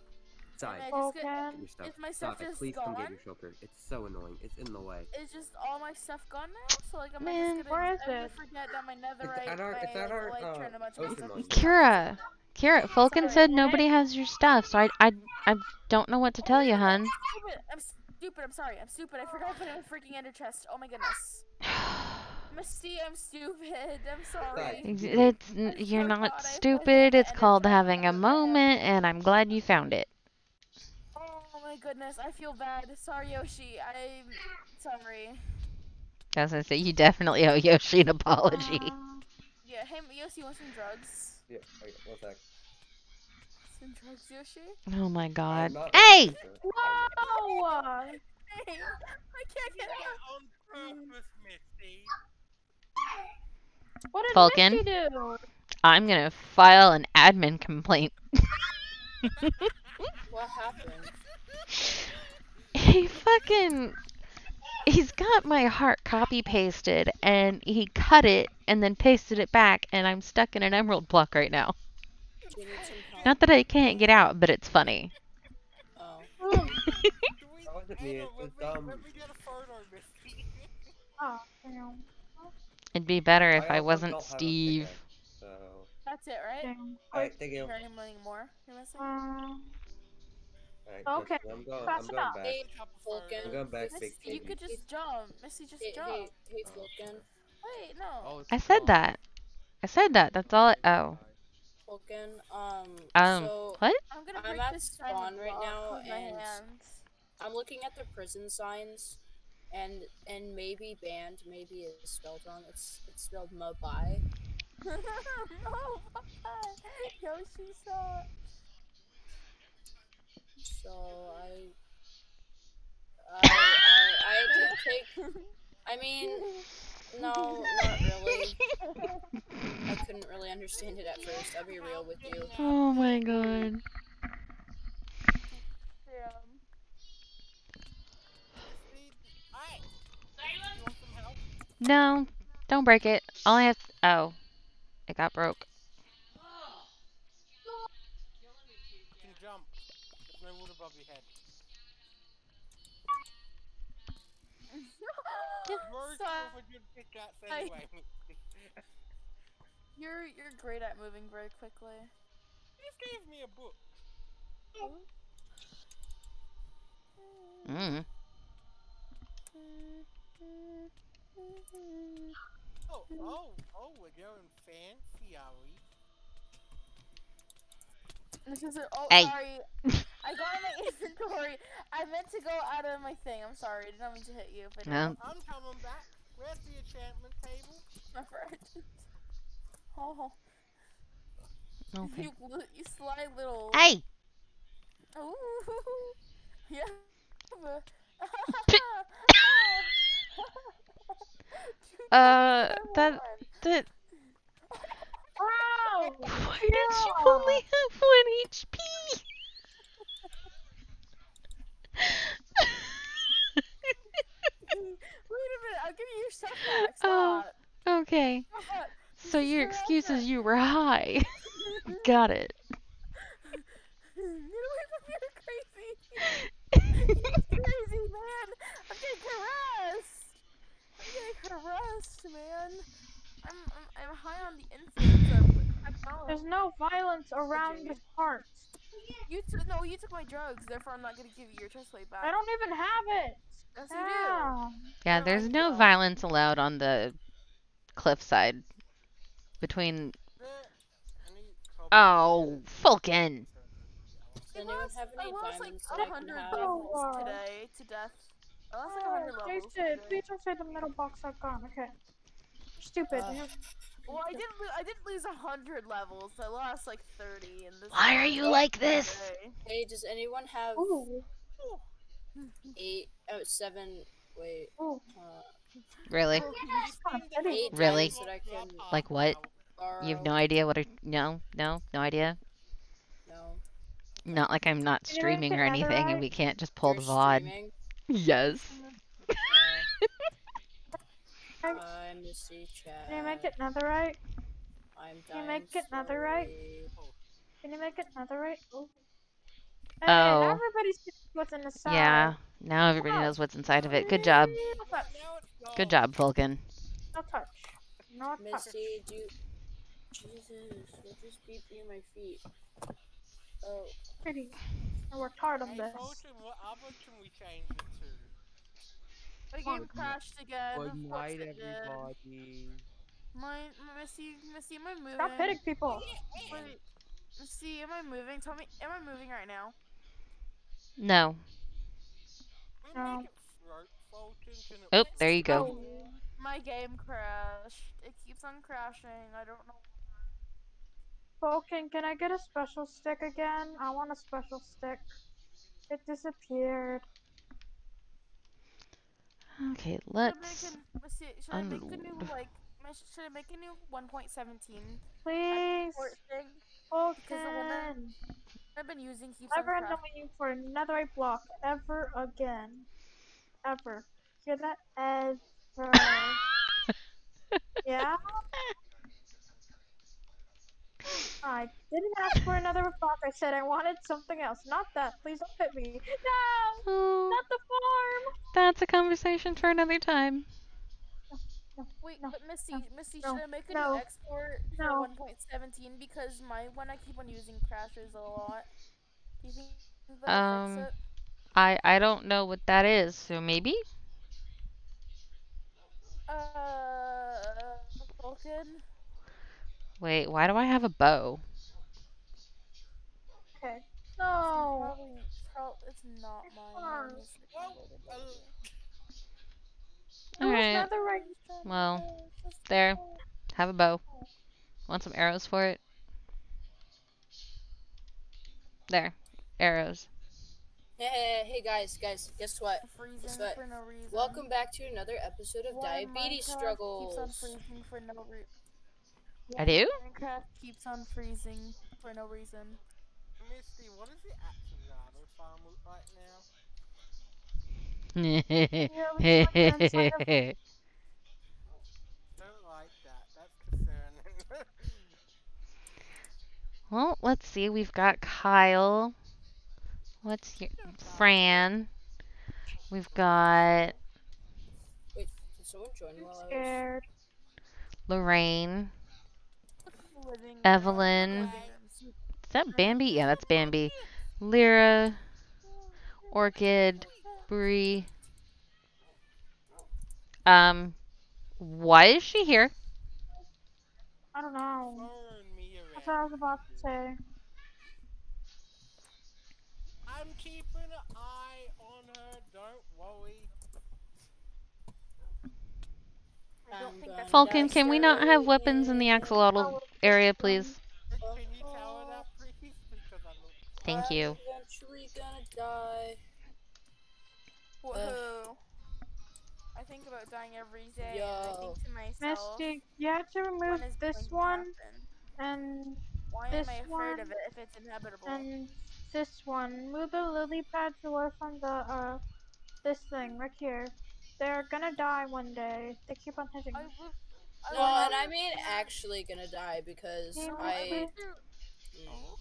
Side. Am I just get- Falcon. Your stuff. Is my stuff Side, just please come get your shulker. It's so annoying. It's in the way. Is just all my stuff gone now? So like, am Man, I just gonna where is I'm gonna it? forget that my It's netherite, at our, my it's at our, elytra, uh, ocean stuff mine. is Kira, Kira, Falcon said what? nobody has your stuff, so I, I, I don't know what to tell you, hun. Stupid. I'm stupid. I'm sorry. I'm stupid. I forgot to put it in a freaking ender chest. Oh my goodness. Misty, I'm stupid. I'm sorry. It's n- you're forgot I not put it in stupid. It's called having a moment, and I'm glad you found it. Oh my goodness. I feel bad. Sorry, Yoshi. I'm sorry. I was gonna say you definitely owe Yoshi an apology. Uh, Yeah. Hey, Yoshi, you want some drugs? Yeah, wait, one sec. Some drugs, Yoshi? Oh my God. Hey, Whoa! Hey, I can't get Yeah, out. on purpose, Misty. What did Falcon. Misty do? I'm gonna file an admin complaint. What happened? he fucking he's got my heart copy pasted and he cut it and then pasted it back and I'm stuck in an emerald block right now. Do you need some help? Not that I can't get out, but it's funny. Oh. That wasn't me, it on, was, let me, let me get a photo, Misty. Damn. It'd be better if I also wasn't don't have a Steve. pickaxe, So, That's it, right? Damn. alright, thank you. Is there more you're missing? Um, Alright, Okay, I'm going, fast I'm going enough. back. Hey, Couple Vulcan. I'm going back, Missy, big you could just jump. Missy, just Hey, jump. hey, hey, Vulcan. Wait, no. Oh, I said wrong. that. I said that. That's all I oh. Vulcan. Um. Um so what? I'm gonna I'm break at this spawn right now, and- I'm looking at the prison signs, and and maybe banned, maybe it's spelled wrong. It's it's spelled Mobai. no, Yoshi sucks. So I. I, I, I did take. I mean, no, not really. I couldn't really understand it at first. I'll be real with you. Oh my god. Damn. Alright. You want some help? No, don't break it. All I have oh. It got broke. Very So- cool with your pickaxe I- anyway. You're you're great at moving very quickly. You Just gave me a book. Mm. Oh, oh, oh, we're going fancy, are we? This is a, oh Hey. sorry. I got in my inventory. I meant to go out of my thing. I'm sorry. I did not mean to hit you. But I No. did. I'm coming back. Where's the enchantment table? My friend. Oh, Okay. you you sly little. Hey! Ooh. Yeah. Uh that that Ow! Why did you only have one HP? Wait a minute. I'll give you your stuff back. Oh. Okay. Stop. So your your excuse is you were high. Got it. Get away from me, you're crazy. You're crazy, man. I'm getting harassed. I'm getting harassed, man. I'm, I'm, I'm high on the influence of technology. There's no violence around Okay. this part. You took no, you took my drugs. Therefore, I'm not gonna give you your chest plate back. I don't even have it. Yes, you do. Yeah, don't there's no that. violence allowed on the cliffside. Between There. Oh, I need cobble. Oh, Fulkin. Does I anyone lost, have I lost like diamonds that I can 100 have? levels Oh. today to death. I lost like Oh, 100 levels. Jason, please don't say the middle box I've gone. Okay. You're stupid. Uh, Well, I didn't. Lo- I didn't lose 100 levels. I lost like 30 in this. Why are you like this? Hey, does anyone have Ooh, eight, oh, seven, wait, uh, Really? That's kind of pretty. eight Really? diamonds that I can Like what? borrow? You have no idea what I no, no, no idea. No. Not like I'm not Can you make streaming or anything and we can't just pull You're the VOD. streaming? Yes. I miss chat. Can you make it netherite? I'm Can you make it netherite? slowly. Can you make it netherite? Ooh. Hey, Oh. now everybody's what's in the side. Yeah. Now everybody Wow. knows what's inside of it. Good job. No touch. Now it's gone. Good job, Vulcan. No touch. No touch. Misty, do you... Jesus, what just beat me my feet? Oh, Pretty. I worked hard on Hey, this. Fulton, what other can we change it to? My game crashed again. Good night, everybody. My, my Missy, Missy, am I moving? Stop hitting people. Wait, Missy, am I moving? Tell me, am I moving right now? No. No. make it float, Fulton? Can it Oh, there you go. Oh. My game crashed. It keeps on crashing. I don't know. Vulcan, can I get a special stick again? I want a special stick. It disappeared. Okay, Should I make let's an- Missy, should I make a new like? Should I make a new 1.17 Please, export thing? the woman- I've been using keeps Never on craft. annoying for another block ever again. Ever. Hear that? Ever. yeah? I didn't ask for another block. I said I wanted something else. Not that. Please don't hit me. No! Oh, Not the farm! that's a conversation for another time. Wait, No, but Misty, no, Misty, no, should I make a no, new export no. for 1.17 because my one I keep on using crashes a lot. Do you think Um. I I don't know what that is, so maybe. Uh, Vulcan. Wait, why do I have a bow? Okay. It's No! Probably, prob- it's not mine. fine. mine is the Well, converted version. There Alright, netherite. well, there. Have a bow. Want some arrows for it? There. Arrows. Hey, hey, hey, guys, guys, guess what? freezing what? for no. Welcome back to another episode of Why Diabetes Minecraft Struggles. Keeps on freezing for no reason. I do? Minecraft keeps on freezing for no reason. Misty, what does the Axolotl farm look like now? Don't like that. That's concerning. well, let's see. We've got Kyle. What's your Fran. We've got Wait, did someone join while I was? Scared. Lorraine. Living Evelyn. Is that Bambi? Yeah, that's Bambi. Lyra. Orchid. Bree. Um, why is she here? I don't know. Following me That's what I was about to say. I'm keeping an eye on her. Don't worry. I don't I'm think gonna that's Falcon, can we not have weapons in the slowly. axolotl area, please? Can you tell her that, please? Because I'm not. Thank you. eventually. Whoa. I think about dying every day. And I Yo. think to myself, Misty, you have to remove this one and Why this am I afraid one of it if it's inhabitable? and this one. Move the lily pads away from the uh this thing right here. They're gonna die one day. They keep on hitting. I me. live, I No, live and I mean actually gonna die because Yeah, I I. live through. Oh.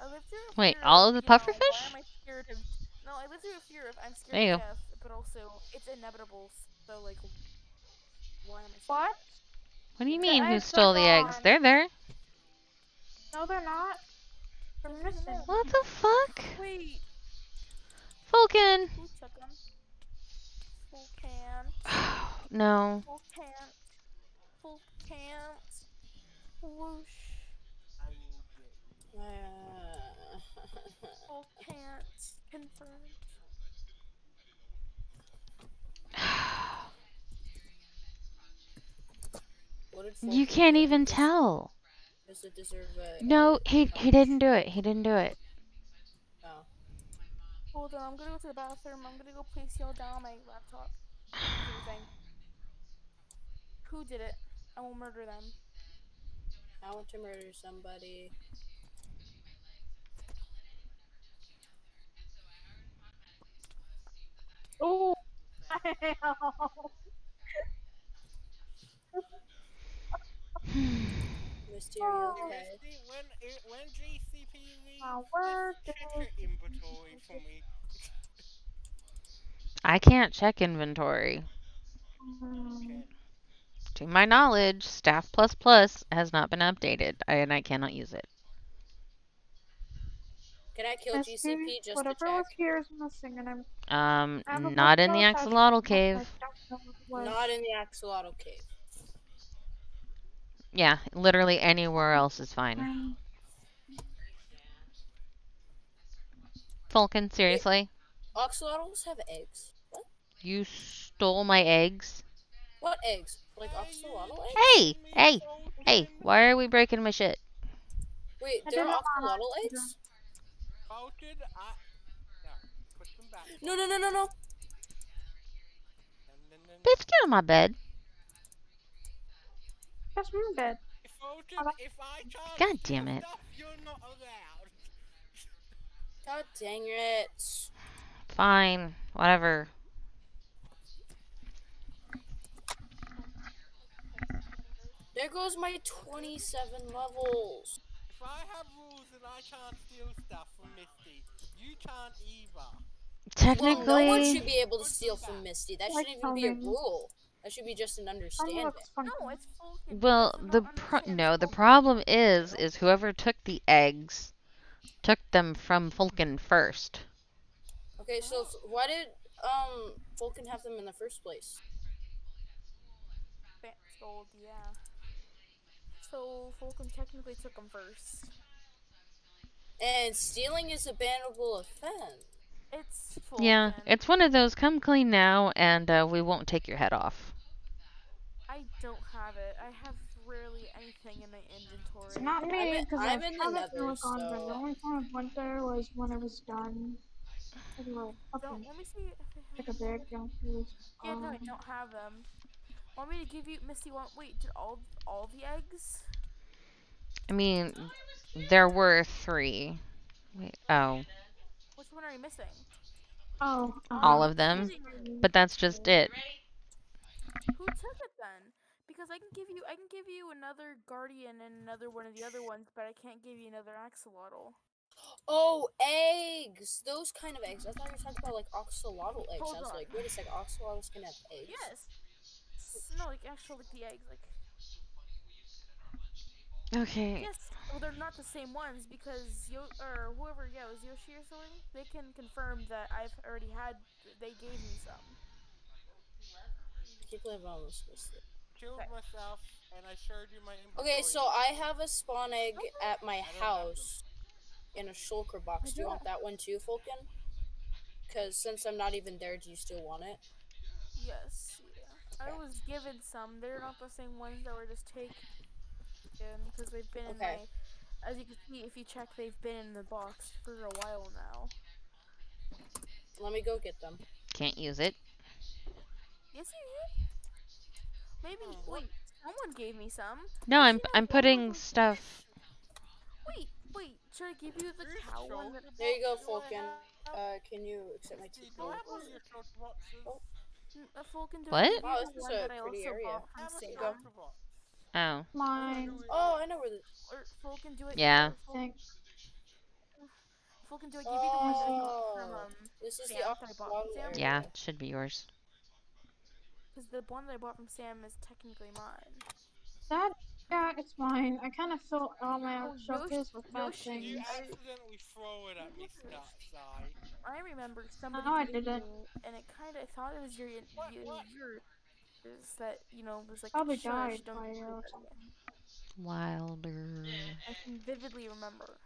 I live through a Wait, all of, of the you know, pufferfish? Why am I scared of? No, I live through a fear of I'm scared There you of go. death, but also it's inevitable. So like, why am I? Scared? What? What do you The mean, who stole the eggs? They're there. No, they're not. They're missing. What the fuck? Wait, Vulcan! Who? Full can. no. Full can. Full can. Whoosh. I will get Uh, Full can't. Confirmed. You can't even tell. Does it deserve a? No, he he didn't do it. He didn't do it. Oh. Hold on, I'm gonna go to the bathroom. I'm gonna go place y'all down on my laptop. Who did it? I will murder them. I want to murder somebody. Oh. Misty, Oh. okay? When i- when GCP leaves, My just word check inventory for me. I can't check inventory. Mm. To my knowledge, Staff Plus Plus has not been updated, and I cannot use it. Can I kill Misty, GCP just to whatever check? was here is missing, and I'm. Um, I have a not in the axolotl cave. book. I don't know what it was. Not in the axolotl cave. Yeah, literally anywhere else is fine. Falcon, seriously? Axolotls have eggs. What? You stole my eggs? What eggs? Like axolotl eggs? Hey! Hey! Hey! Why are we breaking my shit? Wait, I there are didn't want axolotl to. eggs? Colton, I. No, them back. No, no, no, no, no. And then, then, Bitch, get on my bed. That's my bed. Fulton, if I charge God damn it. Stuff, you're not allowed. God dang it. Fine. Whatever. There goes my 27 levels. If I have rules and I can't steal stuff from Misty, you can't either. Technically, Well, no one should be able to steal from Misty. That shouldn't even be a rule. That should be just an understanding. No, it's Fulkin. well, the pro- no, the problem is, is whoever took the eggs, took them from Fulkin first. Okay, so f- why did um Vulcan have them in the first place? Ba- Sold, yeah. So Fulkin technically took them first. And stealing is a bannable offense. It's Fulkin. Yeah, it's one of those. Come clean now, and uh, we won't take your head off. I don't have it. I have rarely anything in my inventory. It's not I'm me, because I'm I in the have it nether, to look on, but the only time I went there was when it was done. Anyway, Don't okay. let me see if I Like have a big jump use. Yeah, no, I don't have them. Want me to give you Misty? Want wait? Did all all the eggs? I mean, there were three. Wait, oh, Which one are you missing? Oh, all um, of them, but that's just it. Who took it then? Because I can give you, I can give you another guardian and another one of the other ones, but I can't give you another axolotl. Oh, eggs! Those kind of eggs. I thought you were talking about like axolotl eggs. Hold I was on. like, wait a second, axolotls can have eggs. Yes. No, like actual like the eggs, like Okay. yes. Well, they're not the same ones because Yo or whoever, yeah, it was Yoshi or something. They can confirm that I've already had. They gave me some. I can't believe I almost missed it. Killed myself, and I showed you my inventory. Okay, so I have a spawn egg at my I don't have them. house in a shulker box. Do you want that one too, Fulkin? Because since I'm not even there, do you still want it? Yes. Yeah. I was given some. They're not the same ones that were just taken because they've been Okay. in my. As you can see, if you check, they've been in the box for a while now. Let me go get them. Can't use it. Yes, you did. Maybe. Oh. Wait. Someone gave me some. No, I'm I'm putting stuff. Wait. Wait. Should I give you the Who's cow one? That, There you go, Do I Fulkin. have- Uh, can you accept my two Misty, do I have gold? one of your shulker boxes? Oh. N- Fulkin, What? I Wow, this is a pretty area. bought I have from a Sam? shulker box. Oh. mine. Oh, I know where the. Or Fulkin, do it. Yeah. Thanks. Fulkin, do I give you the one that I got from Oh. um? This is the that I bought axolotl from Sam? area. Yeah, it should be yours. Because the one that I bought from Sam is technically mine. That, yeah, it's mine. I kind of filled all my Oh, showcase with bad Yoshi, You things. accidentally throw it at me, Scott side. I remember somebody No, I didn't. and it kind of I thought it was your What, you, what? your is that you know was like Probably shush, died don't by do or that something. again." Wilder. I can vividly remember.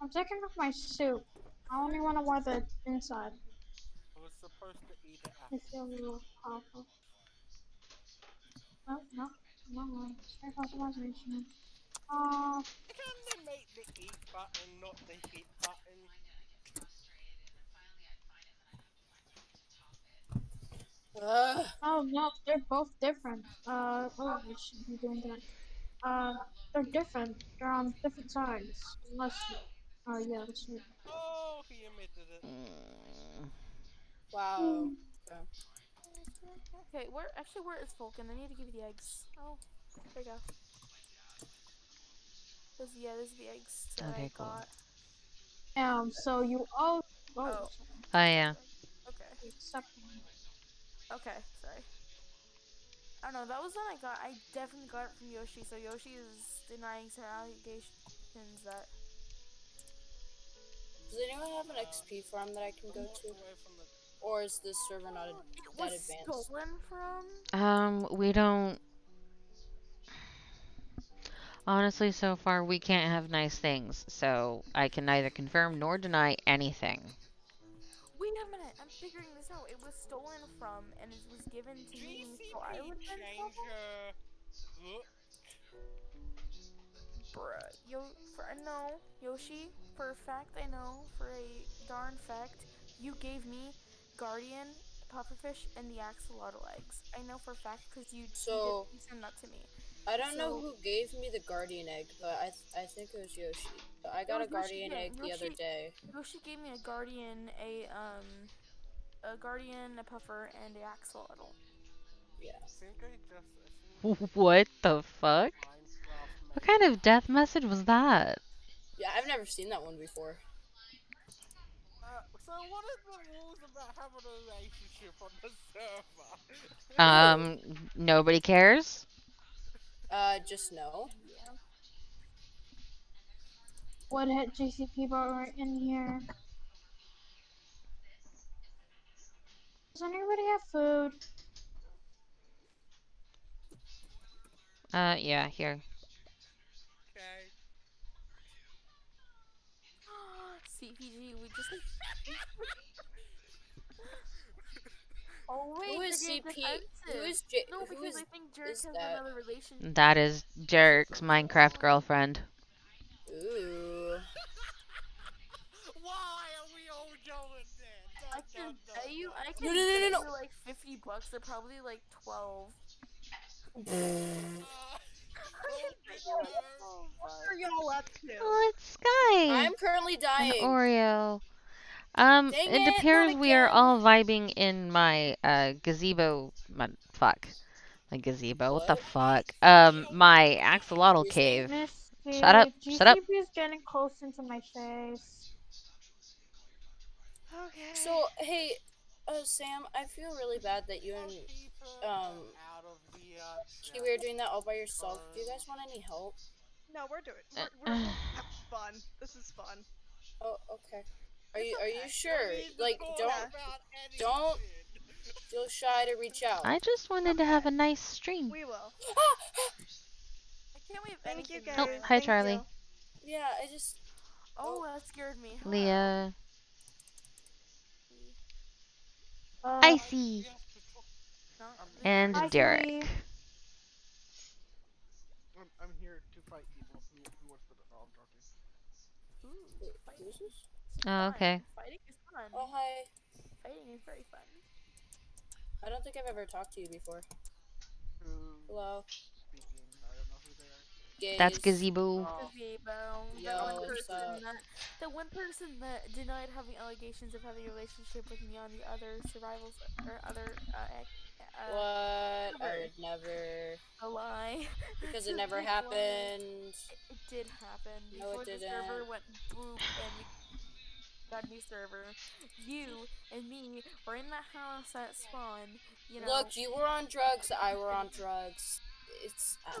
I'm taking off my suit. I only want to wear the inside. I was supposed to eat it I after. feel a little powerful. No, no, no, no. Straight customization. Uh, Can they make the eat button not the hit button? Ugh. oh no, they're both different. Uh, oh, I should be doing that. Uh, they're different. They're on different sides. Unless, oh yeah, that's right. Oh, he admitted it. Mm. Wow. Okay, where actually where is Vulcan? I need to give you the eggs. Oh, there you go. This, yeah, this is the eggs that I Okay, cool. got. Um, so you all Oh. oh, Oh yeah. Okay. Okay, sorry. I don't know, that was one I got. I definitely got it from Yoshi, so Yoshi is denying some allegations that. Does anyone have an XP farm that I can go to? Away from the Or is this server not a- It that was advanced? stolen from. Um, we don't. Honestly, so far we can't have nice things, so I can neither confirm nor deny anything. Wait a minute, I'm figuring this out. It was stolen from, and it was given to me, so I would then change your look. Bruh, yo, for I know Yoshi. For a fact, I know for a darn fact, you gave me Guardian pufferfish and the axolotl eggs. I know for a fact because you, So- you did send that to me. I don't know who gave me the guardian egg, but I th- I think it was Yoshi. But I got a was Yoshi guardian again. egg the other Yoshi- day. Yoshi gave me a guardian, a um, a guardian, a puffer, and a axolotl. Yeah. I think I just. I think What the fuck? What kind of death message was that? Yeah, I've never seen that one before. So what are the rules about having a relationship on the server? Um, nobody cares. Uh, just no. What hit JCP brought right in here? Does anybody have food? Uh, yeah, here. CPG, we just. oh wait, Who is CP? Who defensive. is J? No, because I think Jerk has that? another relationship. That is Jerk's Minecraft girlfriend. Ooh. Why are we all going there? I can dun, bet you. I No, can no, no, no, bet no. you like 50 bucks. They're probably like 12. I can bet you like 12 What are y'all up to? Oh, it's Sky. I'm currently An dying. Oreo. Um, Dang it it, appears we are all vibing in my uh gazebo. My, fuck, my gazebo. What, the fuck? Um, my axolotl cave. Miss Shut up, Steve, shut up. GCP is getting close into my face. Okay. So hey, uh, Sam, I feel really bad that you and um, out of the, uh, are doing that all by yourself. Do you guys want any help? no, we're doing. We're, we're having fun. This is fun. Oh, okay. Are you are you sure? Like, don't don't- feel shy to reach out. I just wanted to have a nice stream. We will. I can't wait Thank you guys. Oh, hi, Thank Charlie. you. yeah, I just Oh, that scared me. Hello. Leah, Uh, Icy, We have to talk- Not and Hi, Derek. Kiwi. I'm, I'm here to fight people who, who wants to oh, I'm talking. Ooh, fighting is? Oh, okay. Fighting is fun. Oh hi. Fighting is very fun. I don't think I've ever talked to you before. Who Hello. speaking? I don't know who they are. Gaze. That's gazebo. Oh. Gazebo. Yo, the one person that the one person that denied having allegations of having a relationship with me on the other survivals or other uh, ex- uh What? I never. would never. a lie. Because it never happened. It, it did happen No, it before the server didn't. went boop and we got a new server. You and me were in that house at spawn. You know. Look, you were on drugs. I were on drugs. It's. Uh,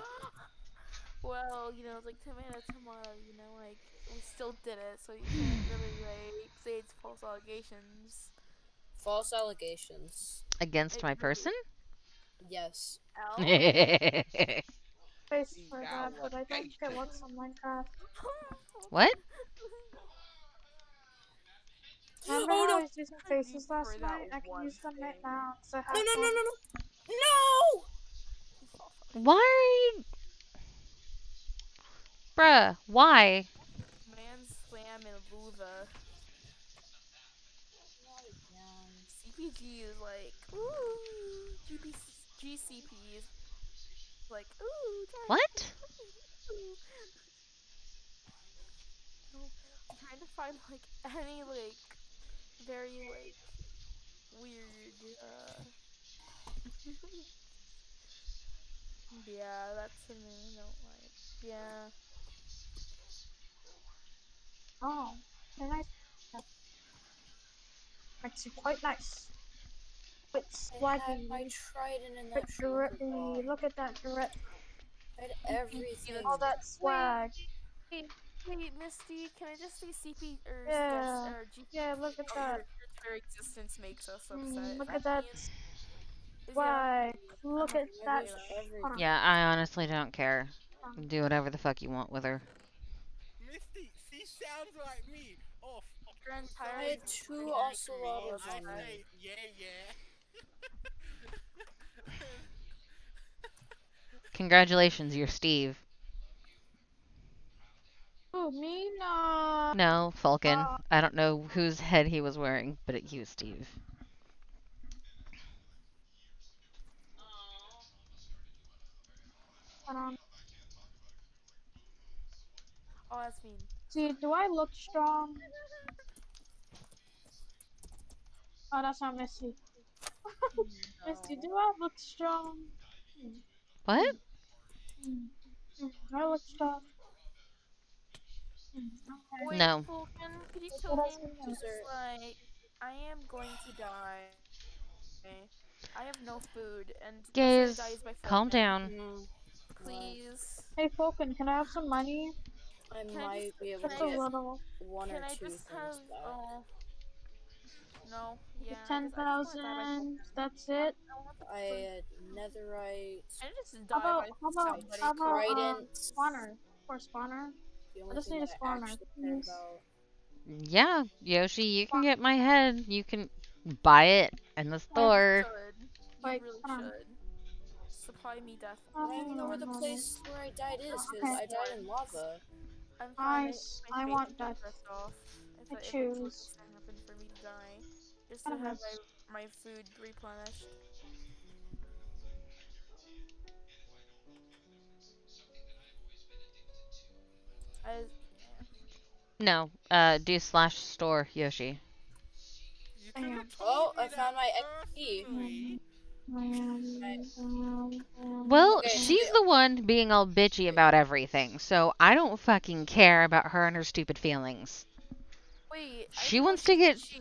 Well, you know, it's like tomato, tomato, you know, like, we still did it, so you can't really, like, say it's false allegations. false allegations. Against It my really- person? Yes. Ow. Face for that, but I don't get what's on Minecraft. what? Remember Oh, no. I was using faces last night? I can use them right thing. now. 'cause I have No, no, no, no, no. No! Why are you? Bruh, why? Man slam and Luva. Um, CPG is like, ooh, GP, GCPs. Like, ooh, Jack, What? ooh. I'm trying to find, like, any, like, very, like, weird, uh... yeah, that's something I don't like. Yeah. Oh, very nice. Actually, quite nice. Quite I had swaggy. my trident in Quite that shoulder directly. bag. Look at that direct. I had everything. All that swag. Hey, hey, Misty, can I just say CP or Yeah. or GP? Yeah, look at Oh, that. your, your existence makes us upset. Mm, look at that means- is there- swag. Look at that. yeah, everything. Hold on. Yeah, I honestly don't care. Do whatever the fuck you want with her. Misty, she sounds like me. Oh, fuck. Your I had two makes ocelots us I on me. say, yeah, yeah. Congratulations, you're Steve. Oh, me? No. No, Falcon. Uh, I don't know whose head he was wearing, but it, he was Steve. Um, oh, that's mean. See, do I look strong? Oh, that's not messy. Misty, do I look strong? What? Do I look strong? Okay. No. Vulcan, could you tell I me, said. because, Dessert. like, I am going to die. I have no food, and if Gaze, die is by calm down. Mm, Please. Hey, Falcon, can I have some money? I Can I might just- be able Just to a get little. one Can or I two just things have, back. oh. No, yeah. I Ten just- I just wanna die by thousand. Vulcan. That's it. I want the I food. had netherite, I just die How about how about how about um, trident. spawner or spawner? I just need a spawner, actually care please. about. Yeah, Yoshi, you can get my head. You can buy it in the store. should. You really should. Supply me death. I don't even know where the place where I died is, because Okay. I died in lava. I'm trying Nice. to I want death. dress off. If I I, if it choose. Just to have my, my food replenished. As, No, uh, do slash store Yoshi. You Hang on. Oh, I found my XP. personally. Well, Okay, she's the one being all bitchy about everything, so I don't fucking care about her and her stupid feelings. wait, She know wants to get- she.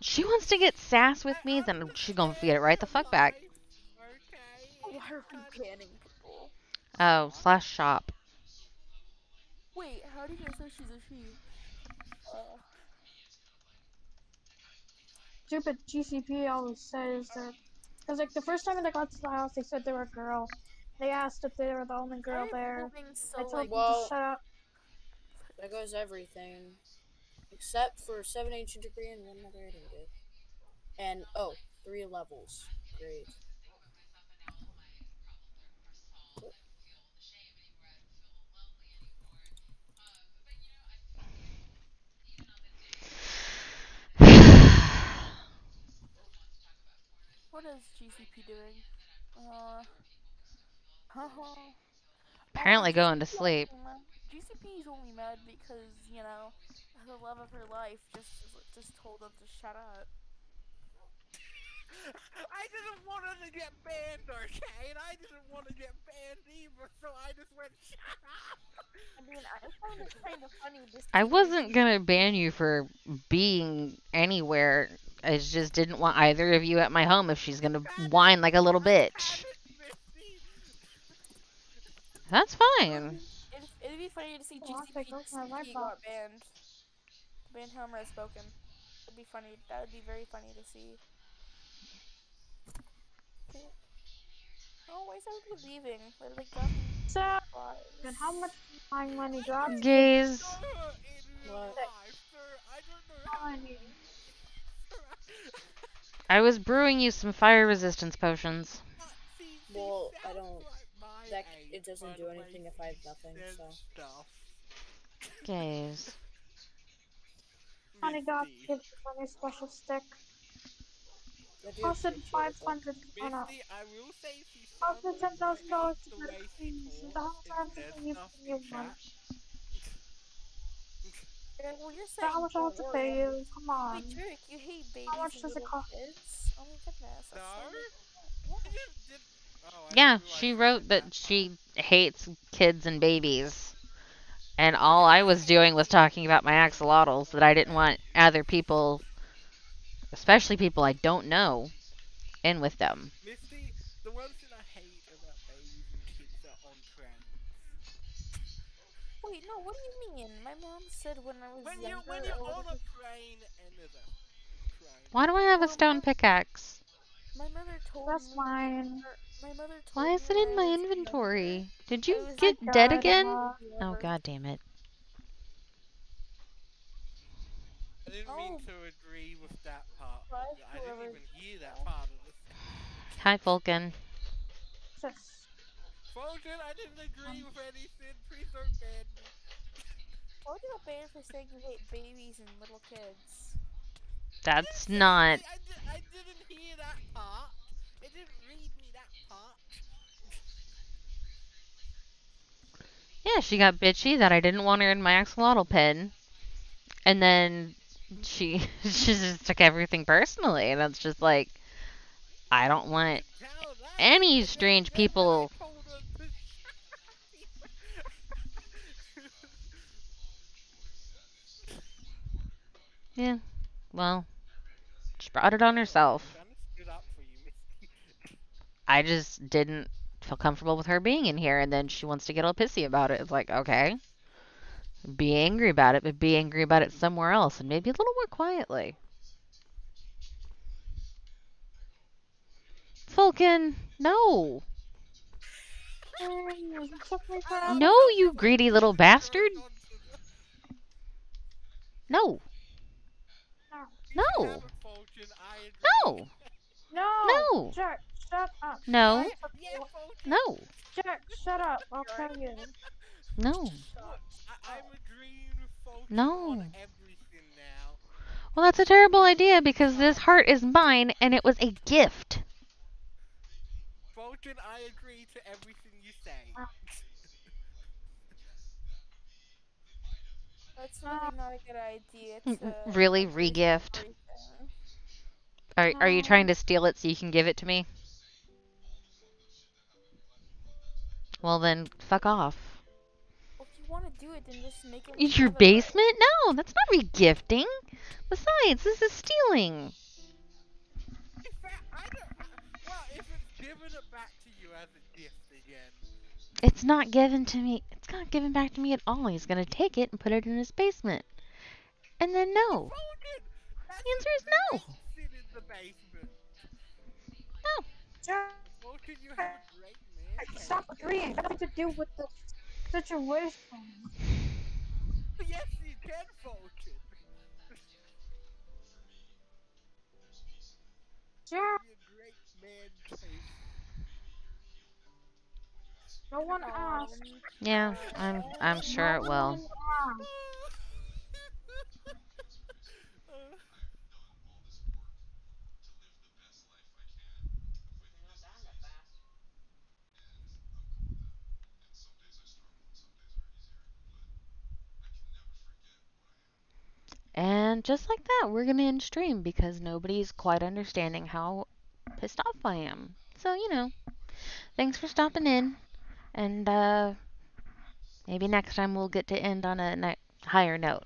She wants to get sass with me, then she's gonna get it right the fuck back. Okay. Why are we banning people? Oh, slash shop. Wait, how do you guys know she's a she? Uh, stupid GCP always says that. Because, like, the first time they got to the house, they said they were a girl. They asked if they were the only girl there. moving so I told like them Well- to shut up. There goes everything. Except for 7 ancient debris and 1 nether ingot. And, oh, three levels. Great. What is GCP doing? Uh. Apparently going to GCP sleep. Only GCP is only mad because you know the love of her life just just told them to shut up. I didn't want her to get banned, okay? And I didn't want to get banned either, so I just went, shut up! I mean, I found it kind of funny. I wasn't gonna ban you for being anywhere. I just didn't want either of you at my home if she's gonna whine like a little bitch. That's fine. It'd, it'd be funny to see I'll GCP, take those my got banned. Ban Helmer has spoken. It'd be funny. That would be very funny to see. Oh, why is everybody leaving? They're like dropping So, flies. and how much my money dropped? Gaze. What? I was brewing you some fire resistance potions. Well, I don't. That it doesn't do anything if I have nothing. So Stuff. Gaze. Money got gives me a special stick. I do Costed appreciate five it, though. hundred. No. Misty, I will say she ten thousand dollars to the get way a she please. talks The house I have to pay you stuff for your chat. money. Well, you're saying how much I have to pay you? Come on. Wait, Turk, you hate babies How much does it little cost? kids? Oh my goodness. That's No? so I weird. didn't- did- oh, I Yeah, she wrote that she hates kids and babies. And all I was doing was talking about my axolotls that I didn't want other people, especially people I don't know, in with them. Misty, the one thing I hate about babies and kids are on trends. Wait, no, what do you mean? My mom said when I was When younger. you're when you're on a wasn't- train and there's a train. Why do I have a stone pickaxe? My mother told That's me. mine. My mother told Why is it in my inventory? Did you get like, dead again? Oh god damn it. I didn't mean Oh. to agree with that part. I didn't even hear that part of the Hi, Vulcan. Sis. Fulton, I didn't agree um. with anything. Please don't ban me. Why would you get banned for saying you hate babies and little kids? That's not. I, I, I didn't hear that part. It didn't read me that part. Yeah, she got bitchy that I didn't want her in my axolotl pen. And then she she just took everything personally and it's just like I don't want any strange people Yeah. Well, she brought it on herself. Kinda stood up for you, Misty. I just didn't feel comfortable with her being in here, and then she wants to get all pissy about it. It's like, okay, be angry about it, but be angry about it somewhere else, and maybe a little more quietly. Vulcan, no, You took me for no, you greedy little bastard, no, No. haven't, Fulton, I agree. no, No. No. Jack, shut up. no, no, Jack, shut up. I'll tell you. no. I, I'm agreeing with No. on everything now. Well, that's a terrible idea because this heart is mine, and it was a gift. Fulton, I agree to everything you say. That's really not a good idea Mm, to really, agree to re-gift? Are are you trying Um. to steal it so you can give it to me? Well then, fuck off. Well, if you want to do it, then just make it. Is your basement? No, that's not regifting. Besides, this is stealing. In fact, I don't. Well, if it's giving it back to you as a gift again. It's not given to me. It's not given back to me at all. He's gonna take it and put it in his basement. And then no. The answer is no. great in the basement. No. Jack, stop agreeing. Nothing to do with the situation. Yes, you can, Fulton. Jack, Be a great man no one asked. Yeah, I'm I'm sure it will. one asked. Uh, And just like that, we're gonna end stream because nobody's quite understanding how pissed off I am. So, you know, thanks for stopping in. And uh maybe next time we'll get to end on a higher note.